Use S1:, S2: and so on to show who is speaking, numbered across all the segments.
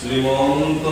S1: শ্ৰীমন্ত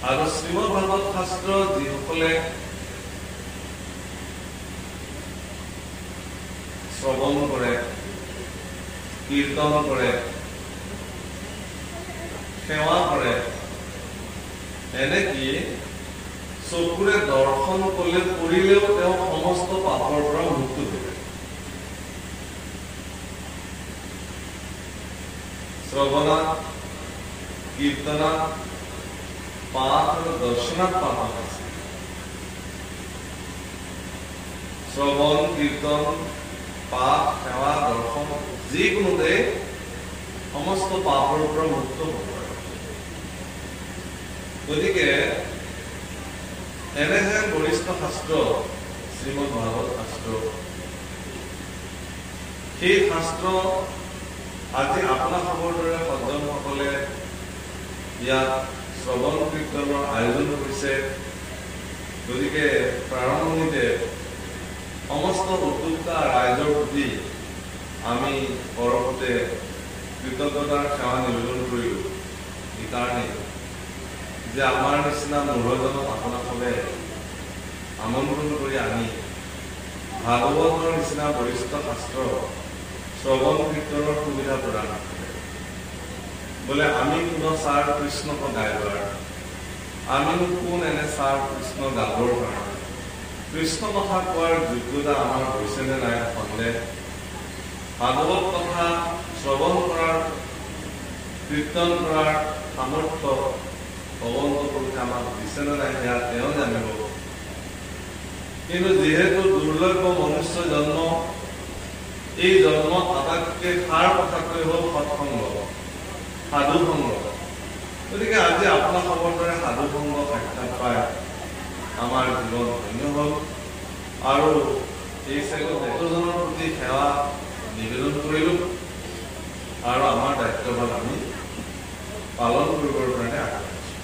S1: আৰু শ্ৰীমদ ভাগৱত শাস্ত্ৰ যিসকলে শ্ৰৱণ কৰে কীৰ্তন কৰে সেৱা কৰে এনেকি চকুৰে দৰ্শন কৰিলে কৰিলেও তেওঁ সমস্ত পাপৰ পৰা মুক্ত হৈ শ্ৰৱণাত কীৰ্তনাত পাঠ আৰু দৰ্শনাত পাপ আছে শ্ৰৱণ কীৰ্তন পাঠ সেৱা দৰ্শন যিকোনোতে সমস্ত পাপৰ পৰা মুক্ত হ'ব গতিকে এনে যেন বৰিষ্ঠ শাস্ত্ৰ শ্ৰীমদ ভাগৱত শাস্ত্ৰ সেই শাস্ত্ৰ আজি আপোনালোকৰ দৰে সজ্জনসকলে ইয়াত শ্ৰৱণ কীৰ্তনৰ আয়োজন কৰিছে গতিকে প্ৰাৰম্ভণিতে সমস্ত উদ্যোক্তা ৰাইজৰ প্ৰতি আমি পৰৱৰ্তী কৃতজ্ঞতাৰ সেৱা নিবেদন কৰিলোঁ সেইকাৰণে যে আমাৰ নিচিনা মূঢ়জনক আপোনালোকে আমন্ত্ৰণ কৰি আনি ভাগৱতৰ নিচিনা বৰিষ্ঠ শাস্ত্ৰ শ্ৰৱণ কীৰ্তনৰ সুবিধা প্ৰদান কৰে বোলে আমি কোন ছাৰ কৃষ্ণ সদায় আমিনো কোন এনে ছাৰ কৃষ্ণ গাভৰ কাৰণে? কৃষ্ণ কথা কোৱাৰ যোগ্যতা আমাৰ হৈছেনে নাই সন্দেহ? ভাগৱত কথা শ্ৰৱণ কৰাৰ কীৰ্তন কৰাৰ সামৰ্থ্য ভগৱন্তপুৰুষে আমাক দিছেনে নাই সেয়া তেওঁ জানিব। কিন্তু যিহেতু দুৰ্লভ্য মনুষ্য জন্ম এই জন্মত আটাইতকৈ সাৰ কথাকৈ হ'ল সৎসংগ। সাধু সংগ গতিকে আজি আপোনালোকৰ দৰে সাধু সংগ সাক্ষাৎ পাই আমাৰ জীৱন ধন্য হ'ল। আৰু এই চাগে ভক্তজনৰ প্ৰতি সেৱা নিবেদন কৰিলোঁ। আৰু আমাৰ দায়িত্বভাগ আমি পালন কৰিবৰ কাৰণে আগবাঢ়িছোঁ।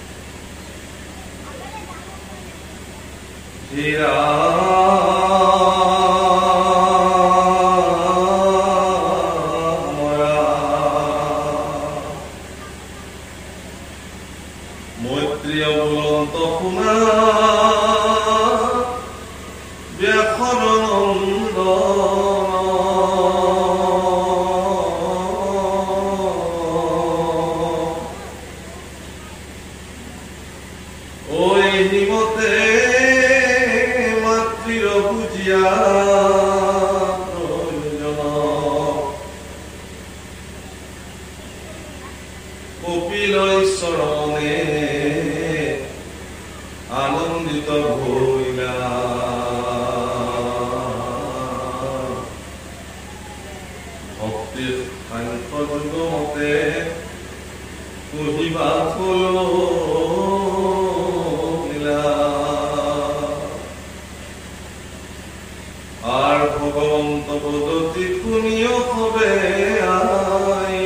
S1: আর ভগবন্ত পদতি পুনিয় হবে আই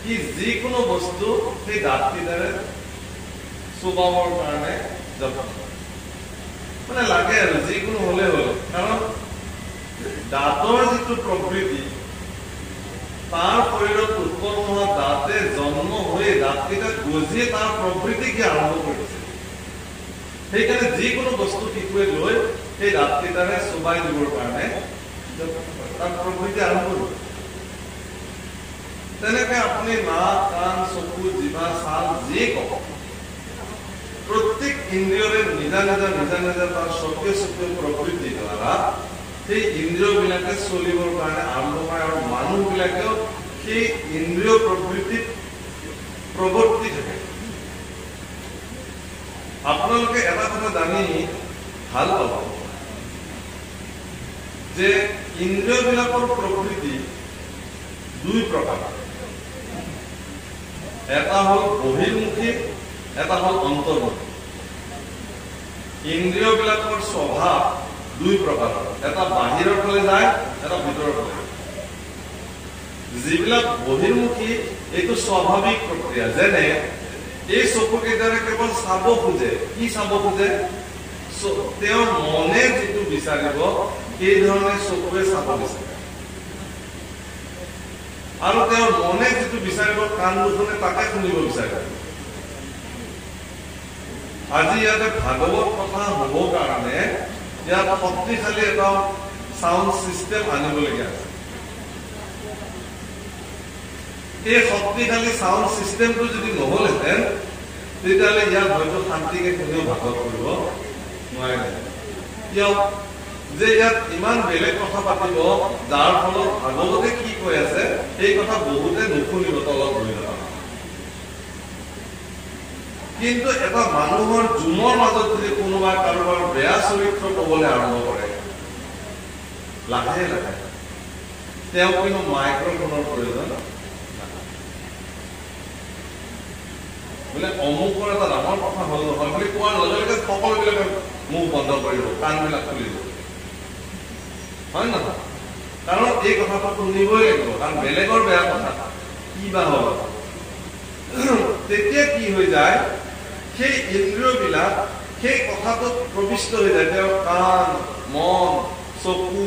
S1: সি যিকোনো বস্তু সেই দাঁতকেইটাৰে চুবাবৰ কাৰণে যতন কৰে মানে লাগে আৰু যিকোনো হলে হল কাৰণ দাঁতৰ যিটো প্ৰকৃতি তাৰ শৰীৰত উৎপন্ন হোৱা দাঁতে জন্ম হৈয়ে দাঁতকেইটা গজিয়ে তাৰ প্ৰকৃতিকে আৰম্ভ কৰিছে সেইকাৰণে যিকোনো বস্তু শিশুৱে লৈ সেই দাঁতকেইটাৰে চুবাই দিবৰ কাৰণে তাৰ প্ৰকৃতি আৰম্ভ কৰিব তেনেকে আপুনি নাক কাণ চকু জিভা ছাল যিয়ে কওক প্ৰত্যেক ইন্দ্ৰিয়ৰে নিজা নিজা নিজা নিজা তাৰ স্বকীয় স্বকীয় প্ৰকৃতি দ্বাৰা সেই ইন্দ্ৰিয়বিলাকে চলিবৰ কাৰণে আৰম্ভ কৰে আৰু মানুহবিলাকেও সেই ইন্দ্ৰিয় প্ৰকৃতিত প্ৰৱৰ্তি থাকে আপোনালোকে এটা কথা জানি ভাল পাব যে ইন্দ্ৰিয়বিলাকৰ প্ৰকৃতি দুই প্ৰকাৰ এটা হ'ল বহিৰ্মুখী এটা হ'ল অন্তৰ্মুখী। ইন্দ্ৰিয়বিলাকৰ স্বভাৱ দুই প্ৰকাৰৰ। এটা বাহিৰৰ ফালে যায় এটা ভিতৰৰ ফালে যিবিলাক বহিৰ্মুখী এইটো স্বাভাৱিক প্ৰক্ৰিয়া। যেনে এই চকুকেইটাৰে কেৱল চাব খোজে। কি চাব খোজে? তেওঁৰ মনে যিটো বিচাৰিব সেই ধৰণে চকুৱে চাব বিচাৰে। আৰু তেওঁৰ মনে যিটো বিচাৰিব কাণ দুখনে তাকে শুনিব বিচাৰে। আজি ইয়াতে ভাগৱত কথা হব কাৰণে ইয়াত শক্তিশালী এটা চাউণ্ড চিষ্টেম আনিবলগীয়া আছে। এই শক্তিশালী চাউণ্ড চিষ্টেমটো যদি নহলহেঁতেন তেতিয়াহ'লে ইয়াত হয়তো শান্তিকে কোনেও ভাগত কৰিব নোৱাৰিলে কিয় যে ইয়াত ইমান বেলেগ কথা পাতিব যাৰ ফলত ভাগৱতে কি কৈ আছে সেই কথা বহুতে নুশুনিব তলত বহি থকা কিন্তু এটা মানুহৰ জুমৰ মাজত যদি কোনোবা কাৰোবাৰ বেয়া চৰিত্ৰ কবলৈ আৰম্ভ কৰে লাহে লাহে তেওঁ কিন্তু মাইক্ৰফোনৰ প্ৰয়োজন। বোলে অমুকৰ এটা ডাঙৰ কথা হল নহয় বুলি কোৱাৰ লগে লগে সকলোবিলাকে মুখ বন্ধ কৰিব কাণবিলাক খুলিব হয় নহয়? কাৰণ এই কথাটো শুনিবই লাগিব কাৰণ বেলেগৰ বেয়া কথা। কি বা হব? তেতিয়া কি হৈ যায়? সেই ইন্দ্ৰিয়বিলাক সেই কথাটোত প্ৰবিষ্ট হৈ যায়। তেওঁৰ কাণ মন চকু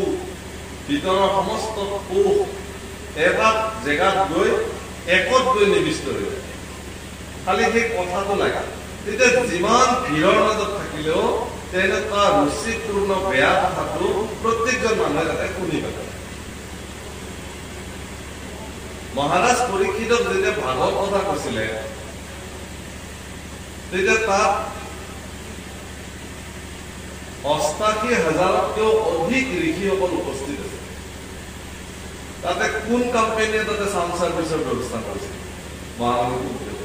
S1: ভিতৰৰ সমস্ত কোষ এটা জেগাত গৈ একত গৈ নিবিষ্ট হৈ যায়। খালি সেই কথাটো লাগে তেতিয়া যিমান ভিৰৰ মাজত থাকিলেও তেনেকুৱা ৰুচিপূৰ্ণ বেয়া কথাটো প্ৰত্যেকজন মানুহে যাতে শুনি পায় মহাৰাজ পৰীক্ষিতক যেতিয়া ভাগৱত কথা কৈছিলে তেতিয়া তাত অষ্টাশী হাজাৰতকৈও অধিক ঋষিসকল উপস্থিত আছে তাতে কোন কোম্পানীয়ে তাতে চাউণ্ড চাৰ্ভিচৰ ব্যৱস্থা কৰিছিল মহামণি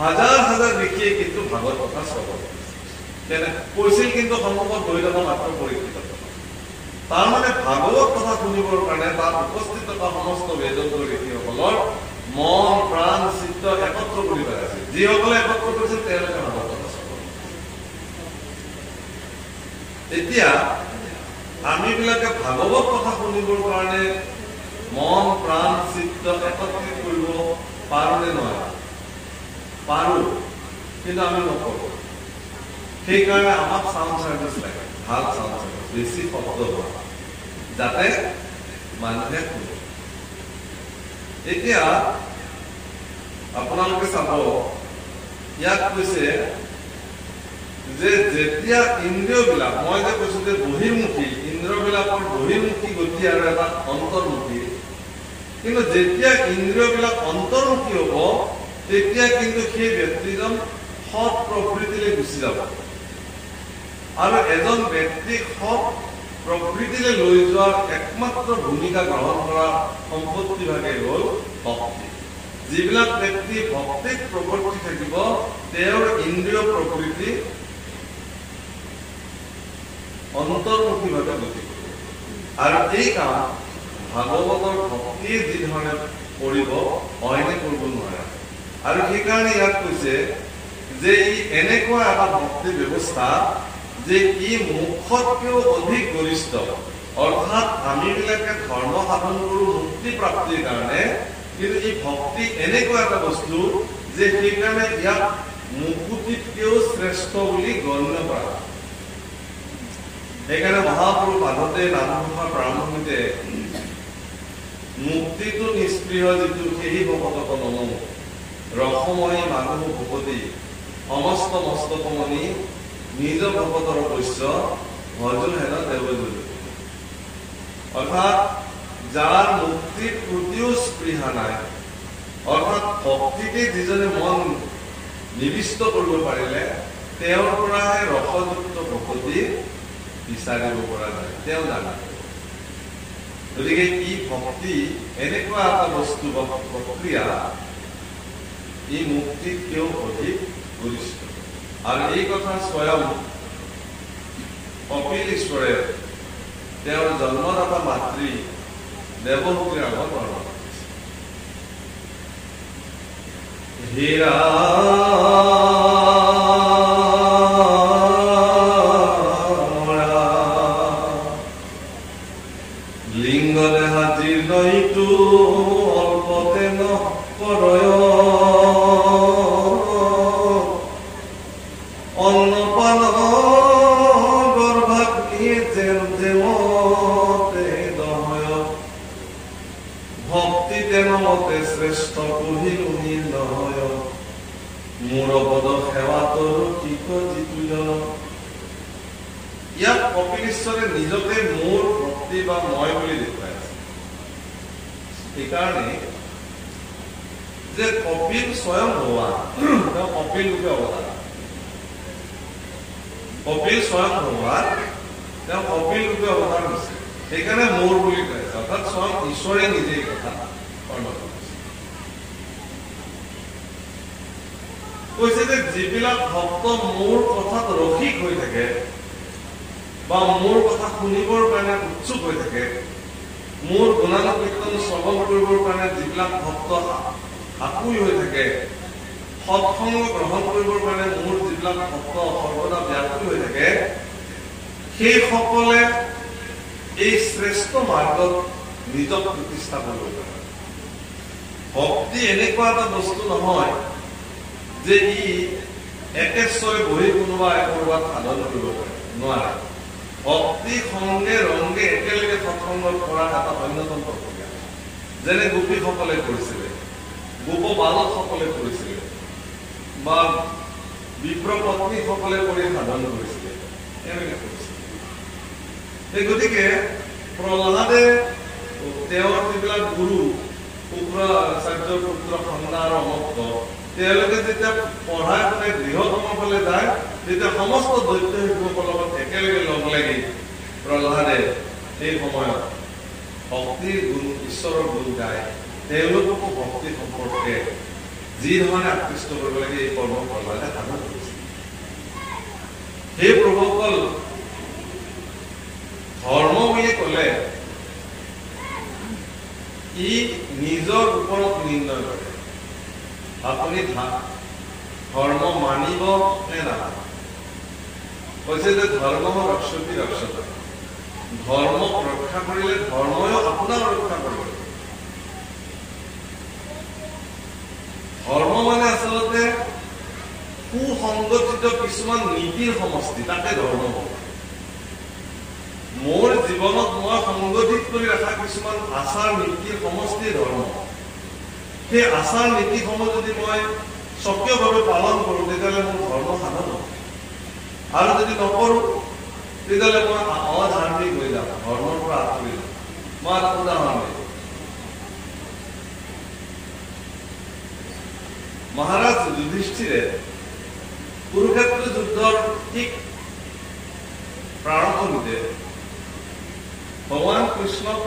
S1: হাজাৰ হাজাৰ ঋষিয়ে কিন্তু ভাগৱত কথা শ্ৰৱণ তেনে কৈছিল কিন্তু বহি থকা মাত্ৰ পৰীক্ষিত তাৰমানে ভাগৱত কথা শুনিবৰ কাৰণে তাত উপস্থিত থকা সমস্ত বেদন্ত ঋষিসকলৰ মন প্ৰাণ চিত্ত একত্ৰ কৰি পেলাইছিল যিসকলে একত্ৰ কৰিছিল তেওঁলোকে ভাগৱত কথা শ্ৰৱণ এতিয়া আমি বিলাকে ভাগৱত কথা শুনিবৰ কাৰণে মন প্ৰাণ চিত্ত একত্ৰিত কৰিব পাৰো নে নোৱাৰো? পাৰো কিন্তু আমি নকৰো। সেইকাৰণে আমাক চাউণ্ড চাৰ্ভিচ লাগে ভাল চাউণ্ড চাৰ্ভিচ বেছি শব্দ হোৱা যাতে মানুহে শুনে। এতিয়া আপোনালোকে চাব ইয়াত কৈছে যে যেতিয়া ইন্দ্ৰিয়বিলাক মই যে কৈছো যে বহিৰ্মুখী ইন্দ্ৰিয়বিলাকৰ বহিৰ্মুখী গতি আৰু এটা অন্তৰ্মুখী কিন্তু যেতিয়া ইন্দ্ৰিয়বিলাক অন্তৰ্মুখী হ'ব তেতিয়া কিন্তু সেই ব্যক্তিজন সৎ প্ৰকৃতিলৈ গুচি যাব আৰু এজন ব্যক্তিক সৎ প্ৰকৃতিলৈ লৈ যোৱাৰ একমাত্ৰ ভূমিকা গ্ৰহণ কৰা সম্পত্তি ভাগে হ'ল ভক্তি যিবিলাক ব্যক্তি ভক্তিত প্ৰৱৰ্তি থাকিব তেওঁৰ ইন্দ্ৰিয় প্ৰকৃতি অন্তৰ্মুখীভাৱে গতি কৰিব আৰু এই কাম ভাগৱতৰ ভক্তিয়ে যি ধৰণে কৰিব অইনে কৰিব নোৱাৰে আৰু সেইকাৰণে ইয়াত কৈছে যে ই এনেকুৱা এটা ভক্তি ব্যৱস্থা যে ই মুখতকৈও অধিক গৰিষ্ঠ অৰ্থাৎ আমিবিলাকে ধৰ্ম সাধন কৰো মুক্তি প্ৰাপ্তিৰ কাৰণে কিন্তু এই ভক্তি এনেকুৱা এটা বস্তু যে সেইকাৰণে ইয়াক মুকুতিতকেও শ্ৰেষ্ঠ বুলি গণ্য কৰা। সেইকাৰণে মহাপুৰুষ মাধৱদেৱ নামঘোষাৰ প্ৰাৰম্ভণিতে মুক্তিটো নিষ্ক্ৰিয় যিটো সেই ভকতক নমো। ৰসময়ী মানুহ ভকতি সমস্ত মস্তকমণি নিজ ভকতৰ বৈশ্য ভজু হেন দেৱজুল অৰ্থাৎ যাৰ মুক্তিৰ প্ৰতিও স্পৃহা নাই অৰ্থাৎ ভক্তিতে যিজনে মন নিবিষ্ট কৰিব পাৰিলে তেওঁৰ পৰাহে ৰসযুক্ত ভকতি বিচাৰিব পৰা যায় তেওঁ জানে গতিকে ই ভক্তি এনেকুৱা এটা বস্তু বা প্ৰক্ৰিয়া ই মুক্তিতকেও অধিক গৰিষ্ঠ আৰু এই কথা স্বয়ং কপিল ঈশ্বৰে তেওঁৰ জন্মদাতা মাতৃ দেৱভূতিৰ আগত বৰ্ণনা কৰিছে হীৰা নিজকে মোৰ ভক্তি বা মই বুলি দেখুৱাই আছে। সেইকাৰণে যে কপিল স্বয়ং ভগৱান তেওঁ কপিল ৰূপে অৱতাৰ। কপিল স্বয়ং ভগৱান তেওঁ কপিল ৰূপে অৱতাৰ হৈছে। সেইকাৰণে মোৰ বুলি কৈ আছে। অৰ্থাৎ স্বয়ং ঈশ্বৰে নিজেই কথা বৰ্ণনা কৰিছে। কৈছে যে যিবিলাক ভক্ত মোৰ কথাত ৰসিক হৈ থাকে বা মোৰ কথা শুনিবৰ কাৰণে উৎসুক হৈ থাকে মোৰ গুণানুকীৰ্তন শ্ৰৱণ কৰিবৰ কাৰণে যিবিলাক ভক্ত আকুল হৈ থাকে সৎসংগ গ্ৰহণ কৰিবৰ কাৰণে মোৰ যিবিলাক ভক্ত সৰ্বদা ব্যাকুল হৈ থাকে সেইসকলে এই শ্ৰেষ্ঠ মাৰ্গত নিজক প্ৰতিষ্ঠা কৰিব পাৰে। ভক্তি এনেকুৱা এটা বস্তু নহয় যে ই একেশ্বৰে বহি কোনোবা কৰবাত সাধন কৰিব পাৰে নোৱাৰে। ভক্তি সংগে ৰংগে একেলগে সৎসংগত কৰাৰ এটা অন্যতম প্ৰক্ৰিয়া। যেনে গোপীসকলে কৰিছিলে গোপ বালকসকলে কৰিছিলে বা বিপ্ৰ পত্নীসকলে কৰি সাধন কৰিছিলে এনেকে কৰিছিলে। এই গতিকে প্ৰহ্লাদে তেওঁৰ যিবিলাক গুৰু শুক্ৰাচাৰ্যৰ পুত্ৰ খন্দা আৰু তেওঁলোকে যেতিয়া পঢ়াই পেলাই গৃহতমৰ ফালে যায় তেতিয়া সমস্ত দৈত্য শিশুসকলৰ লগত একেলগে লগ লাগি প্ৰহ্লাদে সেই সময়ত ভক্তিৰ গুণ ঈশ্বৰৰ গুণ গায় তেওঁলোককো ভক্তি সম্পৰ্কে যি ধৰণে আকৃষ্ট কৰিব লাগে এই কৰ্ম প্ৰহ্লাদে সাধন কৰিছে। সেই প্ৰভুসকল ধৰ্ম বুলি কলে ই নিজৰ ওপৰত নিৰ্ণয় কৰে। আপুনি ধৰ্ম মানিব নে নামানিব কৈছে যে ধৰ্ম ৰক্ষতি ৰক্ষত ধৰ্মক ৰক্ষা কৰিলে ধৰ্মই আপোনাক ৰক্ষা কৰিব। ধৰ্ম মানে আচলতে সুসংগঠিত কিছুমান নীতিৰ সমষ্টি তাকে ধৰ্ম হ'ব। মোৰ জীৱনত মই সংগঠিত কৰি ৰখা কিছুমান আচাৰ নীতিৰ সমষ্টি ধৰ্ম। সেই আচাৰ নীতিসমূহ যদি মই স্বকীয়ভাৱে পালন কৰোঁ, তেতিয়াহ'লে মোৰ ধৰ্ম সাধন হ'ব। আৰু যদি নকৰোঁ, তেতিয়াহ'লে মই অধাৰ্মিক হৈ যাম, ধৰ্মৰ পৰা আঁতৰি যাম। মই এটা উদাহৰণ দিম মহাৰাজ যুধিষ্ঠিৰে কুৰুক্ষেত্ৰ যুদ্ধৰ ঠিক প্ৰাৰম্ভণিতে ভগৱান কৃষ্ণক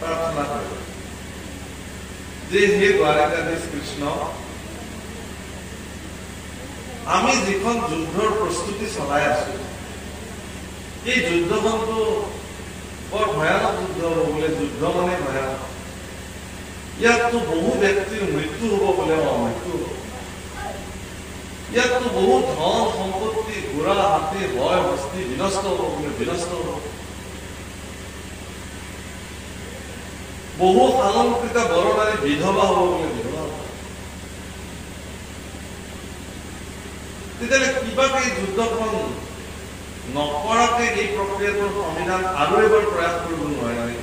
S1: প্ৰাৰ্থনা কৰে। যে হে দ্বাৰকাধীশ কৃষ্ণ আমি যিখন যুদ্ধৰ প্ৰস্তুতি চলাই আছো এই যুদ্ধখনটো বৰ ভয়ানক যুদ্ধ হ'ব বোলে যুদ্ধ মানে ভয়ানক ইয়াততো বহু ব্যক্তিৰ মৃত্যু হ'ব বোলে মৃত্যু হ'ব ইয়াততো বহু ধন সম্পত্তি ঘোঁৰা হাতী ভয় হস্তি বিনষ্ট হ'ব বোলে বিনষ্ট হ'ব বহু সালংকৃত বৰনাৰী বিধৱা হ'ব বুলি বিধৱা হ'ব। তেতিয়াহ'লে কিবাকে যুদ্ধখন নকৰাকে এই প্ৰক্ৰিয়াটোৰ সংবিধান আৰু এবাৰ প্ৰয়াস কৰিব নোৱাৰে।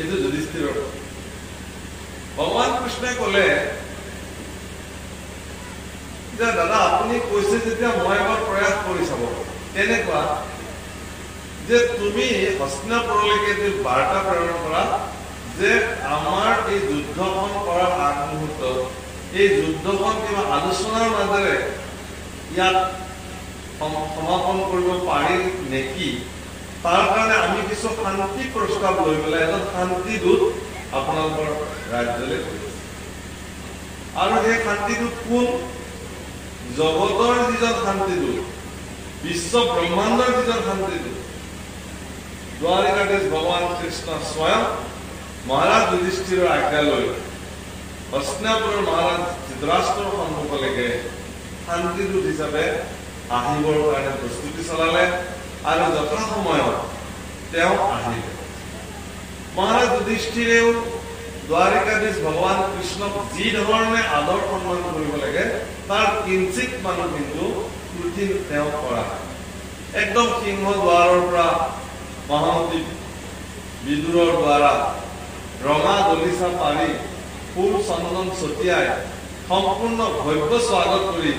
S1: এইটো যুধিষ্ঠিৰৰ ভগৱান কৃষ্ণই কলে যে দাদা আপুনি কৈছে যেতিয়া মই এবাৰ প্ৰয়াস কৰি চাব কেনেকুৱা? যে তুমি হস্তিনাপুৰলৈকে বাৰ্তা প্ৰেৰণ কৰা যে আমাৰ এই যুদ্ধখন কৰাৰ আগমুহূৰ্তত এই যুদ্ধখন কিবা আলোচনাৰ মাজেৰে ইয়াত সমাপন কৰিব পাৰি নেকি? তাৰ কাৰণে আমি কিছু শান্তি প্ৰস্তাৱ লৈ পেলাই এজন শান্তি দূত আপোনালোকৰ ৰাজ্যলৈ কৰিছে আৰু সেই শান্তিদূত কোন? জগতৰ যিজন শান্তিদূত বিশ্ব ব্ৰহ্মাণ্ডৰ যিজন শান্তিদূত দ্বাৰিকাধীশ ভগৱান কৃষ্ণ স্বয়ং মহাৰাজ যুধিষ্ঠিৰৰ আজ্ঞা লৈ হস্তিনাপুৰৰ মহাৰাজ ধৃতৰাষ্ট্ৰৰ সন্মুখলৈকে শান্তিদূত হিচাপে আহিবৰ কাৰণে প্ৰস্তুতি চলালে আৰু যথা সময়ত তেওঁ আহিলে মহাৰাজ যুধিষ্ঠিৰেও দ্বাৰিকাধীশ ভগৱান কৃষ্ণক যি ধৰণে আদৰ সন্মান কৰিব লাগে তাৰ কিঞ্চিত মানুহ কিন্তু তেওঁ কৰা একদম সিংহ পৰা মহামতী। বিদুৰৰ দ্বাৰা ৰঙা দলিচা পাৰি ফুল চন্দন ছটিয়াই সম্পূৰ্ণ ভব্য স্বাগত কৰি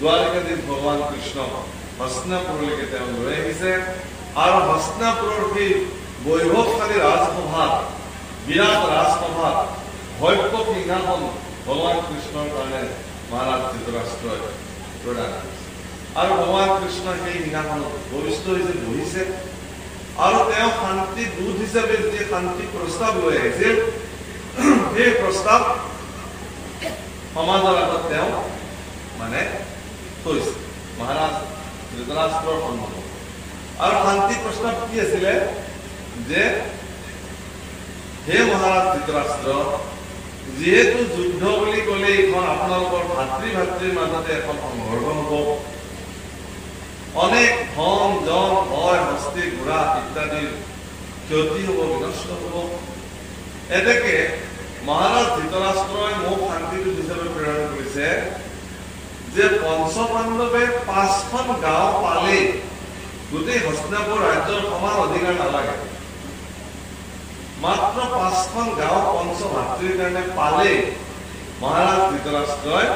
S1: দ্বাৰিকাধীশ ভগৱান কৃষ্ণক হস্তিনাপুৰলৈকে তেওঁ লৈ আহিছে আৰু হস্তিনাপুৰৰ সেই বৈভৱশালী ৰাজসভাত বিৰাট ৰাজসভাত ভব্য সিংহাসন ভগৱান কৃষ্ণৰ কাৰণে মহাৰাজ ধৃতৰাষ্ট্ৰই প্ৰদান কৰিছে। আৰু ভগৱান কৃষ্ণই সেই সিংহাসনত বৰিষ্ঠ হৈছে বহিছে আৰু তেওঁ শান্তি দূত হিচাপে যি শান্তি প্ৰস্তাৱ লৈ আহিছিল সেই প্ৰস্তাৱ সমাজৰ আগত তেওঁ মানে থৈছে। মহাৰাজ ধৃতৰাষ্ট্ৰৰ সন্মুখত। আৰু শান্তি প্ৰস্তাৱ কি আছিলে? যে হে মহাৰাজ ধৃতৰাষ্ট্ৰ যিহেতু যুদ্ধ বুলি ক'লে এইখন আপোনালোকৰ ভাতৃ ভাতৃৰ মাজতে এখন সংঘৰ্ষ হ'ব। অনেক ধন জন ভয় হস্তি ঘোঁৰা ইত্যাদিৰ ক্ষতি হ'ব বিনষ্ট হ'ব। এনেকে মহাৰাজ ধৃতৰাষ্ট্ৰই মোক শান্তিদূত হিচাপে প্ৰেৰণ কৰিছে যে পঞ্চ পাণ্ডৱে পাঁচখন গাঁও পালেই গোটেই হস্তিনাপুৰ ৰাজ্যৰ সমান অধিকাৰ নালাগে। মাত্ৰ পাঁচখন গাঁও পঞ্চ ভাতৃৰ কাৰণে পালেই মহাৰাজ ধৃতৰাষ্ট্ৰই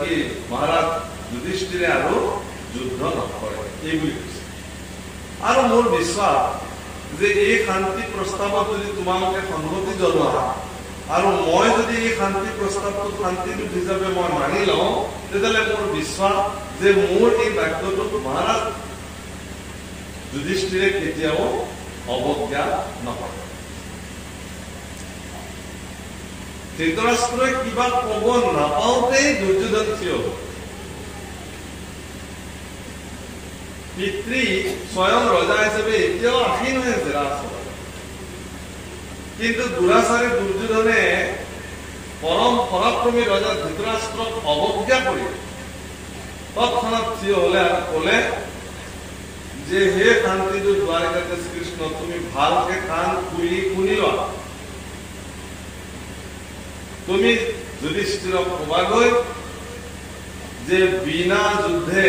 S1: কি মহাৰাজ যুধিষ্ঠিৰে আৰু যুদ্ধ নকৰে। এই বুলি কৈছে। আৰু মোৰ বিশ্বাস যে এই শান্তি প্ৰস্তাৱত যদি তোমালোকে সন্মতি জনোৱা আৰু মই যদি এই শান্তি প্ৰস্তাৱটো শান্তিদূত হিচাপে মই মানি লওঁ তেতিয়াহ'লে মোৰ বিশ্বাস যে মোৰ এই বাক্যটোক মহাৰাজ যুধিষ্ঠিৰে কেতিয়াও অৱজ্ঞা নকৰে। ধৃতৰাষ্ট্ৰই কিবা কব নাপাওঁতেই দুৰ্যোধন থিয় শান্তিদূত দ্বাৰিকাতে শ্ৰীকৃষ্ণ তুমি ভালকে কাণ খুলি শুনি লোৱা। তুমি যুধিষ্ঠিৰক কবাগৈ যে বিনা যুদ্ধে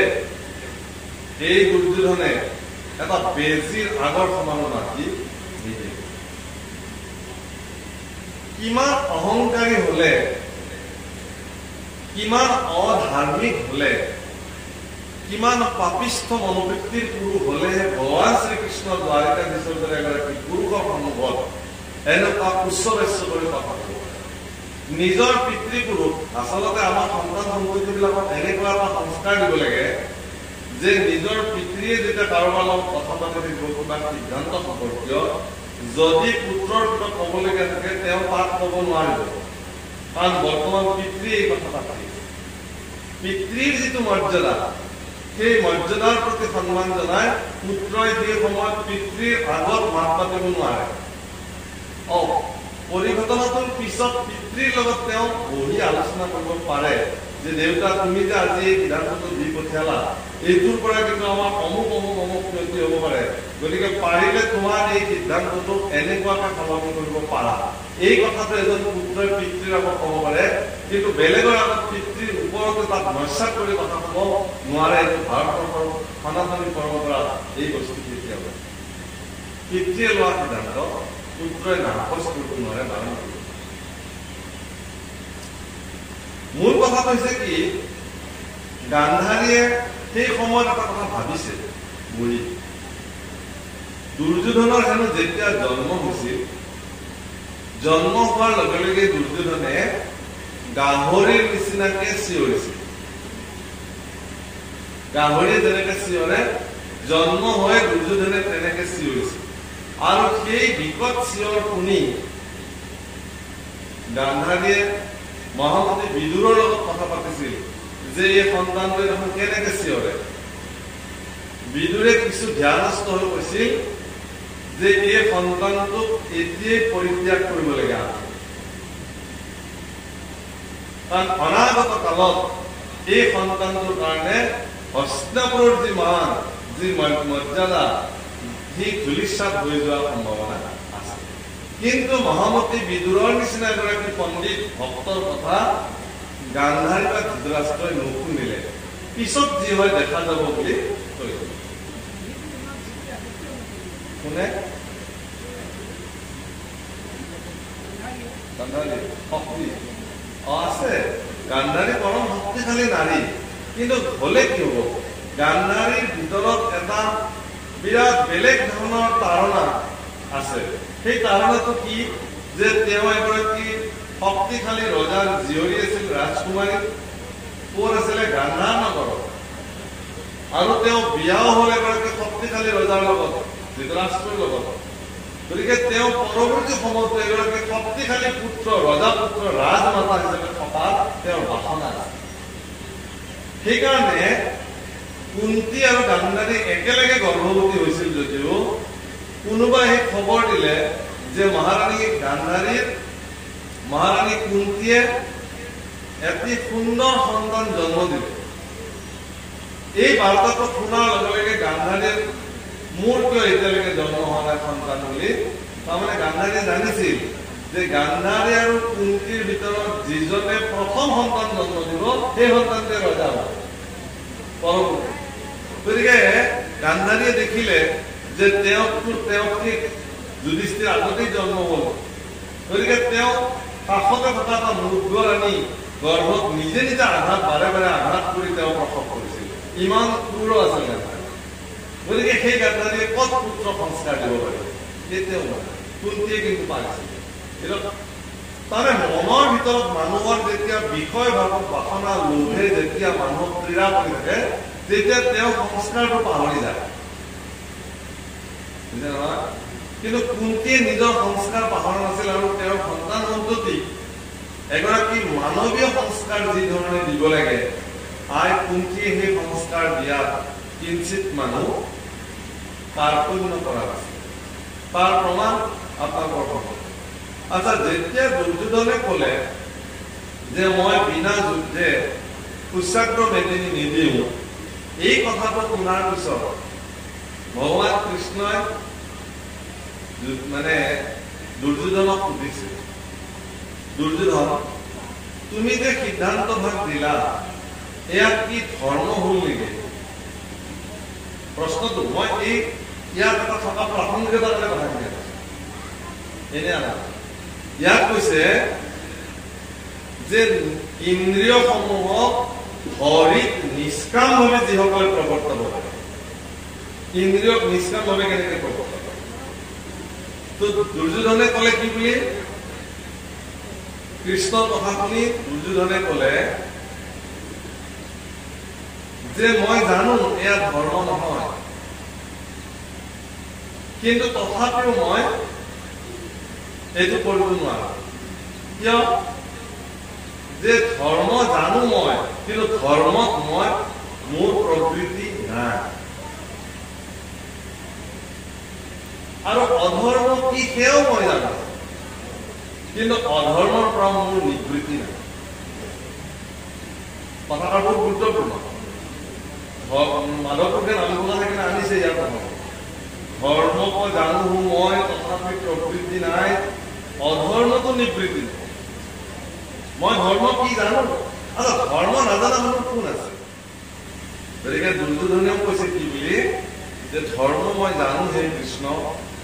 S1: এই দুৰ্যোধনে এটা বেজীৰ আগৰ সমানো ৰাখি কিমান অহংকাৰী হলে কিমান অধাৰ্মিক হলে কিমান পাপিষ্ঠ মনোবৃত্তিৰ পুৰুষ হলে ভগৱান শ্ৰীকৃষ্ণ দ্বাৰিকাধীশৰ দৰে এগৰাকী পুৰুষৰ সন্মুখত এনেকুৱা উচ্চবাচ্য কৰি কথা কব নিজৰ পিতৃপুৰুষ আচলতে আমাৰ সন্তান সম্পত্তি বিলাকক এনেকুৱা এটা সংস্কাৰ দিব লাগে যে নিজৰ পিতৃয়ে যেতিয়া কাৰোবাৰ লগত কথা পাতি কিবা সিদ্ধান্ত সম্পৰ্কীয় যদি পুত্ৰৰ কিবা কবলগীয়া থাকে তেওঁ তাক কব নোৱাৰিব। কাৰণ বৰ্তমান পিতৃ এই কথা পাতি পিতৃৰ যিটো মৰ্যাদা সেই মৰ্যাদাৰ প্ৰতি সন্মান জনাই পুত্ৰই সেই সময়ত পিতৃৰ আগত মাত পাতিব নোৱাৰে। অ পৰিঘটনাটোৰ পিছত পিতৃৰ লগত তেওঁ বহি আলোচনা কৰিব পাৰে। যে দেউতা তুমি যে আজি এই সিদ্ধান্তটো দি পঠিয়ালা এইটোৰ পৰা কিন্তু আমাৰ অমুক অমুক অমুক ক্ষতি হ'ব পাৰে। গতিকে পাৰিলে তোমাৰ এই সিদ্ধান্তটোক এনেকুৱাকে সলনি কৰিব পাৰা। এই কথাটো এজন পুত্ৰই পিতৃৰ আগত ক'ব পাৰে। কিন্তু বেলেগৰ আগত পিতৃৰ ওপৰতে তাক নস্যাত কৰি কথা ক'ব নোৱাৰে। এইটো ভাৰতবৰ্ষৰ সনাতনী পৰম্পৰা। এই বস্তু কেতিয়াও পিতৃয়ে লোৱা সিদ্ধান্ত পুত্ৰই নাকচ কৰিব নোৱাৰে বাৰণ কৰিব মূল কথাটো হৈছে কি গান্ধাৰীয়ে সেই সময়ত এটা কথা ভাবিছে বুঢ়ী। দুৰ্যোধনৰ হেনো যেতিয়া জন্ম হৈছিল জন্ম হোৱাৰ লগে লগে দুৰ্যোধনে গাহৰিৰ নিচিনাকে চিঞৰিছিল গাহৰিয়ে যেনেকে চিঞৰে জন্ম হৈ দুৰ্যোধনে তেনেকে চিঞৰিছিল আৰু সেই বিকট চিঞৰ শুনি গান্ধাৰীয়ে মহামতী বিদুৰৰ লগত কথা পাতিছিল যে এই সন্তানটোৱে দেখোন কেনেকে চিঞৰে বিদুৰে কিছু ধ্যানস্থ হৈ কৈছিল যে এই সন্তানটোক এতিয়াই পৰিত্যাগ কৰিবলগীয়া কাৰণ অনাগত কালত এই সন্তানটোৰ কাৰণে হস্তিনাপুৰৰ যি মান যি মৰ্যাদা সি ধুলিচাত হৈ যোৱাৰ সম্ভাৱনা আছে কিন্তু মহামতী বিদুৰৰ নিচিনা এগৰাকী পণ্ডিত ভক্তৰ কথা গান্ধাৰী বা ধৃতৰাষ্ট্ৰই নুশুনিলে পিছত যি হয় দেখা যাব বুলি কৈছিল শক্তি। অ আছে। গান্ধাৰী পৰম শক্তিশালী নাৰী। কিন্তু হলে কি হব? গান্ধাৰীৰ ভিতৰত এটা বিৰাট বেলেগ ধৰণৰ তাৰণা আছে। সেই তাৰণাটো কি যে তেওঁ এগৰাকী শক্তিশালী ৰজাৰ জীয়ৰী আছিল ৰাজকুমাৰী কোন আছিলে? গান্ধাৰ নগৰত আৰু তেওঁ বিয়াও হল এগৰাকী শক্তিশালী ৰজাৰ লগত ধৃতৰাষ্ট্ৰৰ লগত। গতিকে তেওঁ পৰৱৰ্তী সময়তো এগৰাকী শক্তিশালী পুত্ৰ ৰজা পুত্ৰ ৰাজমাতা হিচাপে থকাৰ তেওঁৰ বাসনা আছে সেইকাৰণে কুন্তি আৰু গান্ধাৰী একেলগে গৰ্ভৱতী হৈছিল যদিও কোনোবাই খবৰ দিলে যে মহাৰাণী গান্ধাৰীৰ মহাৰাণী কুন্তীয়ে এটি সুন্দৰ সন্তান জন্ম দিলে। এই বাৰ্তাটো শুনাৰ লগে লগে গান্ধাৰীৰ মোৰ কিয় এতিয়ালৈকে জন্ম হোৱা নাই সন্তান বুলি তাৰমানে গান্ধাৰীয়ে জানিছিল যে গান্ধাৰী আৰু কুন্তীৰ ভিতৰত যিজনে প্ৰথম সন্তান জন্ম দিব সেই সন্তানটোৱে ৰজা হ'ব। পৰৱৰ্তী। গতিকে গান্ধাৰীয়ে দেখিলে যে তেওঁক ঠিক যুধিষ্ঠিৰ আগতেই জন্ম হ'ল। গতিকে তেওঁ কাষতে থকা এটা মুদ্গৰ আনি গৰ্ভত নিজে নিজে আঘাত বাৰে বাৰে আঘাত কৰি তেওঁ প্ৰসৱ কৰিছিল। ইমান ক্ৰূৰ আছিল গান্ধাৰী গতিকে সেই গান্ধাৰীয়ে ক'ত পুত্ৰ সংস্কাৰ দিব পাৰে? কেতিয়াও কুন্তীয়ে কিন্তু পাৰিছিল। তাৰে মনৰ ভিতৰত মানুহৰ যেতিয়া বিষয় ভাৱক বাসনা লোভে যেতিয়া মানুহক ক্ৰীড়া কৰি থাকে তেতিয়া তেওঁ সংস্কাৰটো পাহৰি যায়। কিন্তু কুন্তীয়ে নিজৰ সংস্কাৰ পাহৰা নাছিল আৰু তেওঁৰ সন্তান সন্ততি এগৰাকী মানৱীয় সংস্কাৰ যি ধৰণে দিব লাগে আই কুন্তীয়ে সেই সংস্কাৰ দিয়াত কিঞ্চিত মানুহ কাৰ্পণ্য কৰা নাছিল? তাৰ প্ৰমাণ আপোনালোকৰ হ'ব। আচ্ছা যেতিয়া দুৰ্যোধনে কলে যে মই বিনা যুদ্ধে সুচাগ্ৰ মেদিনী নিদিওঁ এই কথাটো শুনাৰ পিছত ভগৱান কৃষ্ণই মানে দুৰ্যোধনক সুধিছে দুৰ্যোধন তুমি যে সিদ্ধান্ত ভাগ দিলা এয়া কি ধৰ্ম হল নেকি? প্ৰশ্নটো মই এই ইয়াত এটা থকা প্ৰাসংগিকতাৰ কথা কৈ আছো। এনে ইয়াত কৈছে যে ইন্দ্ৰিয়সমূহক হৰিত নিষ্কামভাৱে যিসকলে প্ৰৱৰ্তাব পাৰে ইন্দ্ৰিয়ক নিষ্কামভাৱে কেনেকে তো দুৰ্যোধনে কলে কি বুলি? কৃষ্ণৰ কথা শুনি দুৰ্যোধনে কলে যে মই জানো এয়া ধৰ্ম নহয়। কিন্তু তথাপিও মই এইটো কৰিব নোৱাৰো। কিয়? যে ধৰ্ম জানো মই কিন্তু ধৰ্মত মই মোৰ প্ৰকৃতি নাই। আৰু অধৰ্ম কি সেয়াও মই জানো। কিন্তু অধৰ্মৰ পৰা মোৰ নিবৃত্তি নাই। কথাষাৰ বহুত গুৰুত্বপূৰ্ণ। মাধৱপুৰুষে নামঘোষা থাকিলে আনিছে ইয়াৰ প্ৰথম ধৰ্মক জানো মই তথাপি প্ৰবৃত্তি নাই। অধৰ্মতো নিবৃত্তি নাই। মই ধৰ্ম কি জানো? আচ্ছা ধৰ্ম নাজানা মানুহ কোন আছে? গতিকে দুৰ্যোধনেও কৈছে কি বুলি? যে ধৰ্ম মই জানো হে কৃষ্ণ।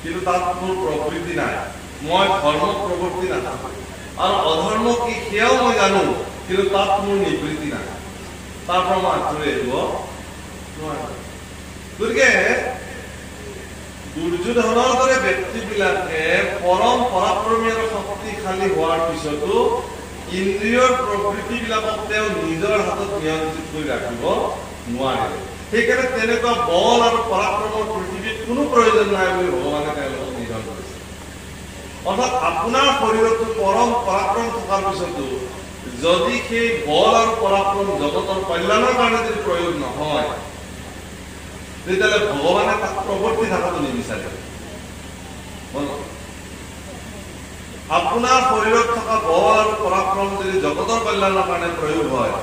S1: কিন্তু তাত মোৰ প্ৰবৃত্তি নাই। মই ধৰ্ম প্ৰবৃত্তি নাথাকো। আৰু অধৰ্ম কি সেয়াও মই জানো কিন্তু তাত মোৰ নিবৃত্তি নাই। তাৰ পৰা মই আঁতৰি আহিব গতিকে দুৰ্যোধনৰ দৰে ব্যক্তিবিলাকে পৰম পৰাক্ৰমী আৰু শক্তিশালী হোৱাৰ পিছতো ইন্দ্ৰিয়ৰ প্ৰবৃত্তিবিলাকক তেওঁ নিজৰ হাতত নিয়ন্ত্ৰিত কৰি ৰাখিব নোৱাৰে সেইকাৰণে তেনেকুৱা বল আৰু পৰাক্ৰমৰ পৃথিৱীত কোনো প্ৰয়োজন নাই বুলি ভগৱানে তেওঁলোকক নিধন কৰিছে। অৰ্থাৎ আপোনাৰ শৰীৰতো পৰম পৰাক্ৰম থকাৰ পিছতো যদি সেই বল আৰু পৰাক্ৰম জগতৰ কল্যাণৰ কাৰণে যদি প্ৰয়োগ নহয় তেতিয়াহ'লে ভগৱানে তাক প্ৰৱৰ্তি থকাটো নিবিচাৰে। আপোনাৰ শৰীৰত থকা বল আৰু পৰাক্ৰম যদি জগতৰ কল্যাণৰ কাৰণে প্ৰয়োগ হয়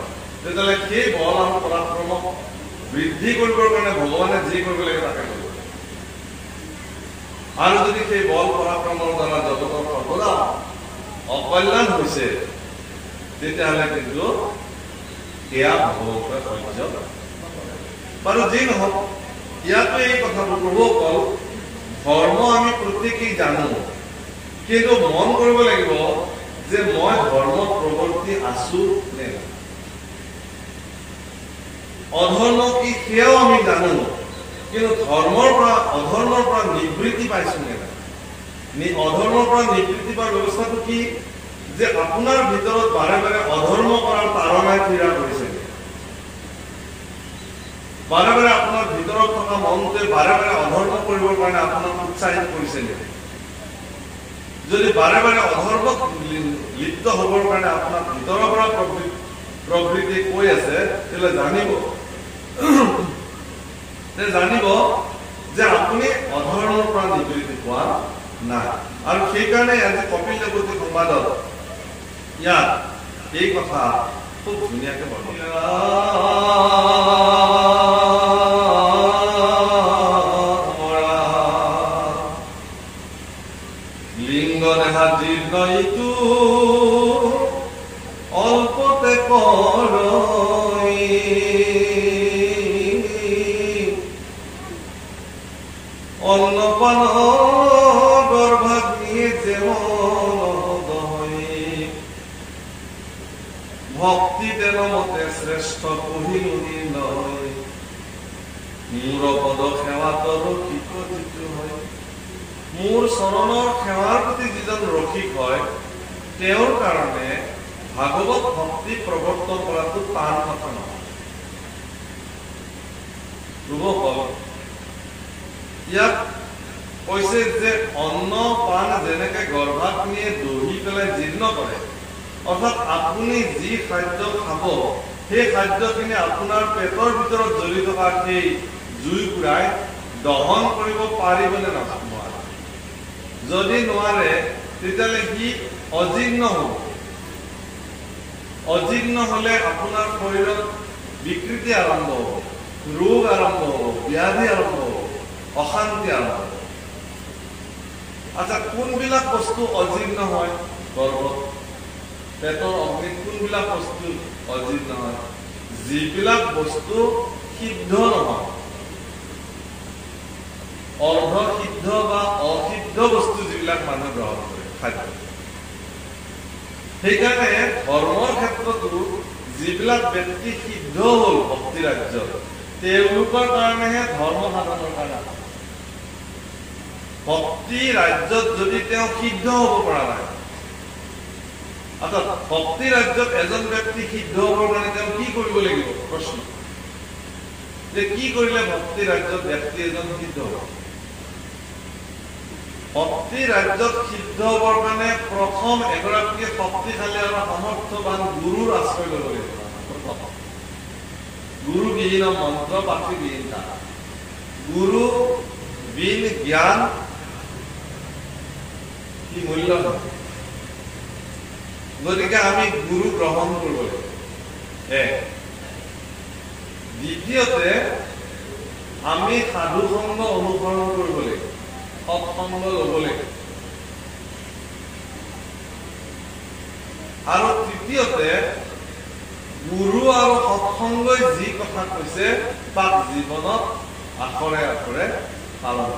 S1: তেতিয়াহ'লে সেই বল আৰু পৰাক্ৰমক বৃদ্ধি কৰিবৰ কাৰণে ভগৱানে যি কৰিব লাগে তাকে কৰিব। আৰু যদি সেই বল পৰাক্ৰমৰ দ্বাৰা জগতৰ সৰ্বদা অকল্যাণ হৈছে তেতিয়াহ'লে কিন্তু সেয়া ভগৱতৰ সহ্য বাৰু যি নহওক ইয়াতো এই কথাবোৰ প্ৰভুসকল ধৰ্ম আমি প্ৰত্যেকেই জানো কিন্তু মন কৰিব লাগিব যে মই ধৰ্মত প্ৰৱৰ্তি আছো নে অধৰ্ম কি সেয়াও আমি জানো। কিন্তু ধৰ্মৰ পৰা অধৰ্মৰ পৰা নিবৃত্তি পাইছো নে নাই? অধৰ্মৰ পৰা নিবৃত্তি পোৱাৰ ব্যৱস্থাটো কি? যে আপোনাৰ ভিতৰত বাৰে বাৰে অধৰ্ম কৰাৰ তাৰণাই ক্ৰীড়া কৰিছে বাৰে বাৰে আপোনাৰ ভিতৰত থকা মনটোৱে বাৰে বাৰে অধৰ্ম কৰিবৰ কাৰণে আপোনাক উৎসাহিত কৰিছে যদি বাৰে বাৰে অধৰ্মক লিপ্ত হবৰ কাৰণে আপোনাক ভিতৰৰ পৰা প্ৰবৃত্তি কৈ আছে তেতিয়াহ'লে জানিব। জানিব যে আপুনি অধৰ্মৰ পৰা নিবৃত্তি পোৱা নাই আৰু সেইকাৰণে আজি কপিল দেৱতী সংবাদত ইয়াত এই কথা খুব ধুনীয়াকে লিংগ মূৰ পদ সেৱা হয়। মোৰ চৰণৰ সেৱাৰ প্ৰতি যিজন ৰসিক হয় তেওঁৰ কাৰণে ভাগৱত ভক্তি প্ৰৱৰ্তন কৰাটো টান কথা নহয়। ইয়াত কৈছে যে অন্ন পাণ যেনেকে গৰ্ভাগ্নিয়ে দহি পেলাই জীৰ্ণ কৰে অৰ্থাৎ আপুনি যি খাদ্য খাব সেই খাদ্যখিনি আপোনাৰ পেটৰ ভিতৰত জ্বলি থকা সেই জুই দহন কৰিব পাৰিবনে নোৱাৰে যদি নোৱাৰে তেতিয়াহ'লে সি অজীৰ্ণ হ'ব। অজীৰ্ণ হলে আপোনাৰ শৰীৰত বিকৃতি আৰম্ভ হ'ব ৰোগ আৰম্ভ হ'ব ব্যাধি আৰম্ভ হ'ব অশান্তি আৰম্ভ হ'ব। আচ্ছা কোনবিলাক বস্তু অজীৰ্ণ হয়? গৰ্ভত পেটৰ অগ্নিত কোনবিলাক বস্তু অজীৰ্ণ হয়? যিবিলাক বস্তু সিদ্ধ নহয়। অৰ্ধ সিদ্ধ বা অসিদ্ধ বস্তু যিবিলাক মানুহে গ্ৰহণ কৰে খাদ্য। সেইকাৰণে ধৰ্মৰ ক্ষেত্ৰতো যিবিলাক ব্যক্তি সিদ্ধ হল ভক্তি ৰাজ্যত তেওঁলোকৰ কাৰণেহে ধৰ্ম সাধনৰ কাৰণে ভক্তি ৰাজ্যত যদি তেওঁ সিদ্ধ হব পৰা নাই অৰ্থাৎ ভক্তি ৰাজ্যত এজন ব্যক্তি সিদ্ধ হবৰ কাৰণে তেওঁ কি কৰিব লাগিব? প্ৰশ্ন। যে কি কৰিলে ভক্তি ৰাজ্যত ব্যক্তি এজন সিদ্ধ হব? ভক্তি ৰাজ্যত সিদ্ধ হবৰ কাৰণে প্ৰথম এগৰাকী শক্তিশালী আৰু সামৰ্থ্যৱান গুৰুৰ আশ্ৰয় ল'ব লাগিব গুৰুবিহীন মন্ত্ৰ পাঠিবিহীন গুৰু বিন জ্ঞান কি মূল্য গতিকে আমি গুৰু গ্ৰহণ কৰিব লাগিব। এক। দ্বিতীয়তে আমি সাধু সংগ অনুসৰণ কৰিব লাগিব। সৎসংগ ল'ব লাগিব আৰু তৃতীয়তে গুৰু আৰু সৎসংগই যি কথা কৈছে তাক জীৱনত আখৰে আখৰে পালন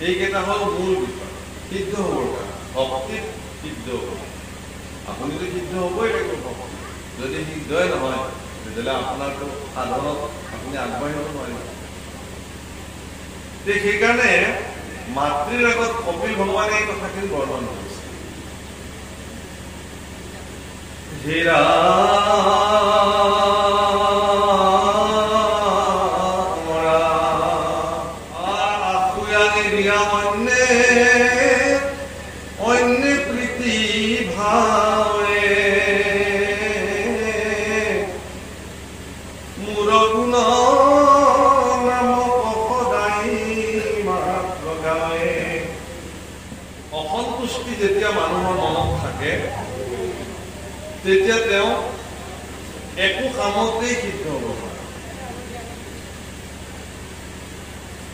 S1: এইকেইটা হ'ল মূল বিষয়। সিদ্ধ হ'বৰ কাৰণে। ভক্তিত সিদ্ধ হ'ব। আপুনিতো সিদ্ধ হ'বই লাগিব ভক্তি। যদি সিদ্ধই নহয় তেতিয়াহ'লে আপোনাৰতো সাধনত আপুনি আগবাঢ়িব নোৱাৰিব। সেইকাৰণে মাতৃৰ আগত কপিল ভগৱানে এই কথাখিনি বৰ্ণন কৰিছে। হীৰা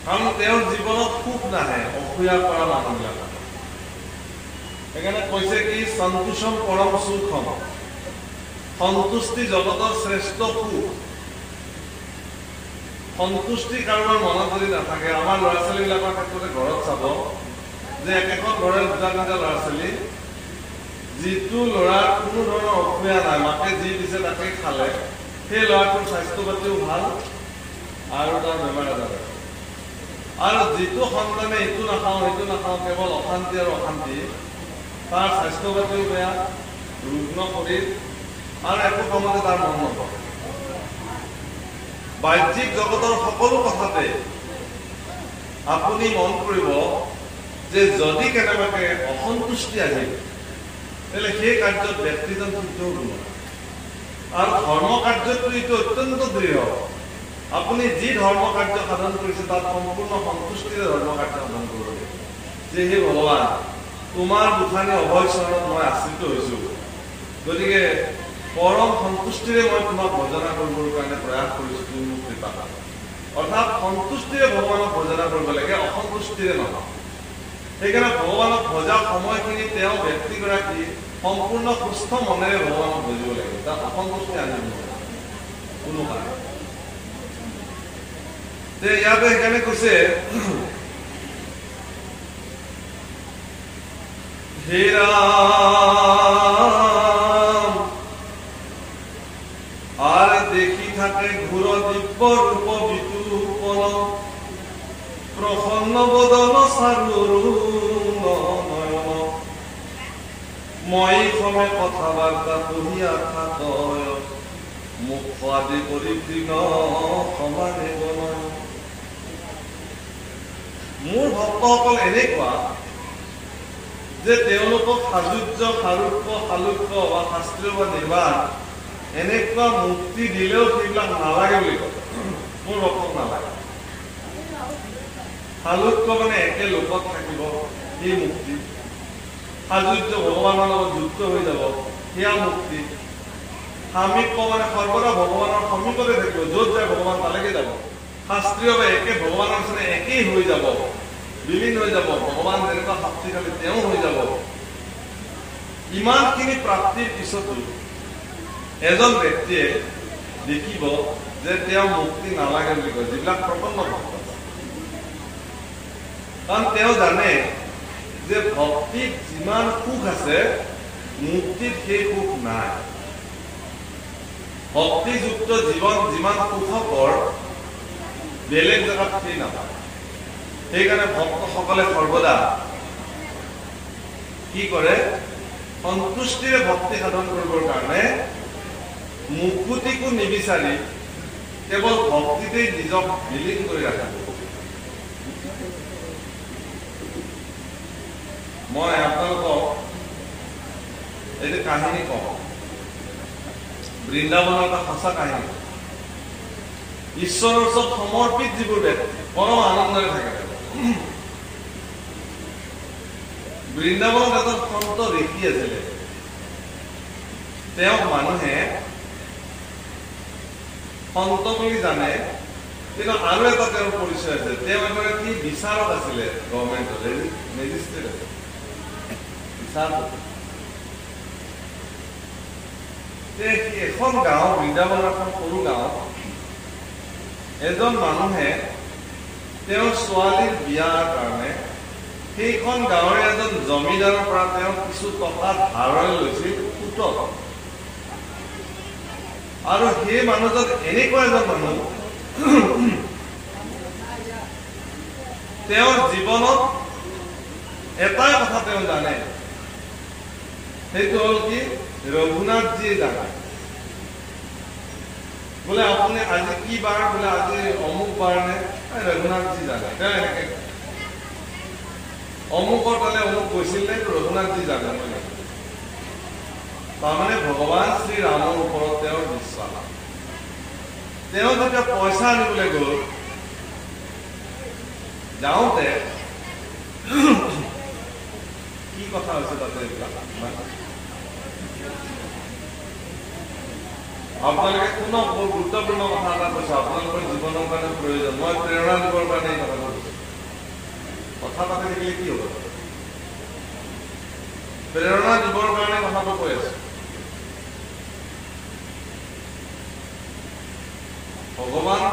S1: কাৰণ তেওঁৰ জীৱনত সুখ নাহে অসূয়া কৰা মানুহবিলাক সেইকাৰণে কৈছে কি সন্তোষম পৰম সুখম। সন্তুষ্টি জগতৰ শ্ৰেষ্ঠ সুখ। সন্তুষ্টি কাৰোবাৰ মনত যদি নাথাকে আমাৰ ল'ৰা ছোৱালীবিলাকৰ ক্ষেত্ৰতে ঘৰত চাব যে একেখন ঘৰৰ দুটা তিনিটা ল'ৰা ছোৱালী যিটো ল'ৰাৰ কোনো ধৰণৰ অসুবিধা নাই মাকে যি দিছে তাকে খালে। সেই ল'ৰাটোৰ স্বাস্থ্য পাতিও ভাল আৰু তাৰ বেমাৰ আজাৰ। আৰু যিটো সন্তানে ইটো নাখাওঁ সেইটো নাখাওঁ কেৱল অশান্তি আৰু অশান্তি তাৰ স্বাস্থ্য পাতিও বেয়া ৰুগ্ন শৰীৰ আৰু একো কামতে তাৰ মন নকৰে। বাহ্যিক জগতৰ সকলো কথাতে আপুনি মন কৰিব যে যদি কেনেবাকে অসন্তুষ্টি আহিল তেতিয়াহ'লে সেই কাৰ্যত ব্যক্তিজন শুদ্ধ আৰু ধৰ্ম কাৰ্যটো এইটো অত্যন্ত দৃঢ়। আপুনি যি ধৰ্ম কাৰ্য সাধন কৰিছে তাত সম্পূৰ্ণ সন্তুষ্টিৰে ধৰ্ম কাৰ্য সাধন কৰিব লাগিব যে হে ভগৱান তোমাৰ গোসানী অভয় চৰণত মই আশ্ৰিত হৈছো। গতিকে পৰম সন্তুষ্টিৰে মই তোমাক ভজনা কৰিবৰ কাৰণে প্ৰয়াস কৰিছো তুমি মোক কৃপা। অৰ্থাৎ সন্তুষ্টিৰে ভগৱানক ভজনা কৰিব লাগে অসন্তুষ্টিৰে নহয়। সেইকাৰণে ভগৱানক ভজা সময়খিনি তেওঁ ব্যক্তিগৰাকী সম্পূৰ্ণ সুস্থ মনেৰে ভগৱানক ভজিব লাগিব তাত অসন্তুষ্টি আনিব কোনো কাৰণে তে ইয়াতে সেইকাৰণে কৈছে হে রাম আর দেখি থাকে ঘুর দিব্য রূপ বিতূপন প্রসন্ন বদন সারুণ নয়ন মই সমে কথাবার্তা কহিয়া থাকয় মুখ আদি কৰি তৃণ সমানে বনয়। মোৰ ভক্তসকল এনেকুৱা যে তেওঁলোকক সাজুৰ্য সাৰুক্য সালুক্য বা শাস্ত্ৰীয় বা নিৰ্বাণ এনেকুৱা মুক্তি দিলেও সেইবিলাক নালাগে বুলি কয়। মোৰ ভক্তক নালাগে। সালুক্য মানে একে লোকত থাকিব সেই মুক্তি। সাজুৰ্য ভগৱানৰ লগত যুক্ত হৈ যাব সেয়া মুক্তি। সামীপ্য মানে সৰ্বদা ভগৱানৰ সমীপতে থাকিব য'ত যায় ভগৱান তালৈকে যাব। শাস্ত্ৰীয়ভাৱে একে ভগৱানৰ নিচিনা একেই হৈ যাব। বিলীন হৈ যাব ভগৱান যেনেকুৱা শক্তিশালী তেওঁ হৈ যাব। ইমানখিনি প্ৰাপ্তিৰ পিছতো এজন ব্যক্তিয়ে দেখিব যে তেওঁ মুক্তি নালাগে বুলি কয় যিবিলাক প্ৰপন্ন ভক্ত। কাৰণ তেওঁ জানে যে ভক্তিত যিমান সুখ আছে মুক্তিত সেই সুখ নাই। ভক্তিযুক্ত জীৱন যিমান সুখকৰ বেলেগ জেগাত সেই নাপায় সেইকাৰণে ভক্তসকলে সৰ্বদা কি কৰে সন্তুষ্টিৰে ভক্তি সাধন কৰিবৰ কাৰণে মুকুতিকো নিবিচাৰি কেৱল ভক্তিতেই নিজক বিলীন কৰি ৰাখিব মই আপোনালোকক এইটো কাহিনী কওঁ। বৃন্দাবনৰ এটা সঁচা কাহিনী ঈশ্বৰৰ ওচৰত সমৰ্পিত যিবোৰ ব্যক্তি পৰম আনন্দৰে থাকে। বৃন্দাবনত এজন সন্ত ঋষি আছিলে। তেওঁক মানুহে সন্ত বুলি জানে কিন্তু আৰু এটা তেওঁৰ পৰিচয় আছে। তেওঁ এগৰাকী বিচাৰক আছিলে গভৰ্ণমেণ্টত মেজিষ্ট্ৰেট আছিল। বিচাৰপতি এখন গাঁও বৃন্দাবনৰ এখন সৰু গাঁও এজন মানুহে তেওঁৰ ছোৱালীৰ বিয়াৰ কাৰণে সেইখন গাঁৱৰে এজন জমিদাৰৰ পৰা তেওঁ কিছু টকা ধাৰলৈ লৈছিল সুতত আৰু সেই মানুহজন এনেকুৱা এজন মানুহ তেওঁৰ জীৱনত এটাই কথা তেওঁ জানে। সেইটো হ'ল কি ৰঘুনাথজীয়ে জানে। বোলে আপুনি আজি কি বাৰ বোলে আজি অমুক বাৰ নে? ৰঘুনাথজী জানে। তেওঁ অমুকৰ তালে অমুক গৈছিল নে? ৰঘুনাথজী জানে মই তাৰমানে ভগৱান শ্ৰীৰামৰ ওপৰত তেওঁৰ বিশ্বাস। তেওঁ যেতিয়া পইচা আনিবলৈ গ'ল যাওঁতে কি কথা হৈছে তাতে এইবিলাক? আপোনালোকে কোনো বৰ গুৰুত্বপূৰ্ণ কথা এটা কৈছে আপোনালোকৰ জীৱনৰ কাৰণে প্ৰয়োজন। মই প্ৰেৰণা দিবৰ কাৰণে এই কথাটো কৈছো। কথা পাতি থাকিলে কি হ'ব? প্ৰেৰণা দিবৰ কাৰণে কথাটো কৈ আছো। ভগৱান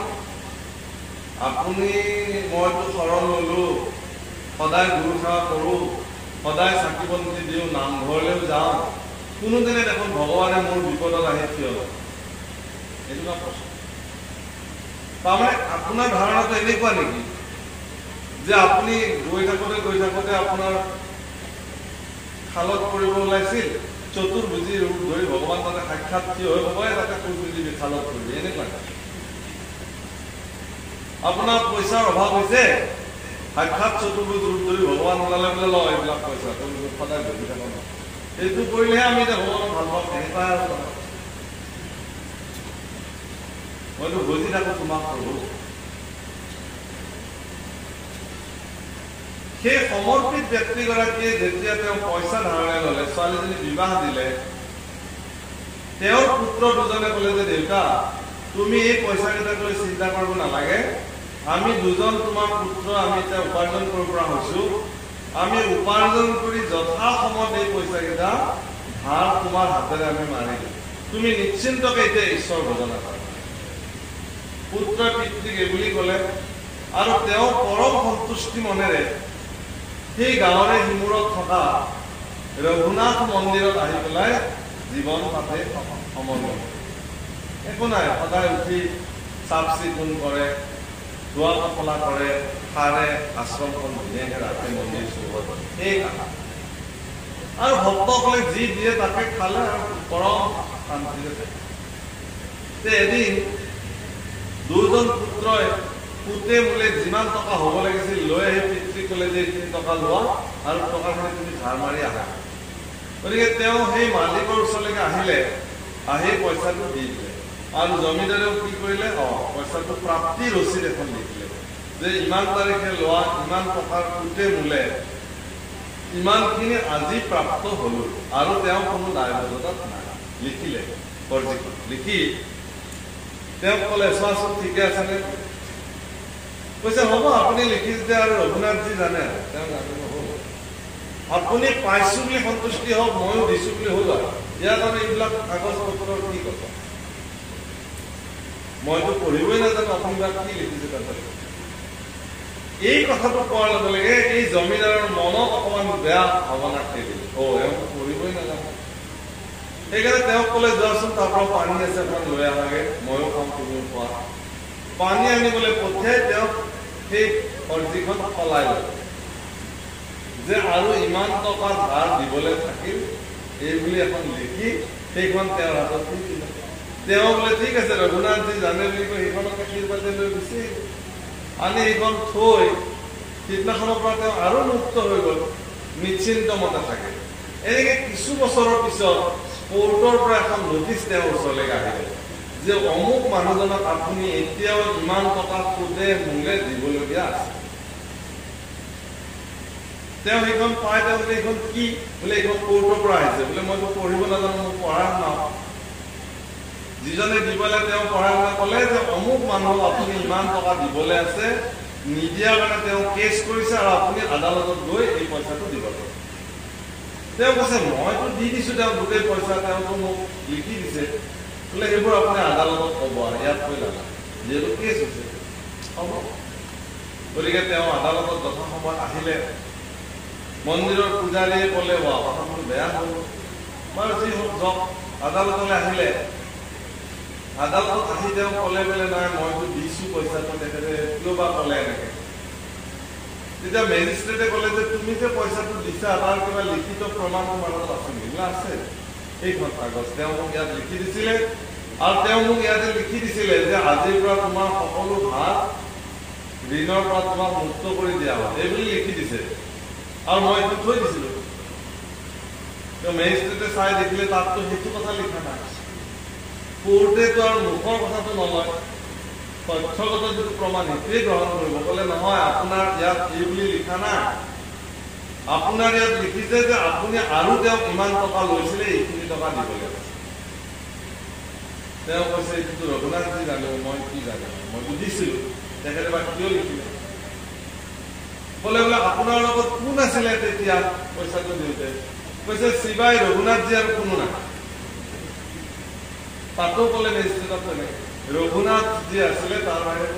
S1: আপুনি মইতো শৰণ ললো সদায় গুৰু সেৱা কৰো সদায় চাকি বন্তি দিওঁ নামঘৰলৈও যাওঁ। কোনোদিনে দেখোন ভগৱানে মোৰ বিপদত আহি থিয় লয় তাৰমানে আপোনাৰ ধাৰণাটো এনেকুৱা নেকি? যে আপুনি গৈ থাকোতে গৈ থাকোতে আপোনাৰ খালত কৰিব ওলাইছিল চতুৰ্ভুজি ৰূপ ধৰি ভগৱান তাতে সাক্ষাৎ থিয় হৈ হ'বই তাতে চতুৰ্ভুজি খালত কৰিবি এনেকুৱা আপোনাৰ পইচাৰ অভাৱ হৈছে সাক্ষাৎ চতুৰ্ভুজ ৰূপ ধৰি ভগৱান ওলালে বোলে ল এইবিলাক পইচা সদায় ভৰি থাকো ন। সেইটো কৰিলেহে আমি এতিয়া ভগৱানক ভাল পাওঁ তেনেকুৱা বুজি থাকো তোমাক প্ৰভু সেই সমৰ্পিত ব্যক্তিগৰাকীয়ে যেতিয়া তেওঁ পইচা ধাৰণে ললে ছোৱালীজনী বিবাহ দিলে তেওঁৰ পুত্ৰ দুজনে কলে যে দেউতা তুমি এই পইচা কেইটাক লৈ চিন্তা কৰিব নালাগে আমি দুজন তোমাৰ পুত্ৰ আমি এতিয়া উপাৰ্জন কৰিব পৰা হৈছো আমি উপাৰ্জন কৰি যথা সময়ত এই পইচা কেইটা ধাৰ তোমাৰ হাতেৰে আমি মাৰি দিম তুমি নিশ্চিন্তকে এতিয়া ঈশ্বৰ ভজনা কৰা পুত্ৰ পিতৃক এইবুলি কলে আৰু তেওঁ পৰম সন্তুষ্টি মনেৰে সেই গাঁৱৰে সিমূৰত থকা ৰঘুনাথ মন্দিৰত আহি পেলাই জীৱন পাতে সমন্বয় একো নাই সদায় উঠি চাফ চিকুণ কৰে ধোৱা পখলা কৰে সাৰে আশ্ৰমখন ধুনীয়াকে ৰাখে মন্দিৰ চৌহদ সেই কথা। আৰু ভক্তসকলে যি দিয়ে তাকে খালে আৰু পৰম শান্তিৰে থাকে। এদিন দুজন পুত্ৰই পুতে বোলে যিমান টকা হ'ব লাগিছিল লৈ আহি পিতৃ ক'লে যে এইখিনি টকা লোৱা আৰু টকাখিনি তুমি ধাৰ মাৰি আহা। গতিকে তেওঁ সেই মালিকৰ ওচৰলৈকে আহিলে আহি পইচাটো দি দিলে। আৰু জমিদাৰেও কি কৰিলে? অ পইচাটো প্ৰাপ্তি ৰচিদ এখন লিখিলে যে ইমান তাৰিখে লোৱা ইমান টকাৰ পুতে মোলে ইমানখিনি আজি প্ৰাপ্ত হলো। আৰু তেওঁ কোনো দায়বদ্ধতাত নাই লিখিলে লিখি তেওঁক ক'লে চোৱাচোন ঠিকে আছেনে কৈছে হ'ব আপুনি লিখিছে আৰু ৰঘুনাথজী জানে তেওঁ জানিব হ'ব আপুনি পাইছো বুলি সন্তুষ্টি হওক ময়ো দিছো বুলি হ'ল আৰু। ইয়াৰ কাৰণে এইবিলাক কাগজ পত্ৰৰ কি কথা? মইতো পঢ়িবই নাজানো বা কি লিখিছে তাতে। এই কথাটো কোৱাৰ লগে লগে এই জমিদাৰৰ মনত অকমান বেয়া ভাৱনা খেলিল। অ এওঁ পঢ়িবই নাজানো। সেইকাৰণে তেওঁক ক'লে যোৱাচোন তাৰ পৰা পানী আছে অকমান লৈ আহাগে। ময়ো খাম তুমিও খোৱা। পানী আনিবলৈ পঠিয়াই তেওঁক সেই অৰ্জিখন সলাই ললে যে আৰু ইমান টকা ধাৰ দিবলৈ থাকিল এই বুলি এখন লিখি সেইখন তেওঁৰ হাতত দি দিলে। তেওঁ বোলে ঠিক আছে ৰঘুনাথজী জানে বুলি কৈ সেইখনক আশীৰ্বাদে লৈ গুচি আনি সেইখন থৈ সিদিনাখনৰ পৰা তেওঁ আৰু মুক্ত হৈ গ'ল নিশ্চিন্ত মতে থাকে। এনেকে কিছু বছৰৰ পিছত কোৰ্টৰ পৰা এখন নটিচ তেওঁৰ ওচৰলৈকে আহিলে যে অমুক মানুহজনক আপুনি এতিয়াও ইমান টকা সুদে মূলে দিবলগীয়া আছে। তেওঁ সেইখন পাই তেওঁ বোলে এইখন কি? বোলে এইখন কোৰ্টৰ পৰা আহিছে। বোলে মইতো পঢ়িব নাজানো মোক পঢ়া নাও যিজনে দিবলৈ তেওঁ পঢ়াই শুনাই ক'লে যে অমুক মানুহক আপুনি ইমান টকা দিবলৈ আছে নিদিয়াৰ কাৰণে তেওঁ কেছ কৰিছে আৰু আপুনি আদালতত গৈ এই পইচাটো দিব লাগিব তেওঁ কৈছে মইতো দি দিছো তেওঁ গোটেই পইচা তেওঁতো মোক লিখি দিছে বোলে সেইবোৰ আপুনি আদালতত ক'ব আৰু ইয়াত কৈ নাই। যিহেতু কেছ হৈছে হ'ব গতিকে তেওঁ আদালতত যথা সময়ত আহিলে মন্দিৰৰ পূজাৰীয়ে ক'লে বা কথাটো বেয়া হ'ল বাৰু যি হওক যাওক আদালতলৈ আহিলে আদালতত আহি তেওঁ ক'লে বোলে নাই মইতো দিছো পইচাটো তেখেতে কিয় বা ক'লে এনেকে তেতিয়া মেজিষ্ট্ৰেটে ক'লে যে তুমি যে পইচাটো দিছা তাৰ কিবা লিখিত তোমাৰ লগত আছে নেকি বোলে আছে এইখন কাগজ তেওঁ মোক ইয়াত লিখি দিছিলে আৰু তেওঁ মোক ইয়াতে লিখি দিছিলে যে আজিৰ পৰা তোমাৰ সকলো ভাত ঋণৰ পৰা তোমাক মুক্ত কৰি দিয়া হ'ল এই বুলি লিখি দিছে আৰু মই এইটো থৈ দিছিলো মেজিষ্ট্ৰেটে চাই দেখিলে তাততো সেইটো কথা লিখা নাই কোৰ্টেতো আৰু মুখৰ কথাটো নলয় তথ্যগত যিটো প্ৰমাণ সেইটোৱে গ্ৰহণ কৰিব। ক'লে নহয় আপোনাৰ ইয়াত এই বুলি লিখা নাই। আপোনাৰ ইয়াত লিখিছে যে আপুনি আৰু তেওঁক ইমান টকা লৈছিলে এইখিনি টকা দিবলৈ আছে তেওঁ কৈছে এইটোতো ৰঘুনাথজী জানো মই কি জানো? মইতো দিছিলো তেখেতে বা কিয় লিখিলে? ক'লে বোলে আপোনাৰ লগত কোন আছিলে তেতিয়া পইচাটো দিওঁতে? কৈছে শিৱাই ৰঘুনাথজী আৰু কোনো নাই। তাতো ক'লে মেজিষ্ট্ৰেটত তেনেকে। ৰঘুনাথ যি আছিলে তাৰ বাহিৰে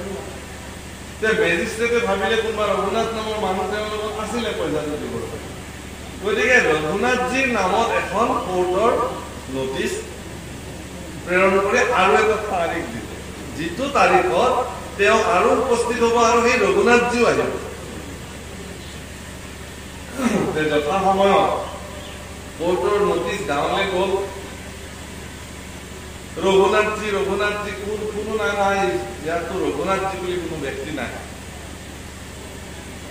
S1: তে মেজিষ্ট্ৰেটে ভাবিলে কোনোবা ৰঘুনাথ নামৰ মানুহ তেওঁৰ লগত আছিলে পইচাটো দিবলৈ। গতিকে ৰঘুনাথজীৰ নামত এখন কোৰ্টৰ নটিচ প্ৰেৰণ কৰি আৰু এটা তাৰিখ দিলে যিটো তাৰিখত তেওঁ আৰু উপস্থিত হ'ব আৰু সেই ৰঘুনাথজীও আহিব। যথা সময়ত কোৰ্টৰ নটিচ গাঁৱলৈ গ'ল ৰঘুনাথজী ৰঘুনাথজী কোন কোনো নাই নাই ইয়াতো ৰঘুনাথজী বুলি কোনো ব্যক্তি নাই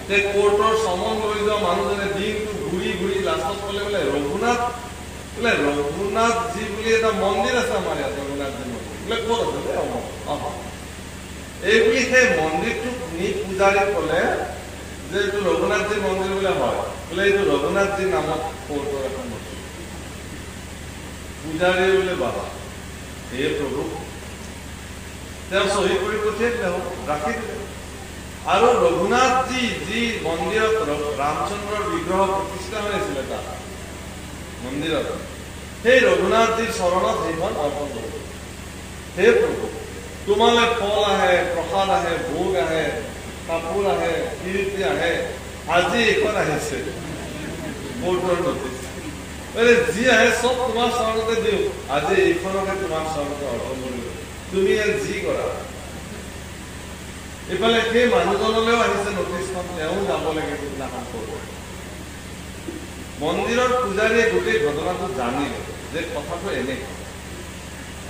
S1: কোৰ্টৰ চমন লৈ যোৱা মানুহজনে দিনটো ঘূৰি ঘূৰি লাষ্টত ক'লে বোলে ৰঘুনাথ বোলে ৰঘুনাথজী বুলি এটা মন্দিৰ আছে আমাৰ ইয়াত ৰঘুনাথজী মন্দিৰ বোলে ক'ত আছে বোলে এই বুলি সেই মন্দিৰটোক নি পূজাৰীক ক'লে যে এইটো ৰঘুনাথজীৰ মন্দিৰ বোলে হয় বোলে এইটো ৰঘুনাথজীৰ নামত কোৰ্টৰ এখন মন্দিৰ পূজাৰীয়ে বোলে বাবা হে প্ৰভু তেওঁ চহী কৰি পঠিয়াই দিলে হ'ল ৰাখি দিলে আৰু ৰঘুনাথজী যি মন্দিৰত ৰামচন্দ্ৰৰ বিগ্ৰহ প্ৰতিষ্ঠা হৈ আছিলে তাত মন্দিৰত সেই ৰঘুনাথজীৰ চৰণত সেইখন অৰ্পণ কৰিব হে প্ৰভু তোমালৈ ফল আহে প্ৰসাদ আহে ভোগ আহে কাপোৰ আহে কীৰ্তি আহে আজি এইখন আহিছে নটিচ মানে যি আহে চব তোমাৰ চৰণতে দিওঁ আজি এইখনকে তোমাৰ চৰণতে অৰ্পণ কৰিলো তুমি ইয়াত যি কৰা ইফালে সেই মানুহজনলৈও আহিছে নটিচখন তেওঁ যাব লাগে সিদিনাখন কৰিব। মন্দিৰৰ পূজাৰীয়ে গোটেই ঘটনাটো জানিলে যে কথাটো এনেকুৱা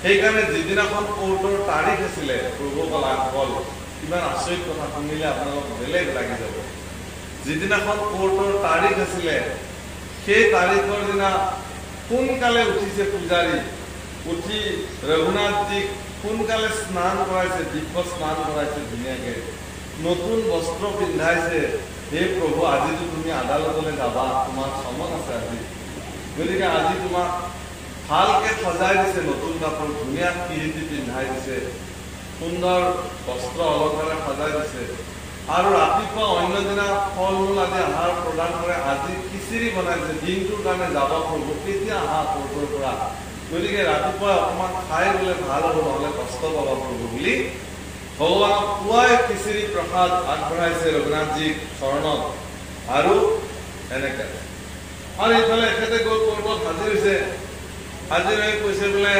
S1: সেইকাৰণে যিদিনাখন কোৰ্টৰ তাৰিখ আছিলে প্ৰভুকলাসকল কিমান আচৰিত কথা শুনিলে আপোনালোক বেলেগ লাগি যাব। যিদিনাখন কোৰ্টৰ তাৰিখ আছিলে সেই তাৰিখৰ দিনা সোনকালে উঠিছে পূজাৰী। উঠি ৰঘুনাথজীক সোনকালে স্নান কৰাইছে দিব্য স্নান কৰাইছে ধুনীয়াকে। নতুন বস্ত্ৰ পিন্ধাইছে। হে প্ৰভু আজিতো তুমি আদালতলৈ যাবা তোমাৰ চমন আছে আজি। গতিকে আজি তোমাক ভালকে সজাই দিছে নতুন কাপোৰ ধুনীয়া কিৰিটি পিন্ধাই দিছে। সুন্দৰ বস্ত্ৰ অলংকাৰে সজাই দিছে। আৰু ৰাতিপুৱা অন্য দিনা ফল মূল আদি আহাৰ প্ৰদান কৰে। আজি খিচিৰি বনাইছে দিনটোৰ কাৰণে যাব প্ৰভু কেতিয়া আহা কোৰ্টৰ পৰা? গতিকে ৰাতিপুৱা অকণমান খাই গ'লে ভাল হ'ব নহ'লে কষ্ট পাব প্ৰভু বুলি ভগৱানক পুৱাই খিচিৰি প্ৰসাদ আগবঢ়াইছে ৰঘুনাথজীক চৰণত। আৰু এনেকে। আৰু ইফালে এখেতে গৈ কোৰ্টত হাজিৰ হৈছে। হাজিৰ হৈ কৈছে বোলে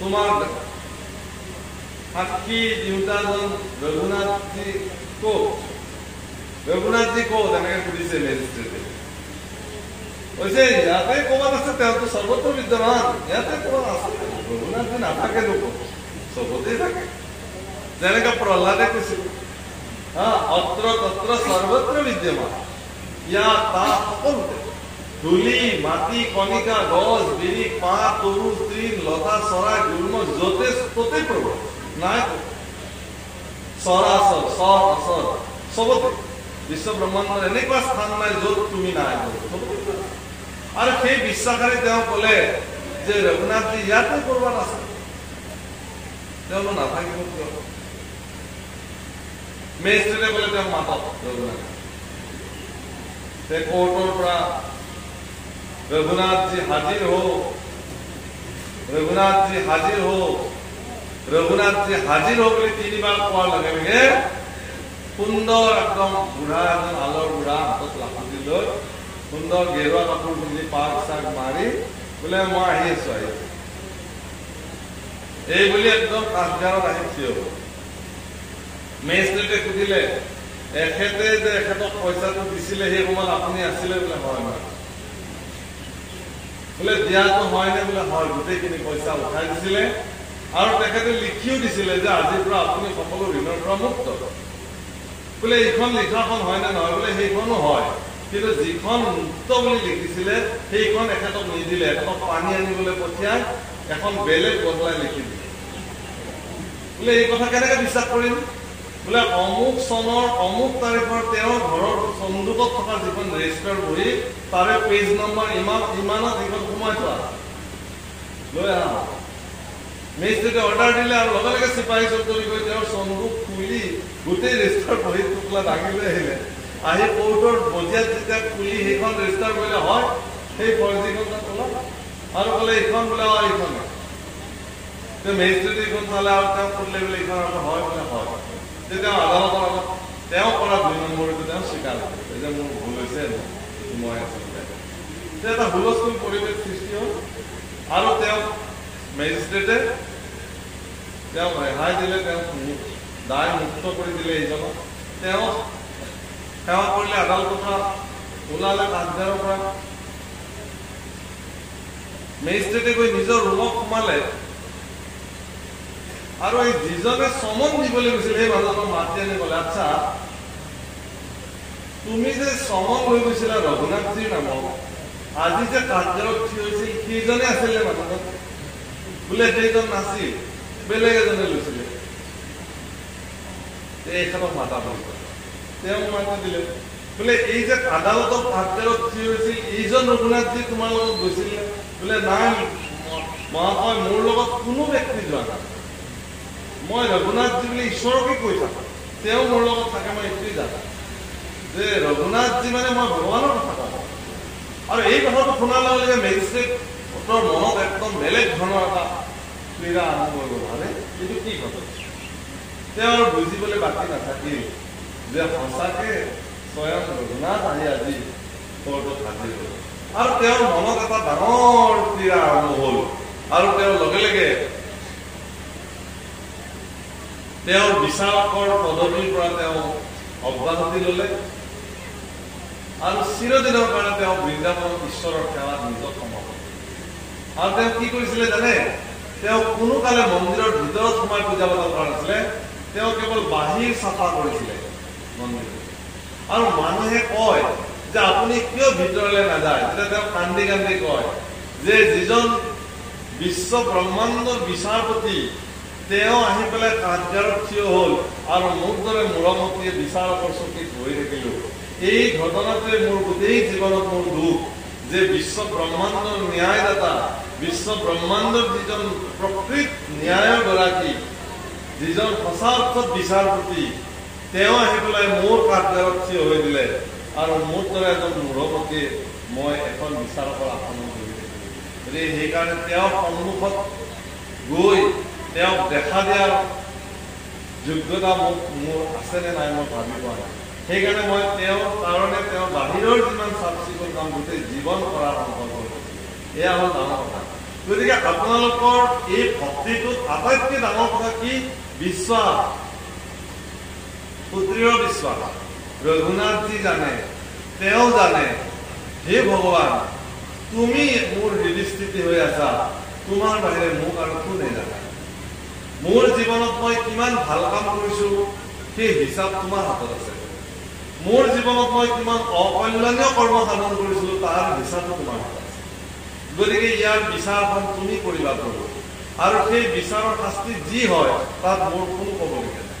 S1: তোমাৰ সাক্ষী দেউতাজন ৰঘুনাথজী ক'ত ৰঘুনাথজী ক'ত এনেকে সুধিছে মেজিষ্ট্ৰেটে কৈছে ইয়াতে ক'ৰবাত আছে তেওঁতো সৰ্বত্ৰ বিদ্যমান ইয়াতে ক'ৰবাত আছে ৰঘুনাথজী নাথাকে লোক চবতে থাকে যেনেকে প্ৰহ্লাদে কৈছিল হা অত্ৰ তত্ৰ সৰ্বত্ৰ বিদ্যমান ইয়াত তাত সকলোতে ধূলি মাটি কণিকা গছ বিৰি পাত তৰু তৃণ লতা চৰাই গুল্ম য'তে ত'তেই প্ৰভু নাই চৰাচৰ চৰ অচৰ চবতে বিশ্ব ব্ৰহ্মাণ্ডৰ এনেকুৱা স্থান নাই য'ত তুমি নাই। আৰু সেই বিশ্বাসেৰে তেওঁ ক'লে যে ৰঘুনাথজী ইয়াতে কৰবাত আছে। তেওঁলোক নাথাকিব কিয়? মেজিষ্ট্ৰেটে ক'লে তেওঁক মাতক ৰঘুনাথ। কোৰ্টৰ পৰা ৰঘুনাথজী হাজিৰ হওক ৰঘুনাথজী হাজিৰ হওক ৰঘুনাথজী হাজিৰ হওক বুলি তিনিবাৰ কোৱাৰ লগে লগে সুন্দৰ একদম বুঢ়া এজন আলৰ বুঢ়া হাতত লাখুটি লৈ সুন্দৰ গেৰুৱা কাপোৰ পিন্ধি পাক চাক মাৰি বোলে মই আহি আছো আহি আছো এই বুলি একদম কাঠগাৰত আহি থিয় হ'ল মেজিষ্ট্ৰেটে সুধিলে এখেতে যে এখেতক পইচাটো দিছিলে সেই সময়ত আপুনি আছিলে বোলে হয় নহয় বোলে দিয়াটো হয়নে বোলে হয় গোটেইখিনি পইচা উঠাই দিছিলে আৰু তেখেতে লিখিও দিছিলে যে আজিৰ পৰা আপুনি সকলো ঋণৰ পৰা মুক্ত। বোলে এইখন লিখাখন হয় নে নহয়? বোলে সেইখনো হয়। কিন্তু যিখন মুক্ত বুলি লিখিছিলে সেইখন এখেতক নিদিলে। এখেতক পানী আনিবলৈ পঠিয়াই এখন বেলেগ বদলাই লিখি দিলে বোলে এই কথা কেনেকে বিশ্বাস কৰিম? বোলে অমুক চনৰ অমুক তাৰিখৰ তেওঁৰ ঘৰৰ চন্দুকত থকা যিখন ৰেজিষ্টাৰ বহি তাৰে পেজ নম্বৰ ইমান ইমানত সেইখন সোমাই থোৱা লৈ আহা। মেজিষ্ট্ৰেটে অৰ্ডাৰ দিলে আৰু লগে লগে চিপাহী চৌধুৰী গৈ তেওঁৰ চন্দুক খুলি গোটেই ৰেজিষ্টাৰ বহি টোপোলা দাঙি লৈ আহিলে আহি কোৰ্টৰ বজিয়াত যেতিয়া খুলি সেইখন ৰেজিষ্টাৰ কৰিলে হয় সেই ফৰ্জিখন তাত ওলাল আৰু ক'লে এইখন বোলে হয় এইখনে মেজিষ্ট্ৰেটে এইখন চালে আৰু তেওঁ সুধিলে বোলে এইখন আকৌ হয় বোলে হয় তেতিয়া আদালতৰ আগত তেওঁ কৰা দুই নম্বৰটো তেওঁ স্বীকাৰ কৰিছে যে মোৰ ভুল হৈছে মই তেতিয়া এটা হুলস্থুল পৰিৱেশ সৃষ্টি হ'ল আৰু তেওঁ মেজিষ্ট্ৰেটে তেওঁক ৰেহাই দিলে তেওঁক দায় মুক্ত কৰি দিলে এইজনক তেওঁ সেৱা কৰিলে আদালতৰ পৰা ওলালে কাঠগাৰৰ পৰা মেজিষ্ট্ৰেটে গৈ নিজৰ ৰুমত সোমালে আৰু এই যিজনে চমন দিবলৈ গৈছিল সেই মানুহজনক মাতি আনি ক'লে আচ্ছা তুমি যে চমন লৈ গৈছিলা ৰঘুনাথজীৰ নামত আজি যে কাৰ্যৰত থিয় হৈছিল সেইজনে আছিলে মানুহজন বোলে সেইজন নাছিল বেলেগ এজনে লৈছিলে এইখনক মাতা তেওঁ দিলে বোলে এই যে হৈছিল এইজন ৰঘুনাথজী তোমাৰ লগত গৈছিলে বোলে নাই মহাশয় মোৰ লগত কোনো ব্যক্তি যোৱা নাই মই ৰঘুনাথজী বুলি ঈশ্বৰকে কৈ থাকো তেওঁ মোৰ লগত থাকে মই এইটোৱেই জানো যে ৰঘুনাথজী মানে মই ভগৱানৰ কথা কওঁ আৰু এই কথাটো শুনাৰ লগে লগে মেজিষ্ট্ৰেটৰ মনত একদম বেলেগ ধৰণৰ এটা ক্ৰীড়া আৰম্ভ গ'ল ভালে এইটো কি কথা তেওঁ আৰু বুজিবলৈ বাকী নাথাকিল যে সঁচাকে স্বয়ং ৰঘুনাথ আহি আজি কৰ্টত হাজিৰ হ'ল আৰু তেওঁৰ মনত এটা ডাঙৰ ক্ৰীড়া আৰম্ভ হ'ল আৰু তেওঁৰ লগে লগে তেওঁৰ বিচাৰকৰ পদবীৰ পৰা তেওঁ অব্যাহতি ললে আৰু চিৰদিনৰ কাৰণে তেওঁ বৃন্দাবন ঈশ্বৰৰ সেৱাত নিজক সমৰ্পণ আৰু তেওঁ কি কৰিছিলে জানে তেওঁ কোনো কালে মন্দিৰৰ ভিতৰত সোমাই পূজা পাতল কৰা নাছিলে তেওঁ কেৱল বাহিৰ চাফা কৰিছিলে মন্দিৰ আৰু মানুহে কয় যে আপুনি কিয় ভিতৰলৈ নাযায়? তেতিয়া তেওঁ কান্দি কান্দি কয় যে যিজন বিশ্ব ব্ৰহ্মাণ্ডৰ বিচাৰপতি তেওঁ আহি পেলাই কাঠগাৰত থিয় হ'ল আৰু মোৰ দৰে মূৰমতীয়ে বিচাৰকৰ চকীত বহি থাকিলো। এই ঘটনাটোৱে মোৰ গোটেই জীৱনত মোৰ দুখ যে বিশ্ব ব্ৰহ্মাণ্ডৰ ন্যায়দাতা বিশ্ব ব্ৰহ্মাণ্ডৰ যিজন প্ৰকৃত ন্যায়ৰ গৰাকী যিজন সঁচা অৰ্থত বিচাৰপতি তেওঁ আহি পেলাই মোৰ কাঠগাৰত থিয় হৈ দিলে আৰু মোৰ দৰে এজন মূৰমতীয়ে মই এখন বিচাৰকৰ বহি থাকিলো গতিকে সেইকাৰণে তেওঁৰ সন্মুখত গৈ তেওঁক দেখা দিয়াৰ যোগ্যতা মোক মোৰ আছেনে নাই মই ভাবি পোৱা নাই সেইকাৰণে মই তেওঁৰ কাৰণে তেওঁ বাহিৰৰ যিমান চাফ চিকুণ কাম গোটেই জীৱন কৰাৰ সংকল্প এয়া হ'ল ডাঙৰ কথা। গতিকে আপোনালোকৰ এই ভক্তিটোত আটাইতকৈ ডাঙৰ কথা কি? বিশ্বাস। সুদৃঢ় বিশ্বাস। ৰঘুনাথজী জানে তেওঁ জানে হে ভগৱান তুমি মোৰ হৃদয়স্থিতি হৈ আছা। তোমাৰ বাহিৰে মোক আৰু কোনে জানে মোৰ জীৱনত মই কিমান ভাল কাম কৰিছো সেই হিচাপ তোমাৰ হাতত আছে। মোৰ জীৱনত মই কিমান অকল্যাণীয় কৰ্ম সাধন কৰিছিলো তাৰ হিচাপো তোমাৰ হাতত গতিকে ইয়াৰ বিচাৰখন তুমি কৰিবা প্ৰভু। আৰু সেই বিচাৰৰ শাস্তি যি হয় তাত মোৰ কোনো ক'বলগীয়া নাই।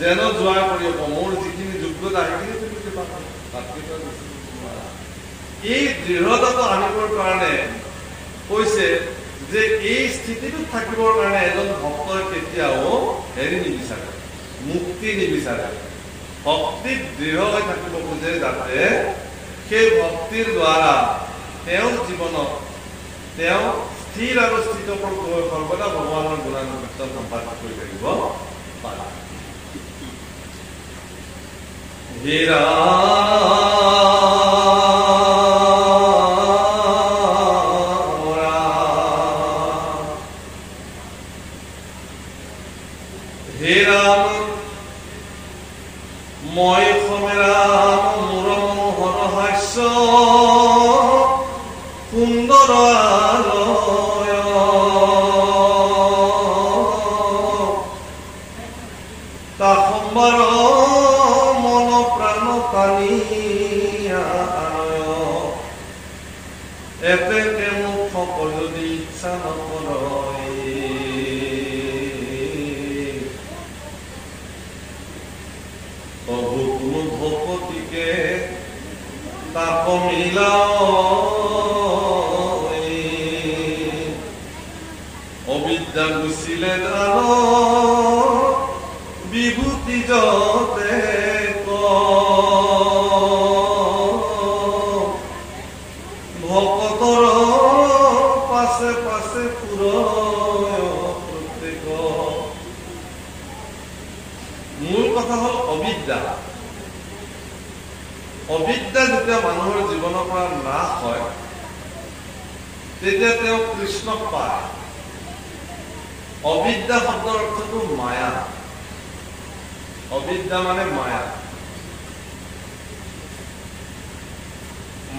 S1: যেন যোৱা কৰিব মোৰ যিখিনি যোগ্যতা সেইখিনি তুমি কিবা এই দৃঢ়তাটো আনিবৰ কাৰণে কৈছে যে এই স্থিতিটোত থাকিবৰ কাৰণে এজন ভক্তই কেতিয়াও হেৰি নিবিচাৰে মুক্তি নিবিচাৰে। ভক্তিত দৃঢ় হৈ থাকিব খোজে যাতে সেই ভক্তিৰ দ্বাৰা তেওঁৰ জীৱনত তেওঁ স্থিৰ আৰু স্থিত সৰ্বদা ভগৱানৰ গুণানুকীৰ্তন সম্পাদন কৰি থাকিব পাৰে। হীৰা বিভূতি যতে ভকতর মূল কথা হল অবিদ্যা। অবিদ্যা যেতিয়া মানুহৰ জীৱনৰ পৰা নাশ হয়, তেতিয়া তেওঁ কৃষ্ণক পায়। অবিদ্যা শব্দৰ অৰ্থটো মায়া। অবিদ্যা মানে মায়া।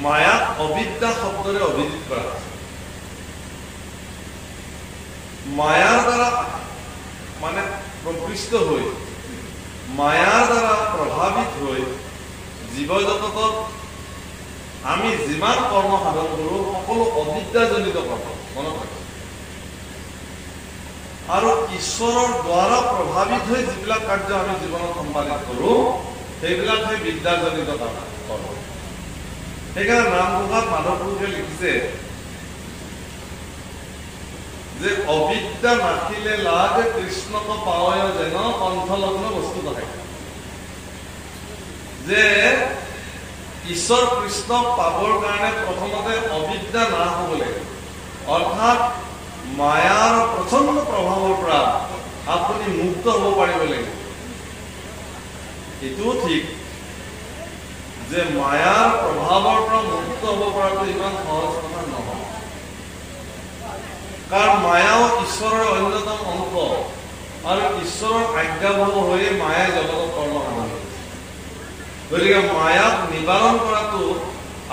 S1: মায়াক অবিদ্যা শব্দৰে অভিজিত কৰা। হৈছে মায়াৰ দ্বাৰা মানে প্ৰকৃষ্ট হৈ, মায়াৰ দ্বাৰা প্ৰভাৱিত হৈ জীৱ জগতত আমি যিমান কৰ্ম সাধন কৰোঁ, সকলো অবিদ্যাজনিত কৰ্ম। মনত ৰাখিব আৰু ঈশ্বৰৰ দ্বাৰা প্ৰভাৱিত হৈ যিবিলাক কাৰ্য আমি জীৱনত সম্পাদিত কৰোঁ সেইবিলাক হৈ বিদ্যাজনিত কৰ্ম সেইকাৰণে নামঘোষাত লিখিছে যে অবিদ্যা নাখিলে লাগ কৃষ্ণক পাৱয় যেন কণ্ঠলগ্ন বস্তু নহয় যে ঈশ্বৰ কৃষ্ণক পাবৰ কাৰণে প্ৰথমতে অবিদ্যা নাশ হ'ব লাগিব। অৰ্থাৎ মায়াৰ প্ৰচণ্ড প্ৰভাৱৰ পৰা আপুনি মুক্ত হ'ব পাৰিব লাগিব। এইটোও ঠিক যে মায়াৰ প্ৰভাৱৰ পৰা মুক্ত হ'ব পৰাটো ইমান সহজ কথা নহয়। কাৰণ মায়াও ঈশ্বৰৰ অন্যতম অংশ আৰু ঈশ্বৰৰ আজ্ঞাবহ হৈয়ে মায়াই জগতত কৰ্ম সাধন গতিকে মায়াক নিবাৰণ কৰাটো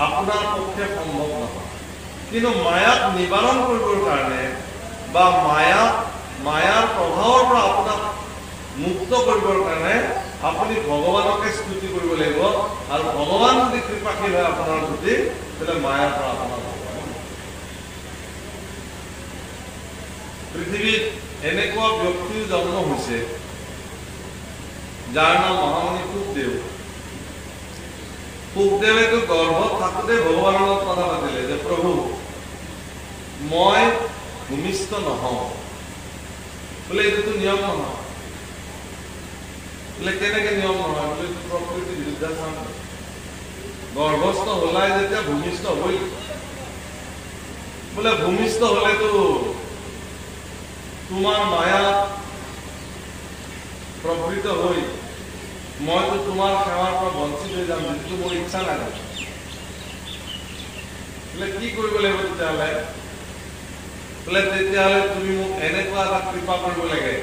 S1: আপোনাৰ পক্ষে সম্ভৱ নহয়। কিন্তু মায়াক নিবাৰণ কৰিবৰ কাৰণে বা মায়াক মায়াৰ প্ৰভাৱৰ পৰা আপোনাক মুক্ত কৰিবৰ কাৰণে আপুনি ভগৱানকে স্তুতি কৰিব লাগিব আৰু ভগৱান যদি কৃপাশীল হয় আপোনাৰ প্ৰতি তেতিয়াহ'লে মায়াৰ পৰা আপোনাৰ পৃথিৱীত এনেকুৱা ব্যক্তিৰ জন্ম হৈছে যাৰ নাম মহামণি সুখদেৱ সুখদেৱেতো গৰ্ভত থাকোঁতে ভগৱানৰ লগত কথা পাতিলে যে প্ৰভু মই ভূমিষ্ঠ নহওঁ। বোলে এইটোতো নিয়ম নহয়। বোলে কেনেকে নিয়ম নহয়? বোলে এইটো প্ৰকৃতি বিৰুদ্ধাচাৰ গৰ্ভস্থ হলাই যেতিয়া ভূমিষ্ঠ হবই বোলে ভূমিষ্ঠ হলেতো তোমাৰ মায়া প্ৰকৃত হৈ মইতো তোমাৰ সেৱাৰ পৰা বঞ্চিত হৈ যাম যিটো মোৰ ইচ্ছা নাযায় বোলে কি কৰিব লাগিব তেতিয়াহ'লে? বোলে তেতিয়াহ'লে তুমি মোক এনেকুৱা এটা কৃপা কৰিব লাগে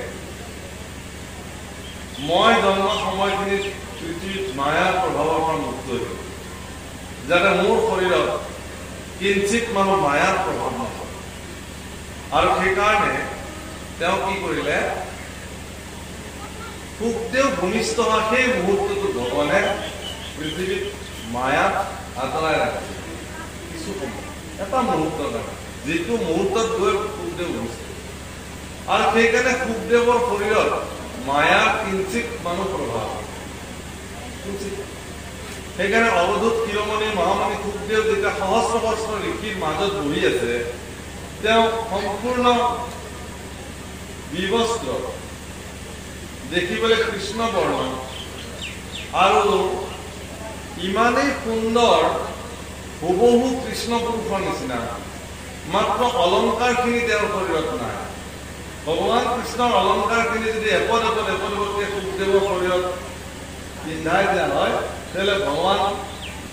S1: মই জন্ম সময়খিনিত পৃথিৱীত মায়াৰ প্ৰভাৱৰ পৰা মুক্ত হৈ যাতে মোৰ শৰীৰত কিঞ্চিত মানুহ মায়াৰ প্ৰভাৱ নহয় আৰু সেইকাৰণে তেওঁ কি কৰিলে সুখদেও ভূমিষ্ঠ হোৱা সেই মুহূৰ্তটো ভগৱানে পৃথিৱীত মায়াত আঁতৰাই ৰাখিছে কিছু সময় এটা মুহূৰ্তৰ কাৰণে যিটো মুহূৰ্তত গৈ সুখদেৱ ভূমিষ্ঠ আৰু সেইকাৰণে সুখদেৱৰ শৰীৰত মায়াৰ কিঞ্চিত মানুহ প্ৰভাৱ সেইকাৰণে অৱধূত শিৰোমণি মহামণি সুখদেৱ যেতিয়া সহস্ৰ সহস্ৰ ঋষিৰ মাজত বহি আছে তেওঁ সম্পূৰ্ণ বিবস্ত্ৰ দেখিবলৈ কৃষ্ণ বৰ্ণ আৰু ইমানেই সুন্দৰ হুবহু কৃষ্ণ পুৰুষৰ নিচিনা। মাত্ৰ অলংকাৰখিনি তেওঁৰ শৰীৰত নাই। ভগৱান কৃষ্ণৰ অলংকাৰখিনি যদি এপদ এপদ এপদ এপদকে সুখদেৱৰ শৰীৰত পিন্ধাই দিয়া হয় তেতিয়াহ'লে ভগৱান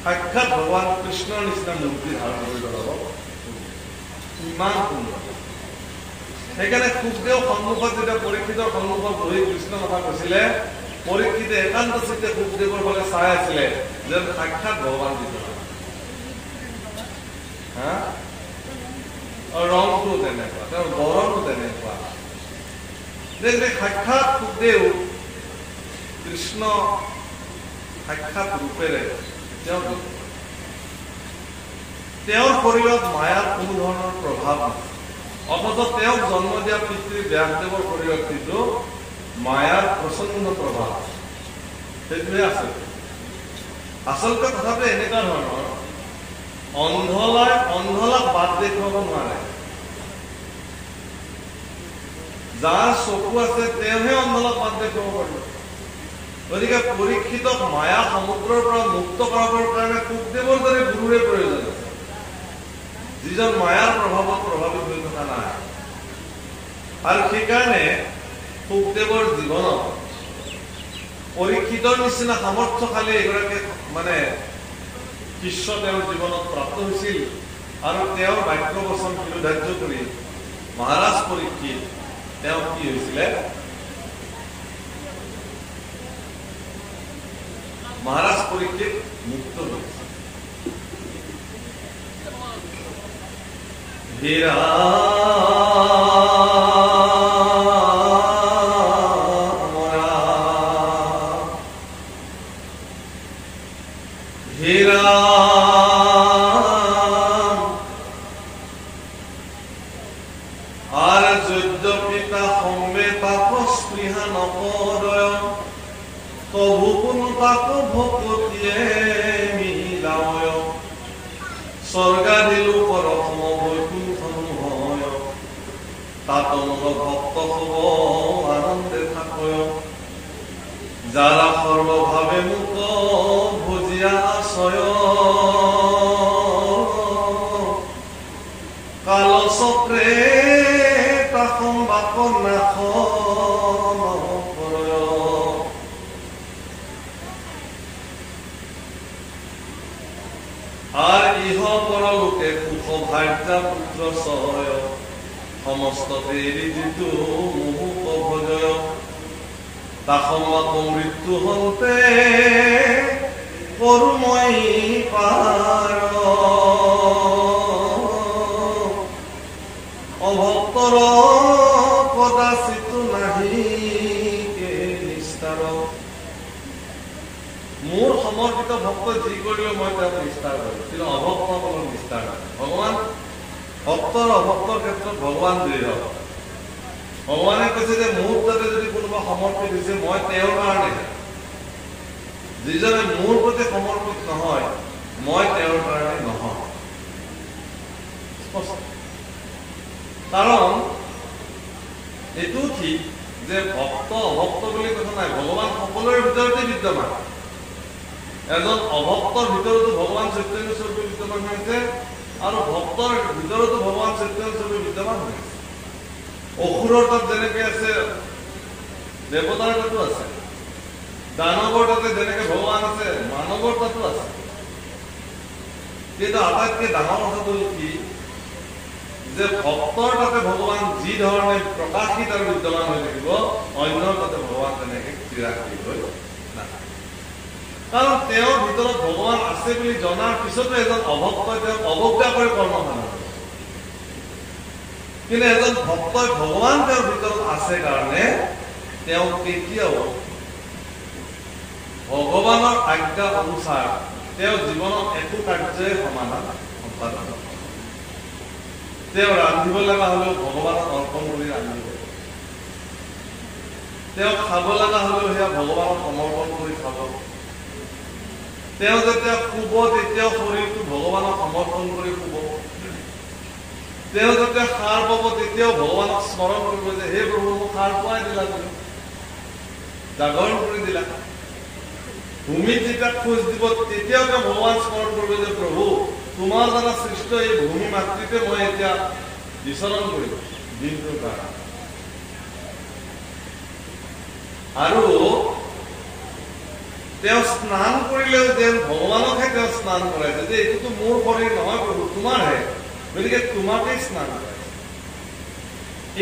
S1: সাক্ষাৎ ভগৱান কৃষ্ণৰ নিচিনা মূৰ্তি ধাৰণ কৰি পেলাব ইমান সুন্দৰ। সেইকাৰণে সুখদেৱ সন্মুখত যেতিয়া পৰীক্ষিতৰ সন্মুখত বহি কৃষ্ণ কথা কৈছিলে পৰীক্ষিতে একান্ত চিত্তে সুখদেৱৰ ফালে চাই আছিলে যেন সাক্ষাৎ ভগৱান বিদ্যমান। হা? ৰংটো তেনেকুৱা তেওঁৰ বৰণটো তেনেকুৱা যে সাক্ষাৎ সুখদেৱ কৃষ্ণ সাক্ষাৎ ৰূপেৰে তেওঁ তেওঁৰ শৰীৰত মায়াৰ কোনো ধৰণৰ প্ৰভাৱ নাই অথচ তেওঁক জন্ম দিয়া পিতৃ ব্যাসদেৱৰ শৰীৰত কিন্তু মায়াৰ প্ৰচণ্ড প্ৰভাৱ সেইটোহে আছে আচলতে কথাটো এনেকুৱা ধৰণৰ অন্ধলাই অন্ধলাক বাদ দেখুৱাব নোৱাৰে। যাৰ চকু আছে তেওঁহে অন্ধলাক বাদ দেখুৱাব পাৰিব। গতিকে পৰীক্ষিতক মায়া সমুদ্ৰৰ পৰা মুক্ত কৰাবৰ কাৰণে সুখদেৱৰ দৰে গুৰুৰে প্ৰয়োজন আছে। যিজন মায়াৰ প্ৰভাৱত প্ৰভাৱিত হৈ থকা নাই। আৰু সেইকাৰণে সুখদেৱৰ জীৱনত পৰীক্ষিতৰ নিচিনা সামৰ্থ্যশালী এগৰাকী মানে শিষ্য তেওঁৰ জীৱনত প্ৰাপ্ত হৈছিল আৰু তেওঁৰ বাক্য বচন শিৰোধাৰ্য কৰি মহাৰাজ পৰীক্ষিত তেওঁ কি হৈছিলে? মহাৰাজ পৰীক্ষিত মুক্ত হৈছিল সুখ ভাৰ্যা পুত্ৰ চয় সমস্ত দেৰি যিটো মুহুক ভজয়। তাসমত মৃত্যু হন্তে কৰুময় পাৰ অভক্তৰ কদাচিত নাহি কে নিস্তাৰ মোৰ সমৰ্পিত ভক্ত যি কৰিলেও মই তেওঁক নিষ্ঠাৰ কৰিম কিন্তু অভক্তসকলৰ নিষ্ঠাৰ নাই ভগৱান ভক্তৰ অভক্তৰ ক্ষেত্ৰত ভগৱান দৃঢ় ভগৱানে কৈছে যে মোৰ তাতে যদি কোনোবা সমৰ্পিত হৈছে মই তেওঁৰ কাৰণে যিজনে মোৰ প্ৰতি সমৰ্পিত নহয় মই তেওঁৰ কাৰণে নহয় কাৰণ এইটো ঠিক যে ভক্ত অভক্ত বুলি কথা নাই ভগৱান সকলোৰে ভিতৰতে বিদ্যমান এজন অভক্তৰ ভিতৰতো ভগৱান চৈতন্য স্বৰূপে বিদ্যমান হৈছে আৰু ভক্তৰ ভিতৰতো ভগৱান চৈতন্য স্বৰূপে বিদ্যমান হৈছে অসুৰৰ তাত যেনেকে আছে দেৱতাৰ তাতো আছে দানৱৰ তাতে যেনেকে ভগৱান আছে মানৱৰ তাতো আছে। কিন্তু আটাইতকৈ ডাঙৰ কথাটো হ'ল কি যে ভক্তৰ তাতে ভগৱান যি ধৰণে প্ৰকাশিত আৰু বিদ্যমান হৈ থাকিব অন্যৰ তাতে ভগৱান তেনেকে চিৰাশী হৈ নাথাকে কাৰণ তেওঁৰ ভিতৰত ভগৱান আছে বুলি জনাৰ পিছতো এজন অভক্তই তেওঁক অৱজ্ঞা কৰি কৰ্মসাধন কিন্তু এজন ভক্তই ভগৱান তেওঁৰ ভিতৰত আছে কাৰণে তেওঁ কেতিয়াও ভগৱানৰ আজ্ঞা অনুসাৰ তেওঁ জীৱনত একো কাৰ্যই সমাধান সম্পাদন তেওঁ ৰান্ধিব লগা হলেও ভগৱানক অৰ্পণ কৰি ৰান্ধিব। তেওঁ খাব লগা হলেও সেয়া ভগৱানক সমৰ্পণ কৰি খাব। তেওঁ যেতিয়া শুব তেতিয়াও শৰীৰটো ভগৱানক সমৰ্পণ কৰি শুব। তেওঁ যেতিয়া সাৰ পাব তেতিয়াও ভগৱানক স্মৰণ কৰিব যে হে প্ৰভু মোক সাৰ পোৱাই দিলা তুমি। জাগৰণ কৰি দিলা। ভূমিত যেতিয়া খোজ দিব তেতিয়াও তেওঁ ভগৱান স্মৰণ কৰিব যে প্ৰভু তোমাৰ দ্বাৰা সৃষ্ট এই ভূমি মাতৃতে মই এতিয়া বিচৰণ কৰিম দিনটোৰ কাৰণে। আৰু তেওঁ স্নান কৰিলেও যেন ভগৱানকহে তেওঁ স্নান কৰাইছে যে এইটোতো মোৰ শৰীৰ নহয় প্ৰভু তোমাৰহে। গতিকে তোমাকেই স্নান কৰাইছে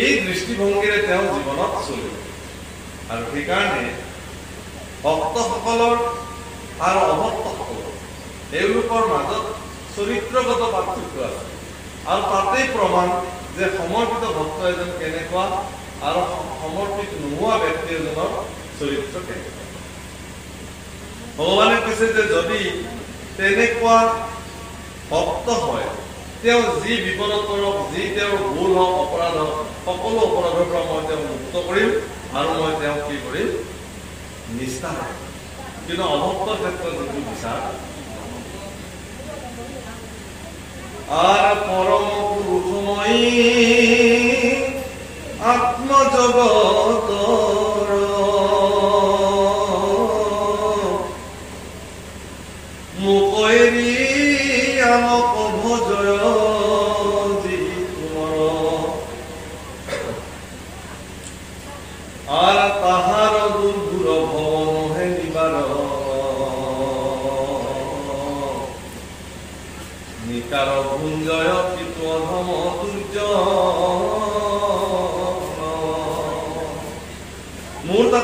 S1: এই দৃষ্টিভংগীৰে তেওঁ জীৱনত চলিব আৰু সেইকাৰণে ভক্তসকলৰ আৰু অভক্তসকলৰ এওঁলোকৰ মাজত চৰিত্ৰগত পাৰ্থক্য আছে। আৰু তাতেই প্ৰমাণ যে সমৰ্পিত ভক্ত এজন কেনেকুৱা আৰু সমৰ্পিত নোহোৱা ব্যক্তি এজনৰ চৰিত্ৰ কেনেকুৱা। ভগৱানে কৈছে যে যদি তেনেকুৱা ভক্ত হয় তেওঁ যি বিপদত কৰক যি তেওঁৰ ভুল হওক অপৰাধ হওক সকলো অপৰাধৰ পৰা মই তেওঁক মুক্ত কৰিম আৰু মই তেওঁক কি কৰিম? নিষ্ঠা কিন্তু অভক্তৰ ক্ষেত্ৰত যিটো বিচাৰ আৰ পৰম পুৰুষময়ী আত্মজগতৰ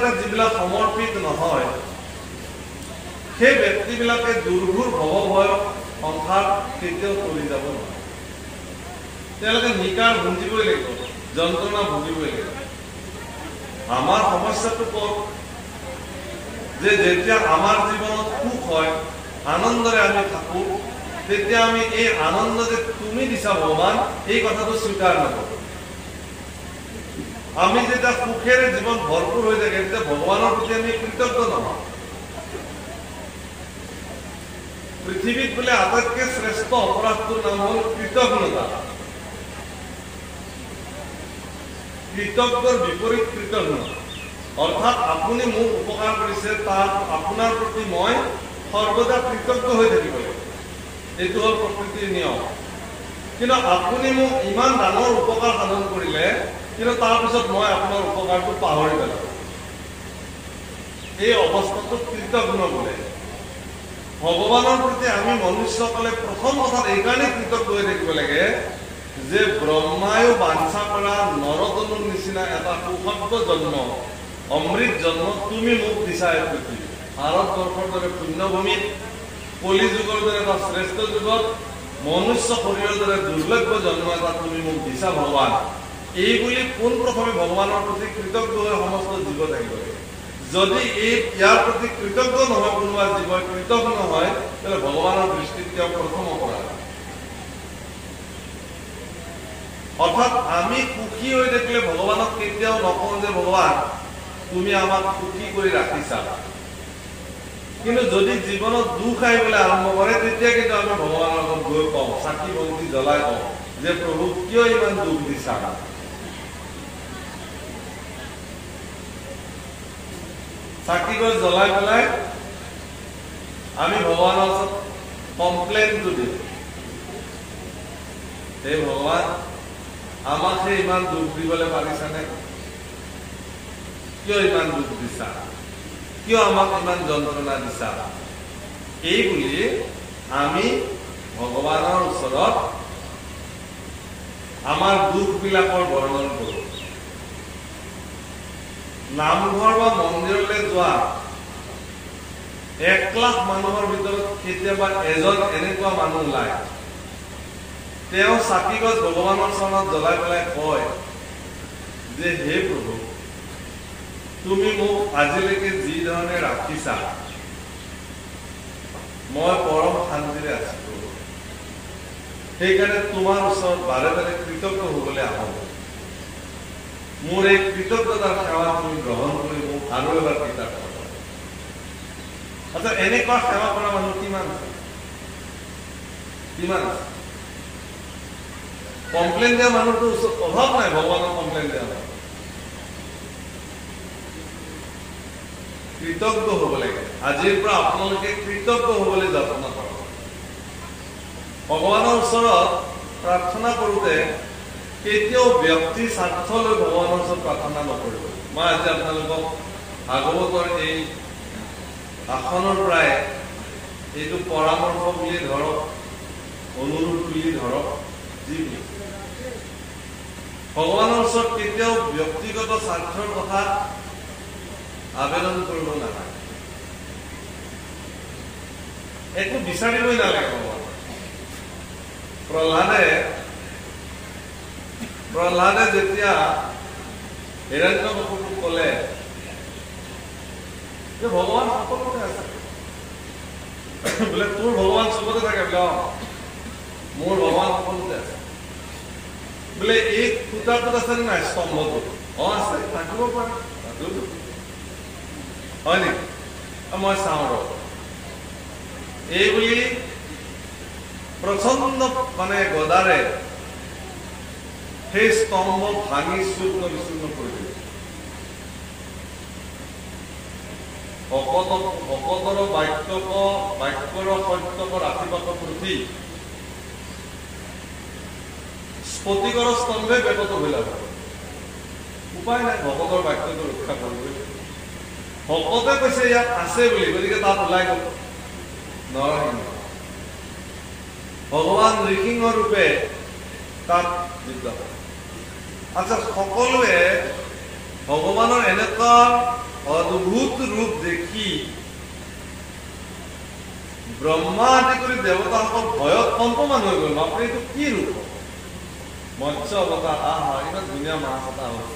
S1: তাতে যিবিলাক সমৰ্পিত নহয় সেই ব্যক্তিবিলাকে দুৰ্ঘুৰ ভৱ ভয় সংসাৰ কেতিয়াও কৰি যাব নোৱাৰে। তেওঁলোকে নিকাৰ ভুঞ্জিবই লাগিব যন্ত্ৰণা ভুগিবই লাগিব। আমাৰ সমস্যাটো ক'ত? যে যেতিয়া আমাৰ জীৱনত সুখ হয় আনন্দৰে আমি থাকো তেতিয়া আমি এই আনন্দ যে তুমি দিছা ভগৱান এই কথাটো স্বীকাৰ নকৰো। আমি যেতিয়া সুখেৰে জীৱন ভৰপূৰ হৈ থাকে তেতিয়া ভগৱানৰ প্ৰতি আমি কৃতজ্ঞ নহওঁ পৃথিৱীত বোলে আটাইতকৈ শ্ৰেষ্ঠ অপৰাধটোৰ নাম হ'ল কৃতজ্ঞতা। কৃতজ্ঞৰ বিপৰীত কৃতজ্ঞতা অৰ্থাৎ আপুনি মোক উপকাৰ কৰিছে তাৰ আপোনাৰ প্ৰতি মই সৰ্বদা কৃতজ্ঞ হৈ থাকিব লাগিব। এইটো হ'ল প্ৰকৃতিৰ নিয়ম। কিন্তু আপুনি মোক ইমান ডাঙৰ উপকাৰ সাধন কৰিলে কিন্তু তাৰপিছত মই আপোনাৰ উপকাৰটো পাহৰি পেলাম এই অৱস্থাটো কৃতজ্ঞ বোলে। ভগৱানৰ প্ৰতি আমি মনুষ্যসকলে প্ৰথম কথাত এইকাৰণে কৃতজ্ঞ হৈ থাকিব লাগে যে ব্ৰহ্মায়ো বাঞ্ছা কৰা নৰতনুৰ নিচিনা এটা সুসভ্য জন্ম অমৃত জন্ম তুমি মোক দিছা এই ভাৰতবৰ্ষৰ দৰে পুণ্যভূমিত কলি যুগৰ দৰে এটা শ্ৰেষ্ঠ যুগত মনুষ্য শৰীৰৰ দৰে দুৰ্লভ্য জন্ম এটা তুমি মোক দিছা ভগৱান। এই বুলি পোনপ্ৰথমে ভগৱানৰ প্ৰতি কৃতজ্ঞ হৈ সমস্ত জীৱ থাকিব যদি এই ইয়াৰ প্ৰতি কৃতজ্ঞ নহয় কোনোবা জীৱই কৃতজ্ঞ নহয় তেতিয়াহ'লে ভগৱানৰ দৃষ্টিত তেওঁ প্ৰথম অপৰাধ। অৰ্থাৎ আমি সুখী হৈ থাকিলে ভগৱানক কেতিয়াও নকওঁ যে ভগৱান তুমি আমাক সুখী কৰি ৰাখিছা। কিন্তু যদি জীৱনত দুখ আহিবলৈ আৰম্ভ কৰে তেতিয়া কিন্তু আমি ভগৱানৰ আগত গৈ কওঁ চাকি বন্তি জ্বলাই কওঁ যে প্ৰভু কিয় ইমান দুখ দিছা? চাকি গছ জ্বলাই পেলাই আমি ভগৱানৰ ওচৰত কমপ্লেইনটো দিওঁ। হে ভগৱান আমাক সেই ইমান দুখ দিবলৈ পাৰিছানে কিয় ইমান দুখ দিছা? কিয় আমাক ইমান যন্ত্ৰণা দিছা? এই বুলি আমি ভগৱানৰ ওচৰত আমাৰ দুখবিলাকৰ বৰ্ণন কৰোঁ। নামঘৰ বা মন্দিৰলৈ যোৱা। এক লাখ মানুহৰ ভিতৰত কেতিয়াবা এজন এনেকুৱা মানুহ ওলায় তেওঁ চাকি গছ ভগৱানৰ চৰণত জ্বলাই পেলাই কয় যে হে প্ৰভু তুমি মোক আজিলৈকে যি ধৰণে ৰাখিছা মই পৰম শান্তিৰে আছো। সেইকাৰণে তোমাৰ ওচৰত বাৰে বাৰে কৃতজ্ঞ হবলৈ আহোঁ। মোৰ এই কৃতজ্ঞতাৰ সেৱা তুমি গ্ৰহণ কৰি মোক আৰু এবাৰ কিতাপ আচ্ছা এনেকুৱা সেৱা কৰা মানুহ কিমান আছে কিমান আছে কমপ্লেইন দিয়া মানুহটো অভাৱ নাই ভগৱানক কমপ্লেইন দিয়া মানুহ কৃতজ্ঞ হ'ব লাগে আজিৰ পৰা আপোনালোকে কৃতজ্ঞ হ'বলৈ যত্ন কৰক ভগৱানৰ ওচৰত প্ৰাৰ্থনা কৰোঁতে কেতিয়াও ব্যক্তি স্বাৰ্থ লৈ ভগৱানৰ ওচৰত প্ৰাৰ্থনা নকৰিব। মই আজি আপোনালোকক ভাগৱতৰ এই আসনৰ পৰাই এইটো পৰামৰ্শ বুলি ধৰক অনুৰোধ বুলি ধৰক যি ভগৱানৰ ওচৰত কেতিয়াও ব্যক্তিগত স্বাৰ্থৰ কথা আবেদন কৰিব নালাগে। একো বিচাৰিবই নালাগে ভগৱান প্ৰহ্লাদে প্ৰহ্লাদে যেতিয়া হিৰণ্য কপুৰটোক কলে যে ভগৱান সকলোতে আছে। বোলে তোৰ ভগৱান চবতে থাকে। বোলে অ মোৰ ভগৱান সকলোতে আছে। বোলে এই খুটাটোত আছে নে নাই? স্তম্ভটোত অ আছে। থাকিব পাৰে। হয় নেকি মই চাওঁ ৰ। এই বুলি প্ৰচণ্ড মানে গদাৰে সেই স্তম্ভ ভাঙি চূৰ্ণ বিচূৰ্ণ কৰি দিলে ভকত ভকতৰ বাক্যক বাক্যৰ সত্যক ৰাতিপাত প্ৰতি স্ফটিকৰ স্তম্ভে ব্যাপত হৈ লাভ উপায় নাই ভকতৰ বাক্যটো ৰক্ষা কৰিবই ভকতে কৈছে ইয়াত আছে বুলি গতিকে তাত ওলাই গ'ল নৰসিংহ ভগৱান নৃসিংহ ৰূপে তাত বিদ্যমান আচ্ছা সকলোৱে ভগৱানৰ এনেকুৱা অদ্ভুত ৰূপ দেখি ব্ৰহ্মা আদি কৰি দেৱতাসকল ভয়ত কম্পমান হৈ গ'ল। বাপৰে এইটো কি ৰূপ? মৎস্য অৱতাৰ আহা ইমান ধুনীয়া মাছ এটা হ'ল।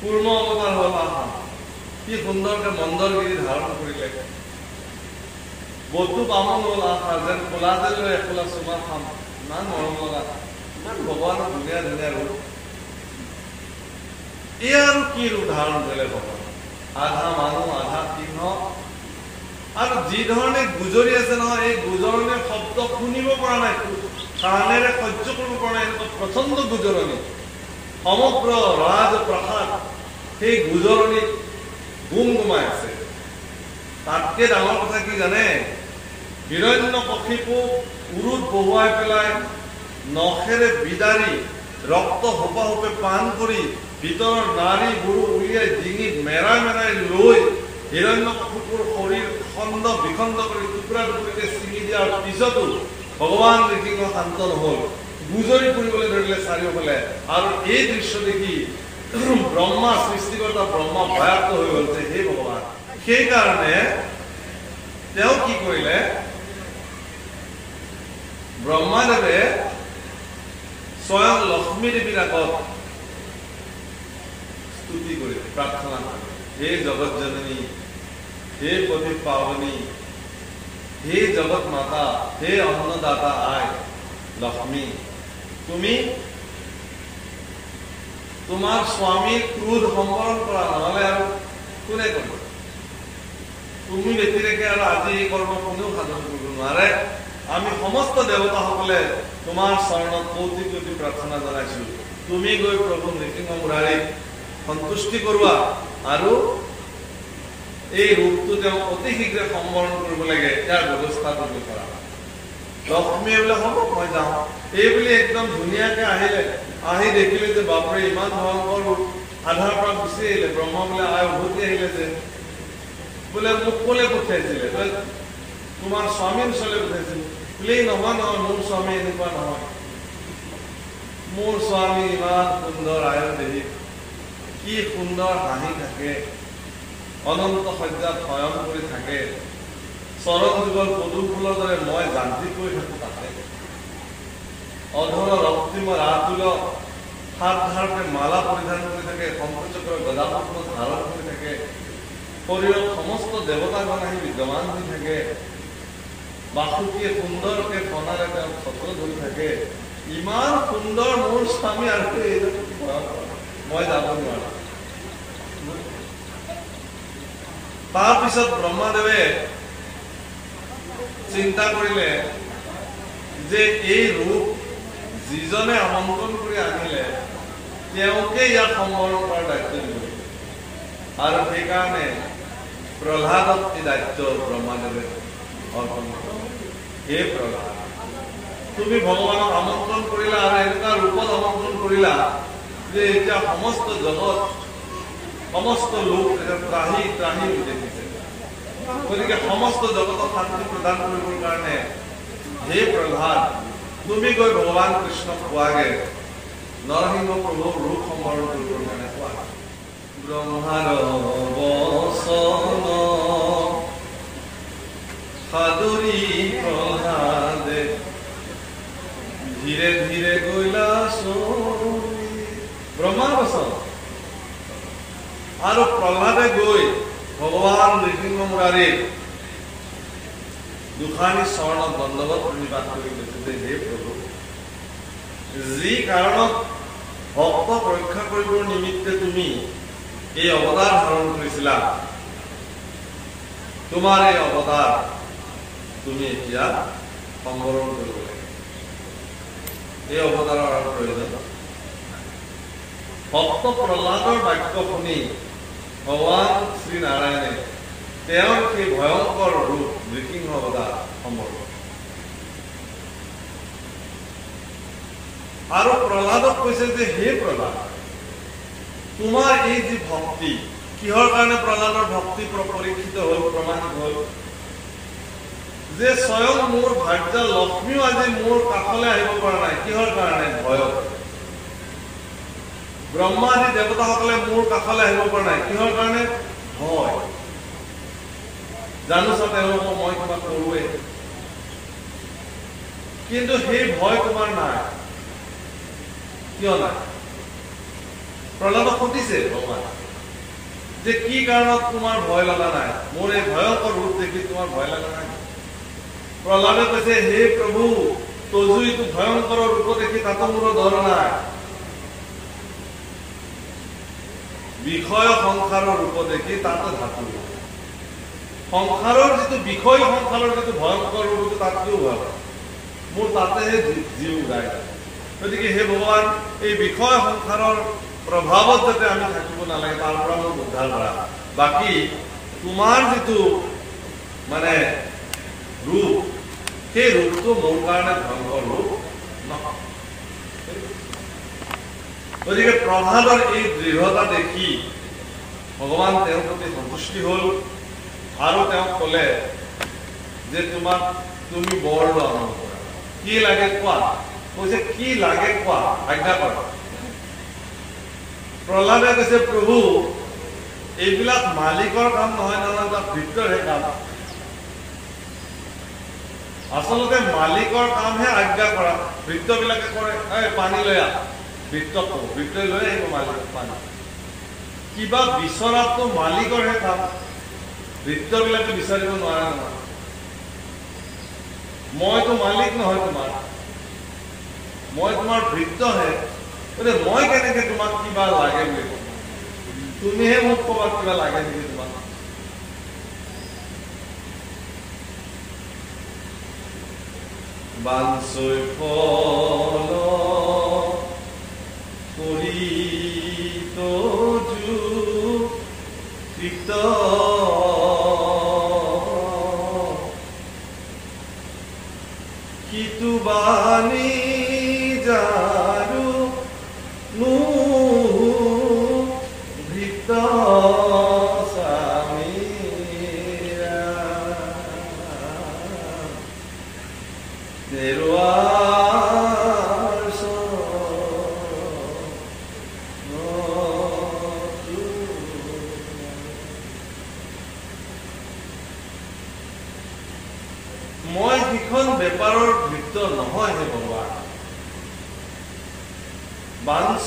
S1: কুৰ্ম অৱতাৰ হ'ল আহা। কি সুন্দৰকে মন্দৰগিৰি ধাৰণ কৰিলে। বধু বামন হ'ল আহা। যেন কোলা যেন লৈ এখোলা চুমা খাম। ইমান মৰম লগা ইমান ভগৱানৰ ধুনীয়া ধুনীয়া ৰূপ এই আৰু কি ধাৰণ কৰিলে ভগৱান আধা মানুহ আধা সিংহ আৰু যি ধৰণে গুজৰি আছে নহয় এই গুজৰণিৰ শব্দ শুনিব পৰা নাই কাণেৰে সহ্য কৰিব পৰা নাই এনেকুৱা প্ৰচণ্ড গুজৰণি সমগ্ৰ ৰাজ প্ৰসাদ সেই গুজৰণিত গুম গুমাই আছে তাতকে ডাঙৰ কথা কি জানে হিৰণ্য কশিপু উৰুত বহুৱাই পেলাই নখেৰে বিদাৰি ৰক্ত হোপা হোপে পান কৰি ভিতৰৰ নাৰী গুৰু উলিয়াই ডিঙিত মেৰাই মেৰাই লৈ হিৰণ্য কশিপুৰ শৰীৰ খণ্ড বিখণ্ড কৰি টুকুৰা টুকুৰিকে ছিঙি দিয়াৰ পিছতো ভগৱান নৃসিংহ শান্ত নহল। গুজৰি ফুৰিবলৈ ধৰিলে চাৰিওফালে। আৰু এই দৃশ্য দেখি ব্ৰহ্মা সৃষ্টিকৰ্তা ব্ৰহ্মা ভয়াক্ত হৈ গল যে হে ভগৱান। সেইকাৰণে তেওঁ কি কৰিলে? ব্ৰহ্মাদেৱে স্বয়ং লক্ষ্মী দেৱীৰ আগত স্তুতি কৰিলে প্ৰাৰ্থনা কৰিলে হে জগত জননী হে পতি পাৱনী হে জগত মাতা হে অন্নদাতা আই লক্ষ্মী তুমি তোমাৰ স্বামীৰ ক্ৰোধ সম্বৰণ কৰা নহলে আৰু কোনে কৰিব? তুমি ব্যতিৰেকে আৰু আজি এই কৰ্ম কোনেও সাধন কৰিব নোৱাৰে। আমি সমস্ত দেৱতাসকলে তোমাৰ চৰণত কৌটি কৌটি প্ৰাৰ্থনা জনাইছো। তুমি গৈ প্ৰভু নৃসিংহ মুৰাৰীক সন্তুষ্টি কৰোৱা আৰু এই ৰূপটো তেওঁ অতি শীঘ্ৰে সম্বৰণ কৰিব লাগে ইয়াৰ ব্যৱস্থা তুমি কৰা। লক্ষ্মীয়ে বোলে হ'ব মই যাওঁ। এই বুলি একদম ধুনীয়াকে আহিলে আহি দেখিলে যে বাপৰে ইমান ভয়ংকৰ ৰূপ। আধাৰ পৰা গুচি আহিলে ব্ৰহ্মা বোলে আই উভতি আহিলে যে। বোলে মোক কলে পঠিয়াইছিলে পঠিয়াইছিল বোলে নহয় নহয় মোৰ স্বামী এনেকুৱা নহয় মোৰ স্বামী ইমান সুন্দৰ আয়ৰ দেহি কি সুন্দৰ হাঁহি থাকে অনন্ত সজ্জাত শয়ন কৰি থাকে চৰণ যুগৰ পদু ফুলৰ দৰে মই যান্ত্ৰিক কৰি থাকো তাতে অধৰ ৰক্তিম ৰাতুল সাত ধাৰকে মালা পৰিধান কৰি থাকে শংকৰচক্ৰ গদাপদ্ম ধাৰণ কৰি থাকে শৰীৰত সমস্ত দেৱতাগণ আহি বিদ্যমান হৈ থাকে বাসুকীয়ে সুন্দৰকে ফনাৰে তেওঁ ছত্ৰ ধৰি থাকে। ইমান সুন্দৰ মোৰ স্বামী আৰু মই যাব নোৱাৰো। তাৰপিছত ব্ৰহ্মাদেৱে চিন্তা কৰিলে যে এই ৰূপ যিজনে আমন্ত্ৰণ কৰি আনিলে তেওঁকে ইয়াক সম্বৰণ কৰাৰ দায়িত্ব দিব। আৰু সেইকাৰণে প্ৰহ্লাদক এই দায়িত্ব ব্ৰহ্মাদেৱে অৰ্পণ কৰে। হে প্ৰহ্লাদ তুমি ভগৱানক আমন্ত্ৰণ কৰিলা আৰু এনেকুৱা ৰূপত আমন্ত্ৰণ কৰিলা যে এতিয়া সমস্ত জগত সমস্ত লোক ত্ৰাহি ত্ৰাহি দেখিছে গতিকে সমস্ত জগতক শান্তি প্ৰদান কৰিবৰ কাৰণে হে প্ৰহ্লাদ তুমি গৈ ভগৱান কৃষ্ণক কোৱাগে নৰসিংহ প্ৰভুৰ ৰূপ সম্বৰণ কৰিবৰ কাৰণে কোৱা। ব্ৰহ্মাৰ সাদৰী প্ৰহ্লাদে ধীৰে ধীৰে গৈলা চৰি ব্ৰহ্মাৰ বচন আৰু প্ৰহ্লাদে গৈ ভগৱান নৃসিংহ মুৰাৰীৰ দুখানি দণ্ডৱত প্ৰণিপাত কৰি কৈছে যে হে প্ৰভু যি কাৰণত ভক্তক ৰক্ষা কৰিবৰ নিমিত্তে তুমি এই অৱতাৰ ধাৰণ কৰিছিলা। তোমাৰ এই অৱতাৰ তুমি এতিয়া সংবৰণ কৰিব লাগে। এই অৱতাৰৰ আৰু প্ৰয়োজন ভক্ত প্ৰহ্লাদৰ বাক্য শুনি ভগৱান শ্ৰীনাৰায়ণে তেওঁৰ সেই ভয়ংকৰ ৰূপ নৃসিংহ অৱতাৰ সম্বৰণ আৰু প্ৰহ্লাদক কৈছে যে হে প্ৰহ্লাদ তোমাৰ এই যি ভক্তি কিহৰ কাৰণে প্ৰহ্লাদৰ ভক্তি পৰীক্ষিত হল প্ৰমাণিত হল? যে স্বয়ং মোৰ ভাৰ্য লক্ষ্মীও আজি মোৰ কাষলৈ আহিব পৰা নাই। কিহৰ কাৰণে? ভয় ব্ৰহ্মা আদি দেৱতাসকলে মোৰ কাষলৈ আহিব পৰা নাই। কিহৰ কাৰণে? ভয়। জানো চা তেওঁলোকক মই কিবা কৰোৱে। কিন্তু সেই ভয় তোমাৰ নাই। কিয় নাই? প্ৰহ্লাদক সুধিছে ভগৱান যে কি কাৰণত তোমাৰ ভয় লগা নাই? মোৰ এই ভয়ংকৰ ৰূপ দেখি তোমাৰ ভয় লগা নাই প্ৰহ্লাদে কৈছে হে প্ৰভু তজুইটো ভয়ংকৰ ৰূপ দেখি তাতো মোৰ নাই বিষয় সংসাৰৰ ৰূপ দেখি তাতো ধাতু সংসাৰৰ যিটো বিষয় সংসাৰৰ যিটো ভয়ংকৰ ৰূপ তাতকৈও ভয় মোৰ তাতেহে জীৱ গায় গতিকে হে ভগৱান এই বিষয় সংসাৰৰ প্ৰভাৱত যাতে আমি থাকিব নালাগে তাৰ পৰা মোক উদ্ধাৰ কৰা বাকী তোমাৰ যিটো মানে ৰূপ সেই ৰূপটো মোৰ কাৰণে ভয়ংকৰ ৰূপ নহয় গতিকে প্ৰহ্লাদৰ এই দৃঢ়তা দেখি ভগৱান তেওঁৰ প্ৰতি সন্তুষ্টি হল। আৰু তেওঁক কলে যে তোমাক তুমি বৰ লোৱা কৰা। কি লাগে কোৱা? কৈছে কি লাগে কোৱা? আজ্ঞা কৰা। প্ৰহ্লাদে কৈছে প্ৰভু এইবিলাক মালিকৰ কাম নহয় নহয় বা ভিতৰহে কাম। আচলতে মালিকৰ কামহে আজ্ঞা কৰা। ভৃত্যবিলাকে কৰে এই পানী লৈ আহ। ভৃত্যক কব ভৃত্যই লৈ আহিব মালিক পানী। কিবা বিচৰাটো মালিকৰহে কাম। ভৃত্যবিলাকে বিচাৰিব নোৱাৰে নহয়। মইতো মালিক নহয় তোমাৰ। মই তোমাৰ ভৃত্যহে গতিকে মই কেনেকে তোমাক কিবা লাগে বুলি কম? তুমিহে মোক কবা কিবা লাগে নেকি তোমাক? বাঞ্চৈ ফল কৰি তজু কৃত কিতু বাণী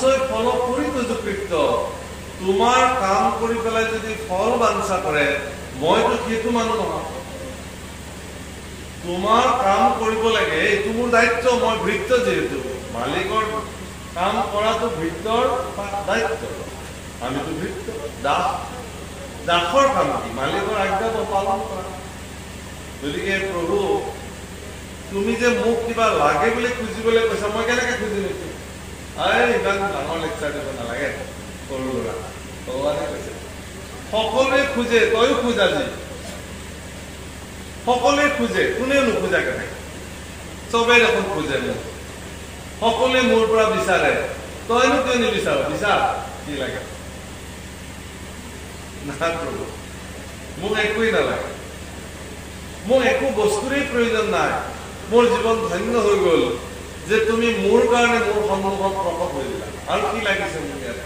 S1: বাঞ্চই ফল কৃত্য তোমাৰ কাম কৰি পেলাই যদি ফল বাঞ্চা কৰে মইতো সেইটো মানুহ নহয়। তোমাৰ কাম কৰিব লাগে এইটো মোৰ দায়িত্ব মই ভৃত্য যিহেতু। মালিকৰ কাম কৰাটো ভৃত্যৰ দায়িত্ব। আমিতো ভৃত্য দাস। দাসৰ কাম কি? মালিকৰ আজ্ঞা পালন কৰা। গতিকে প্ৰভু তুমি যে মোক কিবা লাগে বুলি খুজিবলৈ কৈছা মই কেনেকে খুজিম এইটো? সকলোৱে খোজে তইও খোজ আজি। সকলোৱে খোজে কোনেও নোখোজাকে থাকে চবেই দেখোন খোজে মোক। সকলোৱে মোৰ পৰা বিচাৰে। তইনো কিয় নিবিচাৰ? বিচাৰ কি লাগে? নাই মোক একোৱেই নালাগে। মোক একো বস্তুৰে প্ৰয়োজন নাই। মোৰ জীৱন ধন্য হৈ গল। যে তুমি মোৰ কাৰণে মোৰ সন্মুখত প্ৰকট হৈ দিলা। আৰু কি লাগিছে মোক ইয়াত?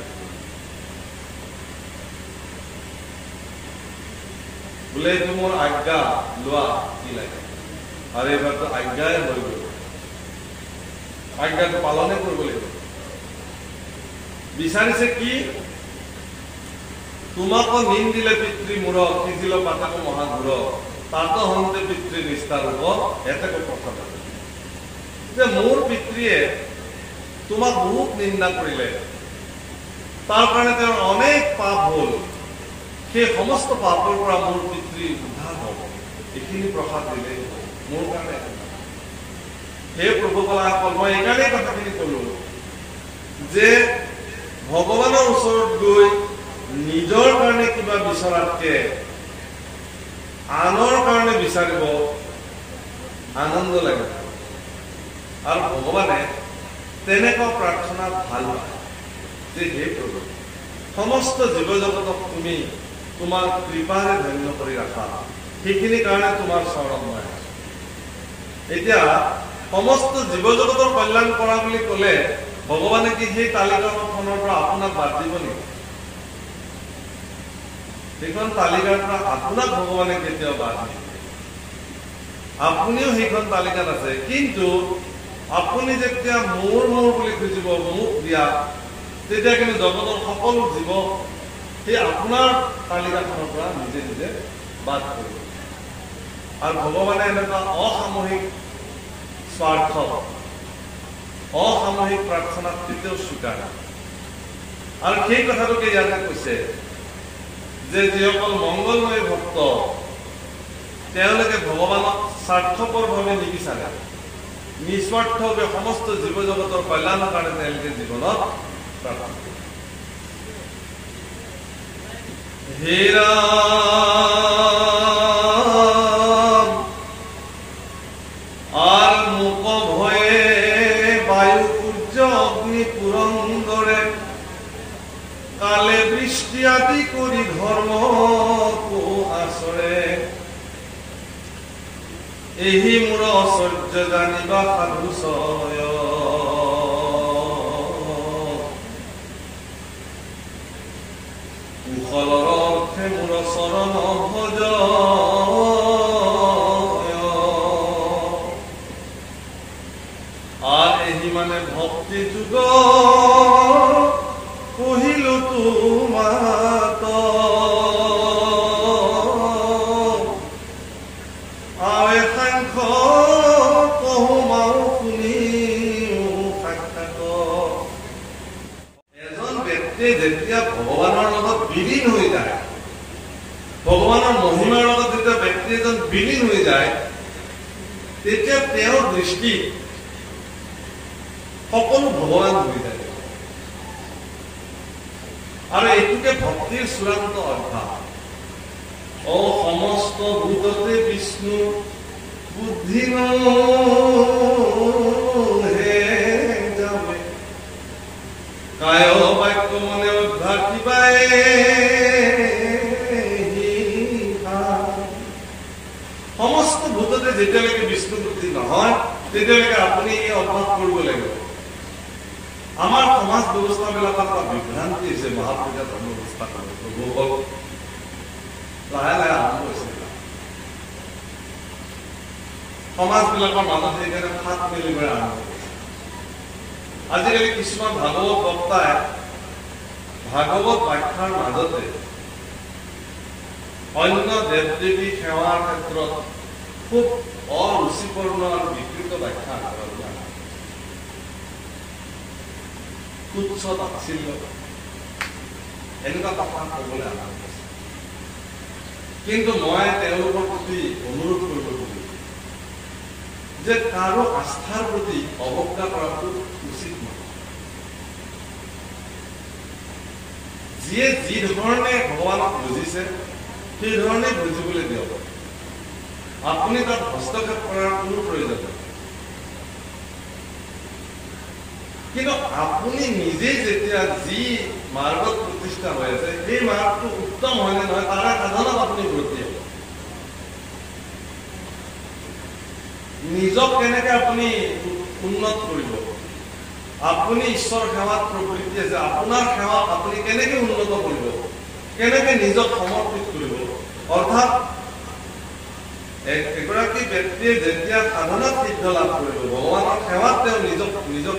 S1: বোলে এইটো মোৰ আজ্ঞা লোৱা কি লাগে? আৰু এইবাৰতো আজ্ঞাই হৈ গল। আজ্ঞাটো পালনে কৰিব লাগিব? বিচাৰিছে কি? তোমাকো নিন দিলে পিতৃ মূৰ সিজিল পাতাকো মহাঘূৰ তাতো হন্তে পিতৃ নিষ্ঠা ৰূপ। এটাকো কথা আছে যে মোৰ পিতৃয়ে তোমাক বহুত নিন্দা কৰিলে। তাৰ কাৰণে তেওঁৰ অনেক পাপ হ'ল। সেই সমস্ত পাপৰ পৰা মোৰ পিতৃ উদ্ধাৰ হব। এইখিনি প্ৰসাদ হ'ব। মোৰ কাৰণে সেই প্ৰভুকলাসকল মই এইকাৰণেই কথাখিনি কলো যে ভগৱানৰ ওচৰত গৈ নিজৰ কাৰণে কিবা বিচৰাতকে আনৰ কাৰণে বিচাৰিব আনন্দ লাগে। আৰু ভগৱানে তেনেকুৱা প্ৰাৰ্থনা ভাল যে হে প্ৰভু। সমস্ত জীৱ জগতক তুমি তোমাৰ কৃপাৰে ধন্য কৰি ৰাখা। সেইখিনি কাৰণে তোমাৰ চৰণ মই এতিয়া সমস্ত জীৱ জগতৰ কল্যাণ কৰা বুলি কলে ভগৱানে কি সেই তালিকাখনৰ পৰা আপোনাক বাদ দিব নেকি? সেইখন তালিকাৰ পৰা আপোনাক ভগৱানে কেতিয়াও বাদ নিদিয়ে। আপুনিও সেইখন তালিকাত আছে। কিন্তু আপুনি যেতিয়া মোৰ মোৰ বুলি খুজিব মোক দিয়া তেতিয়া কিন্তু জগতৰ সকলো জীৱ সেই আপোনাৰ তালিকাখনৰ পৰা নিজে নিজে বাদ কৰিব আৰু ভগৱানে এনেকুৱা অসামূহিক স্বাৰ্থ অসামূহিক প্ৰাৰ্থনাত কেতিয়াও স্বীকাৰ আৰু সেই কথাটোকে ইয়াতে কৈছে যে যিসকল মংগলময় ভক্ত তেওঁলোকে ভগৱানক স্বাৰ্থপৰভাৱে নিবিচাৰে। নিস্বাৰ্থভাৱে সমস্ত জীৱ জগতৰ কল্যাণৰ কাৰণে তেওঁলোকে জীৱনত প্ৰাৰ্থনা কৰে ଏହି ମୋର ଐଶ୍ୱର୍ଯ୍ୟ ଜାଣିବା ସାଧୁ ସୟ କୁଶଲର ଅର୍ଥେ ମୋର ଶରଣ ଭଜ আর ଏହି ମାନେ ଭକ୍ତି ଯୁଗ କହିଲୁ ତୁମାତ ভগৱানৰ মহিমাৰ লগত যেতিয়া ব্যক্তি এজন বিলীন হৈ যায় তেতিয়া তেওঁৰ দৃষ্টি সকলো ভগৱান হৈ যায়। আৰু এইটোকে ভক্তিৰ চূড়ান্ত অভ্যাস ও সমস্ত ভূততে বিষ্ণু বুদ্ধি হে যাবে। কায় বাক্য মনে অভ্যাস কিবাই যেতিয়ালৈকে বিষ্ণু বুদ্ধি নহয় তেতিয়ালৈকে আপুনি এই অভ্যাস কৰিব লাগিব আমাৰ সমাজ ব্যৱস্থাবিলাকত এটা বিভ্ৰান্তি হৈছে মহাপূজা ধৰ্ম ব্যৱস্থা প্ৰভুসকল লাহে লাহে আৰম্ভ হৈছে সমাজবিলাকৰ মাজত সেইকাৰণে ফাট মেলিবলৈ আৰম্ভ কৰিছে আজিকালি কিছুমান ভাগৱত বক্তাই ভাগৱত ব্যাখ্যাৰ মাজতে অন্য দেৱ দেৱী সেৱাৰ ক্ষেত্ৰত খুব অৰুচিপূৰ্ণ আৰু বিকৃত ব্যাখ্যা আগবঢ়াবলৈ আৰম্ভ তুচ্ছ তাচ্ছিল্য এনেকুৱা কথা ক'বলৈ আৰম্ভ কৰিছে কিন্তু মই তেওঁলোকৰ প্ৰতি অনুৰোধ কৰিব খুজিছো যে কাৰো আস্থাৰ প্ৰতি অৱজ্ঞা কৰাটো উচিত নহয় যিয়ে যি ধৰণে ভগৱানক বুজিছে সেই ধৰণে বুজিবলৈ দিয়ক আপুনি তাত হস্তক্ষেপ কৰাৰ কোনো প্ৰয়োজন নাই কিন্তু আপুনি নিজেই যেতিয়া যি মাৰ্গত প্ৰতিষ্ঠা হৈ আছে সেই মাৰ্গটো উত্তম হয়নে নহয় তাৰে সাধনত আপুনি গুৰুত্ব হ'ব নিজক কেনেকে আপুনি উন্নত কৰিব আপুনি ঈশ্বৰ সেৱাত প্ৰবৃত্তি আছে আপোনাৰ সেৱাক আপুনি কেনেকে উন্নত কৰিব কেনেকে নিজক সমৰ্পিত কৰিব অৰ্থাৎ এগৰাকী ব্যক্তিয়ে যেতিয়া সাধনাত সিদ্ধ লাভ কৰিব ভগৱানৰ সেৱাত তেওঁ নিজক নিজক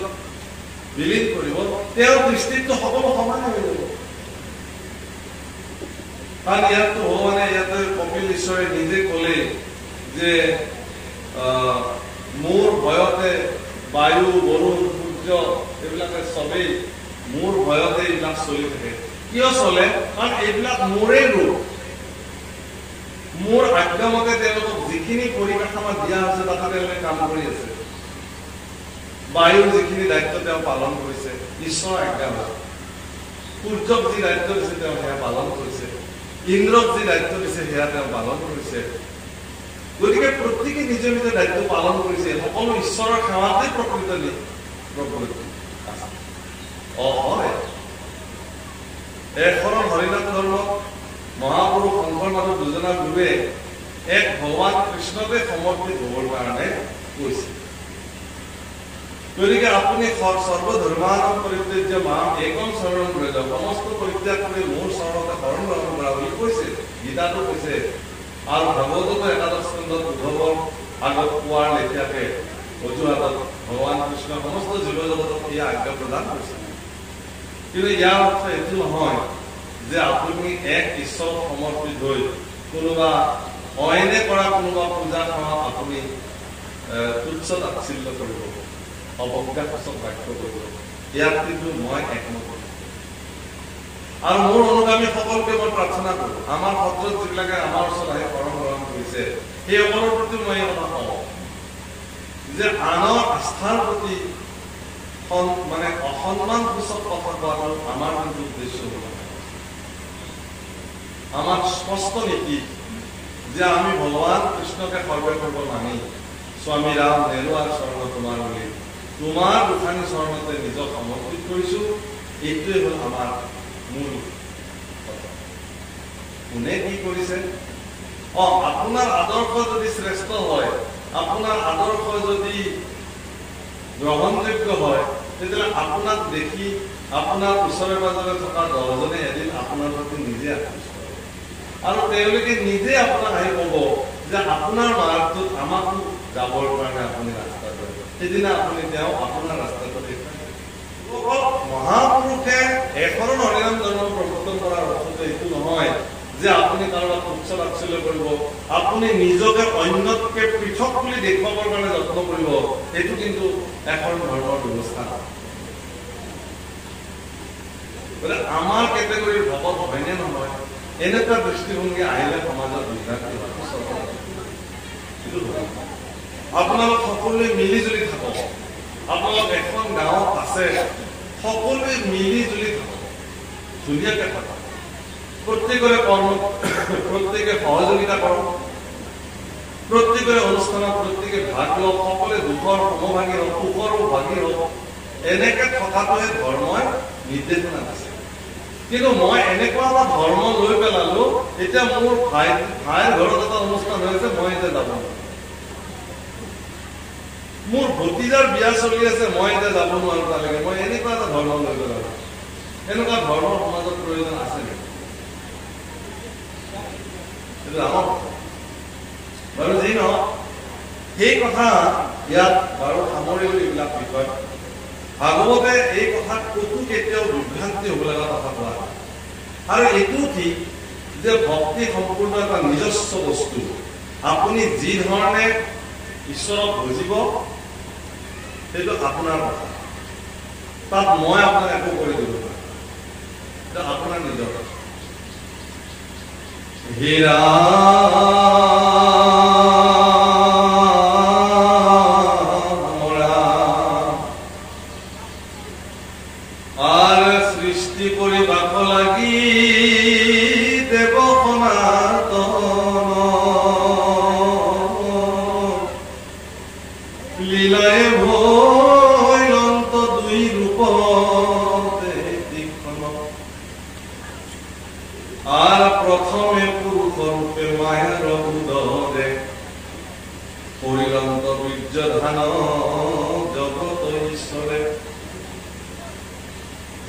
S1: বিলীন কৰিব তেওঁৰ দৃষ্টিটো সকলো সমানে হৈ যাব। কাৰণ ইয়াততো ভগৱানে ইয়াতে কপিল ঈশ্বৰে নিজে ক'লে যে মোৰ ভয়তে বায়ু বৰুণ সূৰ্য এইবিলাকে চবেই মোৰ ভয়তে এইবিলাক চলি থাকে। কিয় চলে? কাৰণ এইবিলাক মোৰে ৰূপ মোৰ আজ্ঞামতে তেওঁলোকক যিখিনি পৰিৱেশ দিয়া হৈছে তাতে তেওঁলোকে কাম কৰি আছে। বায়ুৰ যিখিনি দায়িত্ব তেওঁ পালন কৰিছে ঈশ্বৰৰ আজ্ঞা সূৰ্যক যি দায়িত্ব দিছে তেওঁ সেয়া পালন কৰিছে। ইন্দ্ৰক যি দায়িত্ব দিছে সেয়া তেওঁ পালন কৰিছে। গতিকে প্ৰত্যেকে নিজৰ নিজৰ দায়িত্ব পালন কৰিছে। সকলো ঈশ্বৰৰ সেৱাতে প্ৰকৃত অ হয়। এশৰণ হৰিনাথ ধৰ্ম মহাপুৰুষ শংকৰ মাধৱ দুজনা গুৰুৱে এক ভগৱান কৃষ্ণকে সমৰ্পিত হবৰ কাৰণে কৈছে গতিকে আপুনি সৰ্বধৰ্মানম পৰিত্যাজ্য মাম একম চৰণ কৰি যাওক সমস্ত পৰিত্যাগ কৰি মোৰ চৰণতে শৰণ গ্ৰহণ কৰা বুলি কৈছে গীতাটো কৈছে আৰু ভাগৱততো একাদশ স্কন্ধত উদ্ধৱৰ আগত পোৱাৰ লেখীয়াকে অজুহাতত ভগৱান কৃষ্ণ সমস্ত জীৱ জগতক এই আজ্ঞা প্ৰদান কৰিছে কিন্তু ইয়াৰ অৰ্থ এইটো নহয় যে আপুনি এক ঈশ্বৰক সমৰ্পিত হৈ কোনোবা অইনে কৰা কোনোবা পূজা সেৱা আপুনি তুচ্ছ কৰিব। অৱজ্ঞাসূচক বাক্য কৰিব। ইয়াত কিন্তু মই একমত। আৰু মোৰ অনুগামী সকলোকে মই প্ৰাৰ্থনা কৰো। আমাৰ সত্ৰত যিবিলাকে আমাৰ ওচৰত আহি শৰণ গ্ৰহণ কৰিছে সেইসকলৰ প্ৰতি মই কথা কওঁ। যে আনৰ আস্থাৰ প্ৰতি মানে অসন্মান সূচক কথা কোৱাটো আমাৰ কিন্তু উদ্দেশ্য হ'ব আমাৰ স্পষ্ট নীতি যে আমি ভগৱান কৃষ্ণকে সৰ্বে সৰ্ব মানি স্বামী ৰাম নেৰুৱাৰ চৰণ তোমাৰ বুলি। তোমাৰ গোসানী চৰণতে নিজক সমৰ্পিত কৰিছো এইটোৱে হ'ল আমাৰ মূল কোনে কি কৰিছে? অ আপোনাৰ আদৰ্শ যদি শ্ৰেষ্ঠ হয় আপোনাৰ আদৰ্শ যদি গ্ৰহণযোগ্য হয় তেতিয়াহ'লে আপোনাক দেখি আপোনাৰ ওচৰে পাজৰে থকা দহজনে এদিন আপোনাৰ প্ৰতি নিজে আকৃষ্ট। আৰু তেওঁলোকে নিজে আপোনাক আহি ক'ব যে আপোনাৰ মাৰ্গটোত আমাকো যাবৰ কাৰণে আপুনি ৰাস্তা কৰে সেইদিনা আপুনি তেওঁ আপোনাৰ ৰাস্তাটো মহাপুৰুষে এশৰণ হৰিনাম ধৰ্ম প্ৰৱৰ্তন কৰাৰ অৰ্থটো এইটো নহয় যে আপুনি কাৰোবাক উচ্চ বাৎসল্য কৰিব আপুনি নিজকে অন্যতকে পৃথক বুলি দেখুৱাবৰ কাৰণে যত্ন কৰিব সেইটো কিন্তু এশৰণ ধৰ্মৰ ব্যৱস্থা আমাৰ কেটেগৰীৰ ভকত হয়নে নহয়? এনেকুৱা দৃষ্টিভংগী আহিলে সমাজত বিভ্ৰান্তি আপোনালোক সকলোৱে মিলি জুলি থাকক। আপোনালোক এখন গাঁৱত আছে। সকলোৱে মিলি জুলি থাকক। ধুনীয়াকে থাকক। প্ৰত্যেকৰে কৰ্ম প্ৰত্যেকে সহযোগিতা কৰক। প্ৰত্যেকৰে অনুষ্ঠানত প্ৰত্যেকে ভাগ লওক। সকলোৱে দুখৰ সমভাগী হওক সুখৰো ভাগী হওক। এনেকে থকাটোহে ধৰ্মই নিৰ্দেশনা আছে কিন্তু মই এনেকুৱা এটা ধৰ্ম লৈ পেলালো এতিয়া মোৰ ভাই ভাইৰ ঘৰত এটা অনুষ্ঠান হৈ আছে মই এতিয়া যাব মোৰ ভতিজাৰ বিয়া চলি আছে মই এতিয়া যাব নোৱাৰো তালৈকে। মই এনেকুৱা এটা ধৰ্ম লৈ পেলালো। এনেকুৱা ধৰ্মৰ সমাজত প্ৰয়োজন আছে নেকি? বাৰু যি নহওক সেই কথা ইয়াত বাৰু সামৰি এইবিলাক বিষয় ভাগৱতে এই কথাত ক'তো কেতিয়াও বিভ্ৰান্তি হ'ব লগা কথা কোৱা আৰু এইটো ঠিক যে ভক্তি সম্পূৰ্ণ এটা নিজস্ব বস্তু। আপুনি যি ধৰণে ঈশ্বৰক বুজিব সেইটো আপোনাৰ কথা। তাত মই আপোনাক একো কৰি দিব নোৱাৰো। আপোনাৰ নিজৰ হীৰা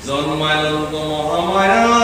S1: জন্মায় মহামায়া।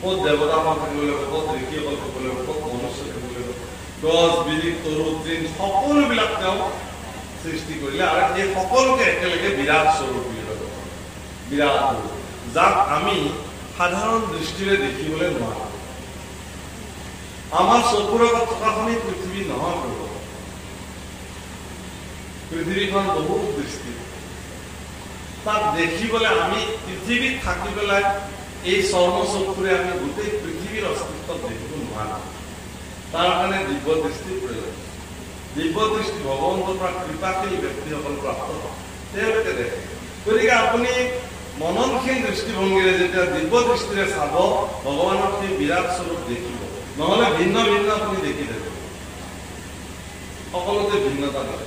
S1: ক'ত দেৱতা মা থাকিব লাগিব ক'ত ঋষিসকল থাকিব লাগিব ক'ত মনুষ্য থাকিব লাগিব গছ বিৰিক তৰু দিন সকলোবিলাক তেওঁ সৃষ্টি কৰিলে আৰু সেই সকলোকে একেলগে বিৰাট স্বৰূপ বুলি ক'ব বিৰাট স্বৰূপ যাক আমি সাধাৰণ দৃষ্টিৰে দেখিবলৈ নোৱাৰোঁ আমাৰ চকুৰ আগত থকাখনেই পৃথিৱী নহয় কৰিব পৃথিৱীখন বহুত দৃষ্টি তাক দেখিবলৈ আমি পৃথিৱীত থাকি পেলাই এই চর্ম চক্ষুরে আমি গোটেই পৃথিবীর অস্তিত্ব দেখব নোহার তার কারণে দিব্য দৃষ্টি প্রয়োজন দিব্য দৃষ্টি ভগবন্তৰ পৰা কৃপাতেই ব্যক্তিসকল প্ৰাপ্ত হয় তেওঁলোকে দেখে গতিকে আপুনি মননশীল দৃষ্টিভংগীৰে যেতিয়া দিব্য দৃষ্টিৰে চাব ভগৱানক সেই বিৰাট স্বৰূপ দেখিব নহ'লে ভিন্ন ভিন্ন আপুনি দেখি দেখিব সকলোতে ভিন্নতা নাই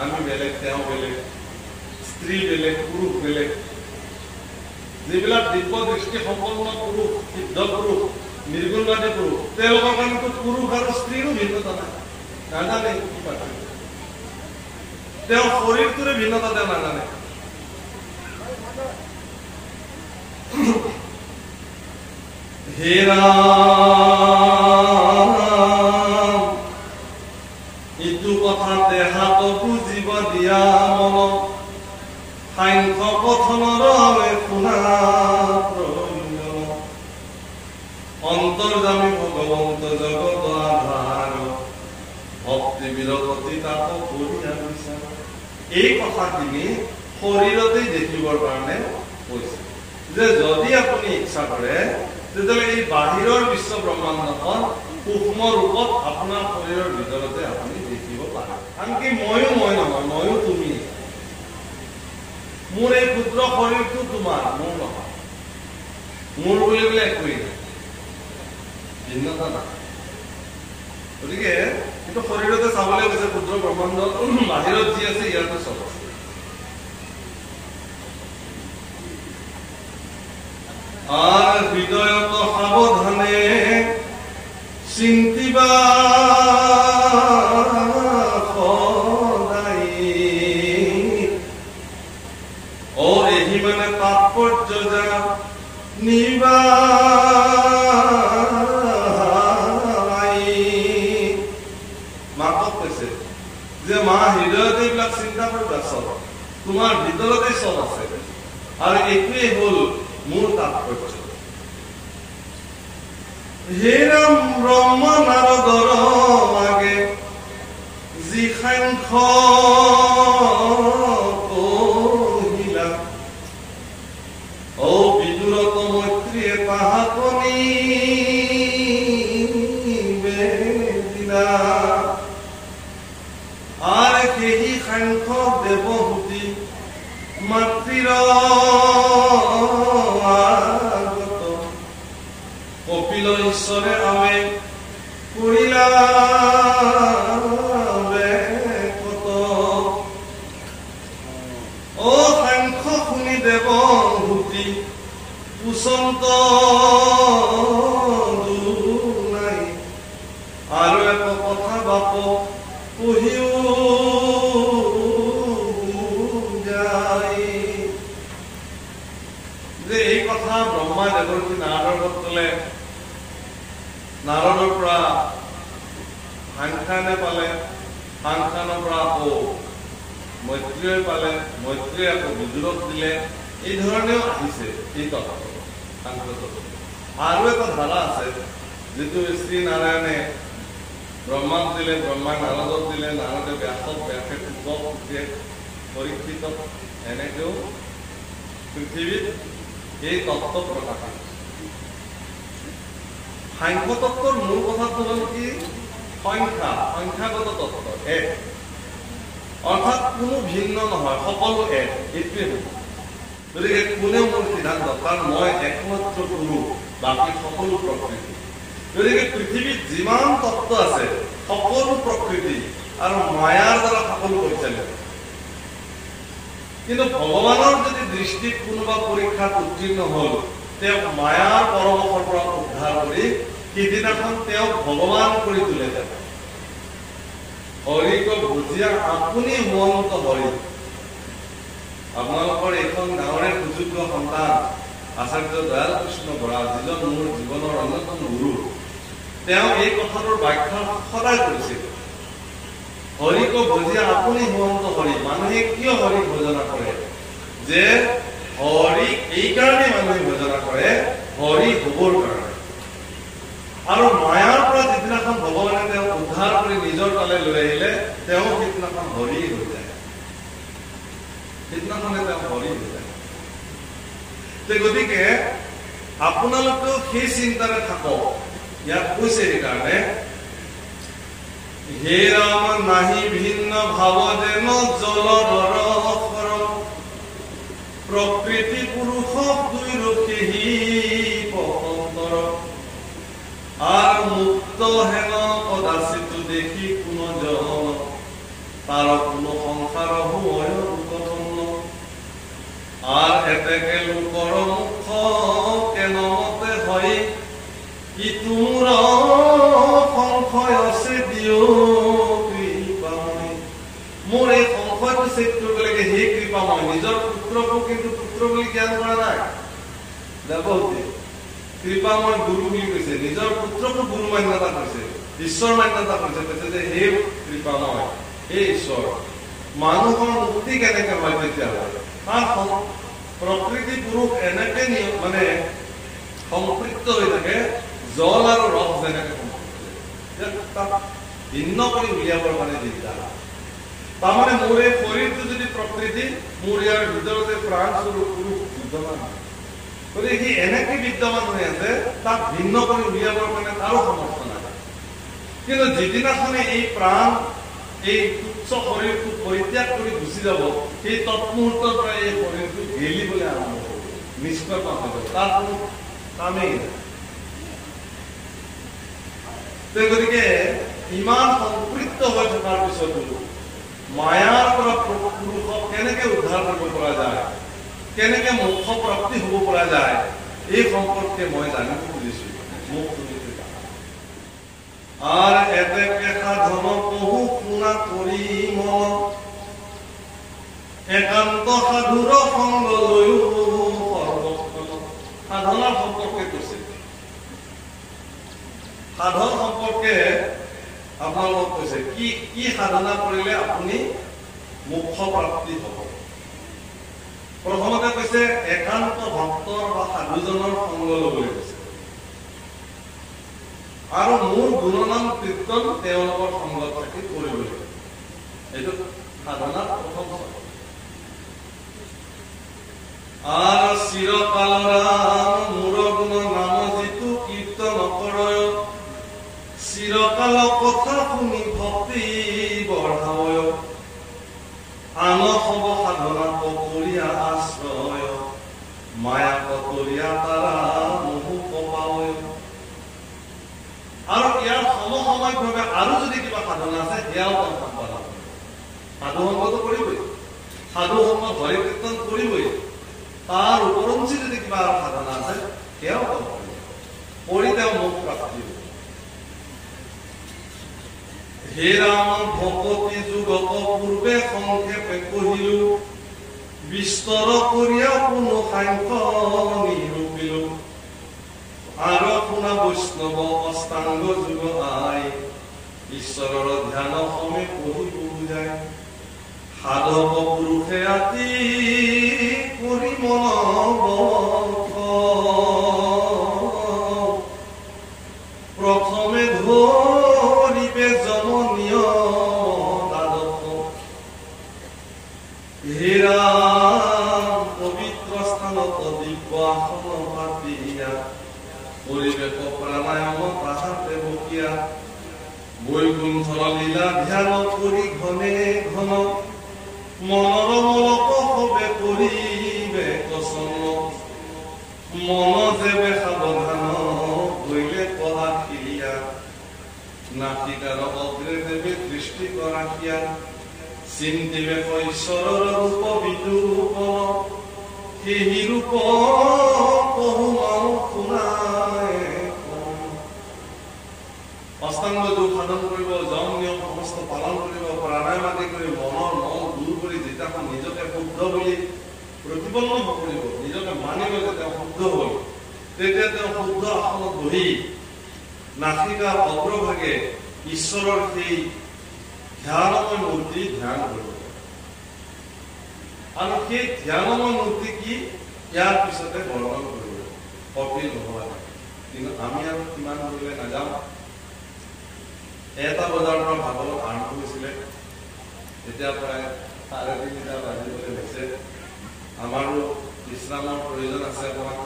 S1: আমি বেলেগ তেওঁ বেলেগ স্ত্ৰী বেলেগ পুৰুষ বেলেগ যিবিলাক দিব্য দৃষ্টি সম্পন্ন পুৰুষ সিদ্ধ পুৰুষ নিৰ্গুণবাদী পুৰুষ তেওঁলোকৰ কাৰণেতো পুৰুষ আৰু স্ত্ৰীৰো ভিন্নতা নাজানে তেওঁ শৰীৰটোৰে ভিন্নতা তেওঁ নাজানে। ইটো কথা দেহাতো জীৱ দিয়া মন সাংখ্য প্ৰথমা ভগৱন্ত এই কথাখিনি শৰীৰতে দেখিবৰ কাৰণে কৈছে যে যদি আপুনি ইচ্ছা কৰে তেতিয়াহ'লে এই বাহিৰৰ বিশ্ব ব্ৰহ্মাণ্ডখন সূক্ষ্ম ৰূপত আপোনাৰ শৰীৰৰ ভিতৰতে আপুনি দেখিব পাৰে আনকি ময়ো মই নহয় ময়ো তুমি মোৰ এই ক্ষুদ্ৰ শৰীৰটো তোমাৰ মোৰ নহয় মোৰ বুলিবলৈ একোৱেই নাই। ভিন্নতা। নাথাকে গতিকে কিন্তু শৰীৰতে চাবলৈ গৈছে ক্ষুদ্ৰ ব্ৰহ্মাণ্ড বাহিৰত যি আছে ইয়াতে চব আছে। হৃদয়ত সাৱধানে চিন্তিবা। তোমার ভিতরতে সব আছে। আর এটুই হল মূল তাৎপর্য। হে রাম ব্রহ্ম নারদর মাগে জিখান খ সবে আমি করিলাম বিদ্যমান গতিকে সি এনেকে বিদ্যমান হৈ আছে তাক ভিন্ন কৰি উলিয়াবৰ কাৰণে তাৰো সামৰ্থ্য নাই। কিন্তু যিদিনাখনে এই প্ৰাণ এই তুচ্ছ শৰীৰটো পৰিত্যাগ কৰি গুচি যাব সেই তৎমুহূৰ্তৰ পৰা এই শৰীৰটো গেলিবলৈ আৰম্ভ কৰিব। নিষ্কৰ্ম হৈ যাব। তাৰ কোনো কামেই নাই। গতিকে ইমান সম্পৃক্ত হৈ থকাৰ পিছতো মায়াৰ পৰা পুৰুষক কেনেকে উদ্ধাৰ কৰিব পৰা যায়? কেনেকে মুখ্য প্ৰাপ্তি হব পৰা যায় এই সম্পৰ্কে মই জানিব খুজিছো। মোক আৰ এতে কেখা ধন বহু শুনা কৰি মন একান্ত সাধুৰ সংগ লৈও সাধনাৰ সম্পৰ্কে কৈছে। সাধন সম্পৰ্কে আপোনালোকক কৈছে কি কি সাধনা কৰিলে আপুনি মুখ্য প্ৰাপ্তি হব? প্ৰথমতে কৈছে একান্ত ভক্তৰ বা সাধুজনৰ সংগ ল'বলৈ কৈছে। আৰু মোৰ গুণনাম কীৰ্তন তেওঁলোকৰ সংগত থাকি কৰিবলৈ এইটো সাধনাৰ প্ৰথম আৰু চিৰকালৰ মূৰ গুণ নাম যিটো কীৰ্তন কৰয় চিৰকাল কথা শুনি ভক্তি বঢ়ায় আন হব সাধনা আশ্ৰয় মায়া ককৰীয়া তাৰা মহু কপায় আৰু ইয়াৰ সমসাময়িকভাৱে আৰু যদি কিবা সাধনা আছে সম্পাদন সাধু সংগতো কৰিবই। সাধু সংগ হৰি কীৰ্তন কৰিবই। তাৰ ওপৰঞ্চি যদি কিবা সাধনা আছে সেয়াও তেওঁ কৰি। তেওঁ মোক প্ৰাপ্তি হে ৰাম ভকতি যুগত পূৰ্বে সংক্ষেপে কহিলো বিস্তৰ কৰিয়া কোনো আৰু শুনা বৈষ্ণৱ অষ্টাংগ যুগ আই। ঈশ্বৰৰ ধ্যান সমে পঢ়ি পুৰুষে আতি কৰি প্ৰথমে ধৰিবে পৰিৱেশ প্ৰাণায়াম তাহাতে বকীয়া বৈকুণ্ঠৰ লীলা ধ্যান কৰি ঘনে ঘন। মনৰ মলক হবে কৰিবে কচন। মন যেবে সাৱধান হৈলে কলা খিলিয়া নাসিকাৰ অগ্ৰে দেৱে দৃষ্টি কৰাকিয়া চিন্তিবে ঈশ্বৰৰ ৰূপ বিদূপন সেই ৰূপ অষ্টাংগ যোগ সাধন কৰিব জম নিয়ম সমস্ত পালন কৰিব প্ৰাণায়াম আদি কৰি মনৰ মন দূৰ কৰি যেতিয়া নিজকে শুদ্ধ বুলি প্ৰতিপন্ন কৰিব নিজকে মানিব যে তেওঁ শুদ্ধ হ'ল তেতিয়া তেওঁ শুদ্ধ আসনত বহি নাসিকাৰ অগ্ৰভাগে ঈশ্বৰৰ সেই ধ্যানময় মূৰ্তি ধ্যান কৰিব আৰু সেই ধ্যানময় মূৰ্তি কি ইয়াৰ পিছতে বৰ্ণন কৰিব কপিল ভগৱানে কিন্তু আমি আৰু কিমান কৰিলে নাযাওঁ এটা বজাৰ পৰা ভাগৱত আৰম্ভ হৈছিলে। এতিয়া প্ৰায় চাৰে তিনিটা বাজিবলৈ হৈছে আমাৰো বিশ্ৰামৰ প্ৰয়োজন আছে অকণমান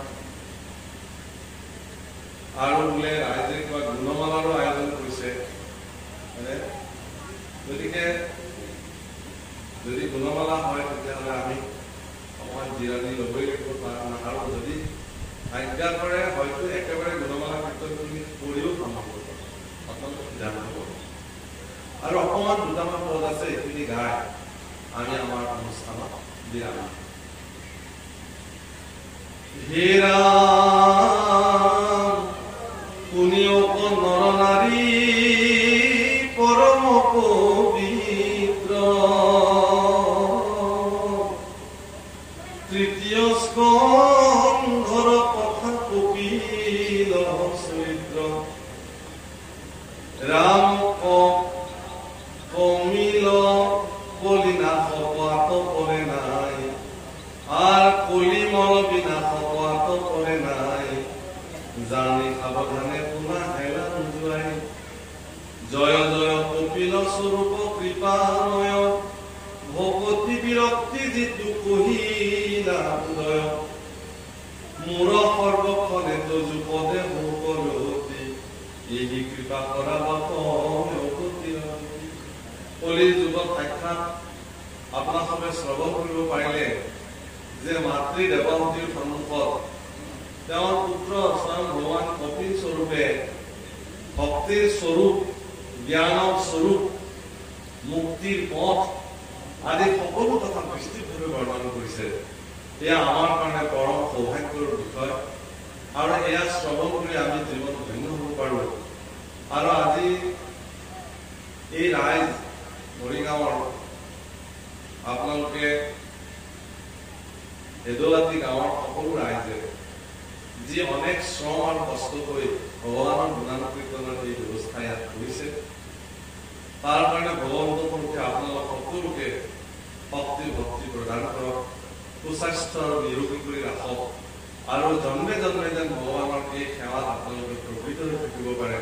S1: আৰু বোলে ৰাইজে কিবা গুণমালাৰো আয়োজন কৰিছে। গতিকে যদি গুণমালা হয় তেতিয়াহ'লে আমি অকণমান জিৰণি ল'বই লাগিব আৰু যদি আজ্ঞা কৰে হয়তো একেবাৰে গুণমালা ক্ষেত্ৰখিনি কৰিও সম্ভৱ আৰু অকণমান দুটামান পদ আছে এইখিনি গাই আমি আমাৰ অনুষ্ঠানত বিৰাম হেৰা আপোনাক সবে শ্ৰৱণ কৰিব পাৰিলে যে মাতৃ দেৱহতীৰ সন্মুখত তেওঁৰ পুত্ৰ স্বয়ং ভগৱান কপিল স্বৰূপে ভক্তিৰ স্বৰূপ জ্ঞানৰ স্বৰূপ মুক্তিৰ পথ আদি সকলো কথা বিস্তৃতভাৱে বৰ্ণনা কৰিছে। এয়া আমাৰ কাৰণে পৰম সৌভাগ্যৰ বিষয় আৰু এয়া শ্ৰৱণ কৰি আমি জীৱন ধন্য হ'ব পাৰোঁ। আৰু আজি এই ৰাইজ মৰিগাঁৱৰ আপোনালোকে এদলাতি গাঁৱৰ সকলো ৰাইজে যি অনেক শ্ৰম আৰু কষ্ট কৰি ভগৱানৰ গুণানুকীৰ্তনৰ এই ব্যৱস্থা ইয়াত কৰিছে তাৰ কাৰণে ভগৱন্ত মুখে আপোনালোক সকলোকে শক্তি ভক্তি প্ৰদান কৰক সুস্বাস্থ্য আৰু নিৰোগী কৰি ৰাখক আৰু জন্মে জন্মে যেন ভগৱানৰ এই সেৱাত আপোনালোকে প্ৰকৃত হৈ থাকিব পাৰে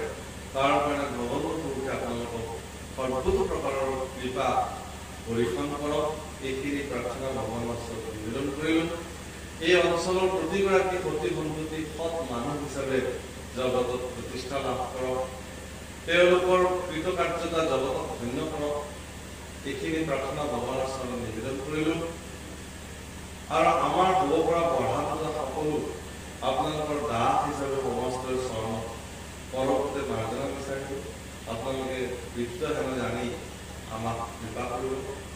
S1: তাৰ কাৰণে ভগৱন্ত মুখে আপোনালোকক সৰ্বতো প্ৰকাৰৰ কৃপা পৰীক্ষণ কৰক এইখিনি প্ৰাৰ্থনা ভগৱানৰ ওচৰত নিবেদন কৰিলোঁ। এই অঞ্চলৰ প্ৰতিগৰাকী সতী সম্পত্তি সৎ মানুহ হিচাপে জগতত প্ৰতিষ্ঠা লাভ কৰক। তেওঁলোকৰ কৃতকাৰ্যতা জগতক ধন্য কৰক। এইখিনি প্ৰাৰ্থনা ভগৱানৰ চৰণত নিবেদন কৰিলোঁ। আৰু আমাৰ হ'ব পৰা পঢ়া শুনা সকলো আপোনালোকৰ দাস হিচাপে সমষ্টৰ চৰণত পৰৱৰ্তী মাৰ্জনা বিচাৰিছোঁ আপোনালোকে বৃত্ত হেনে জানি tambah juga baru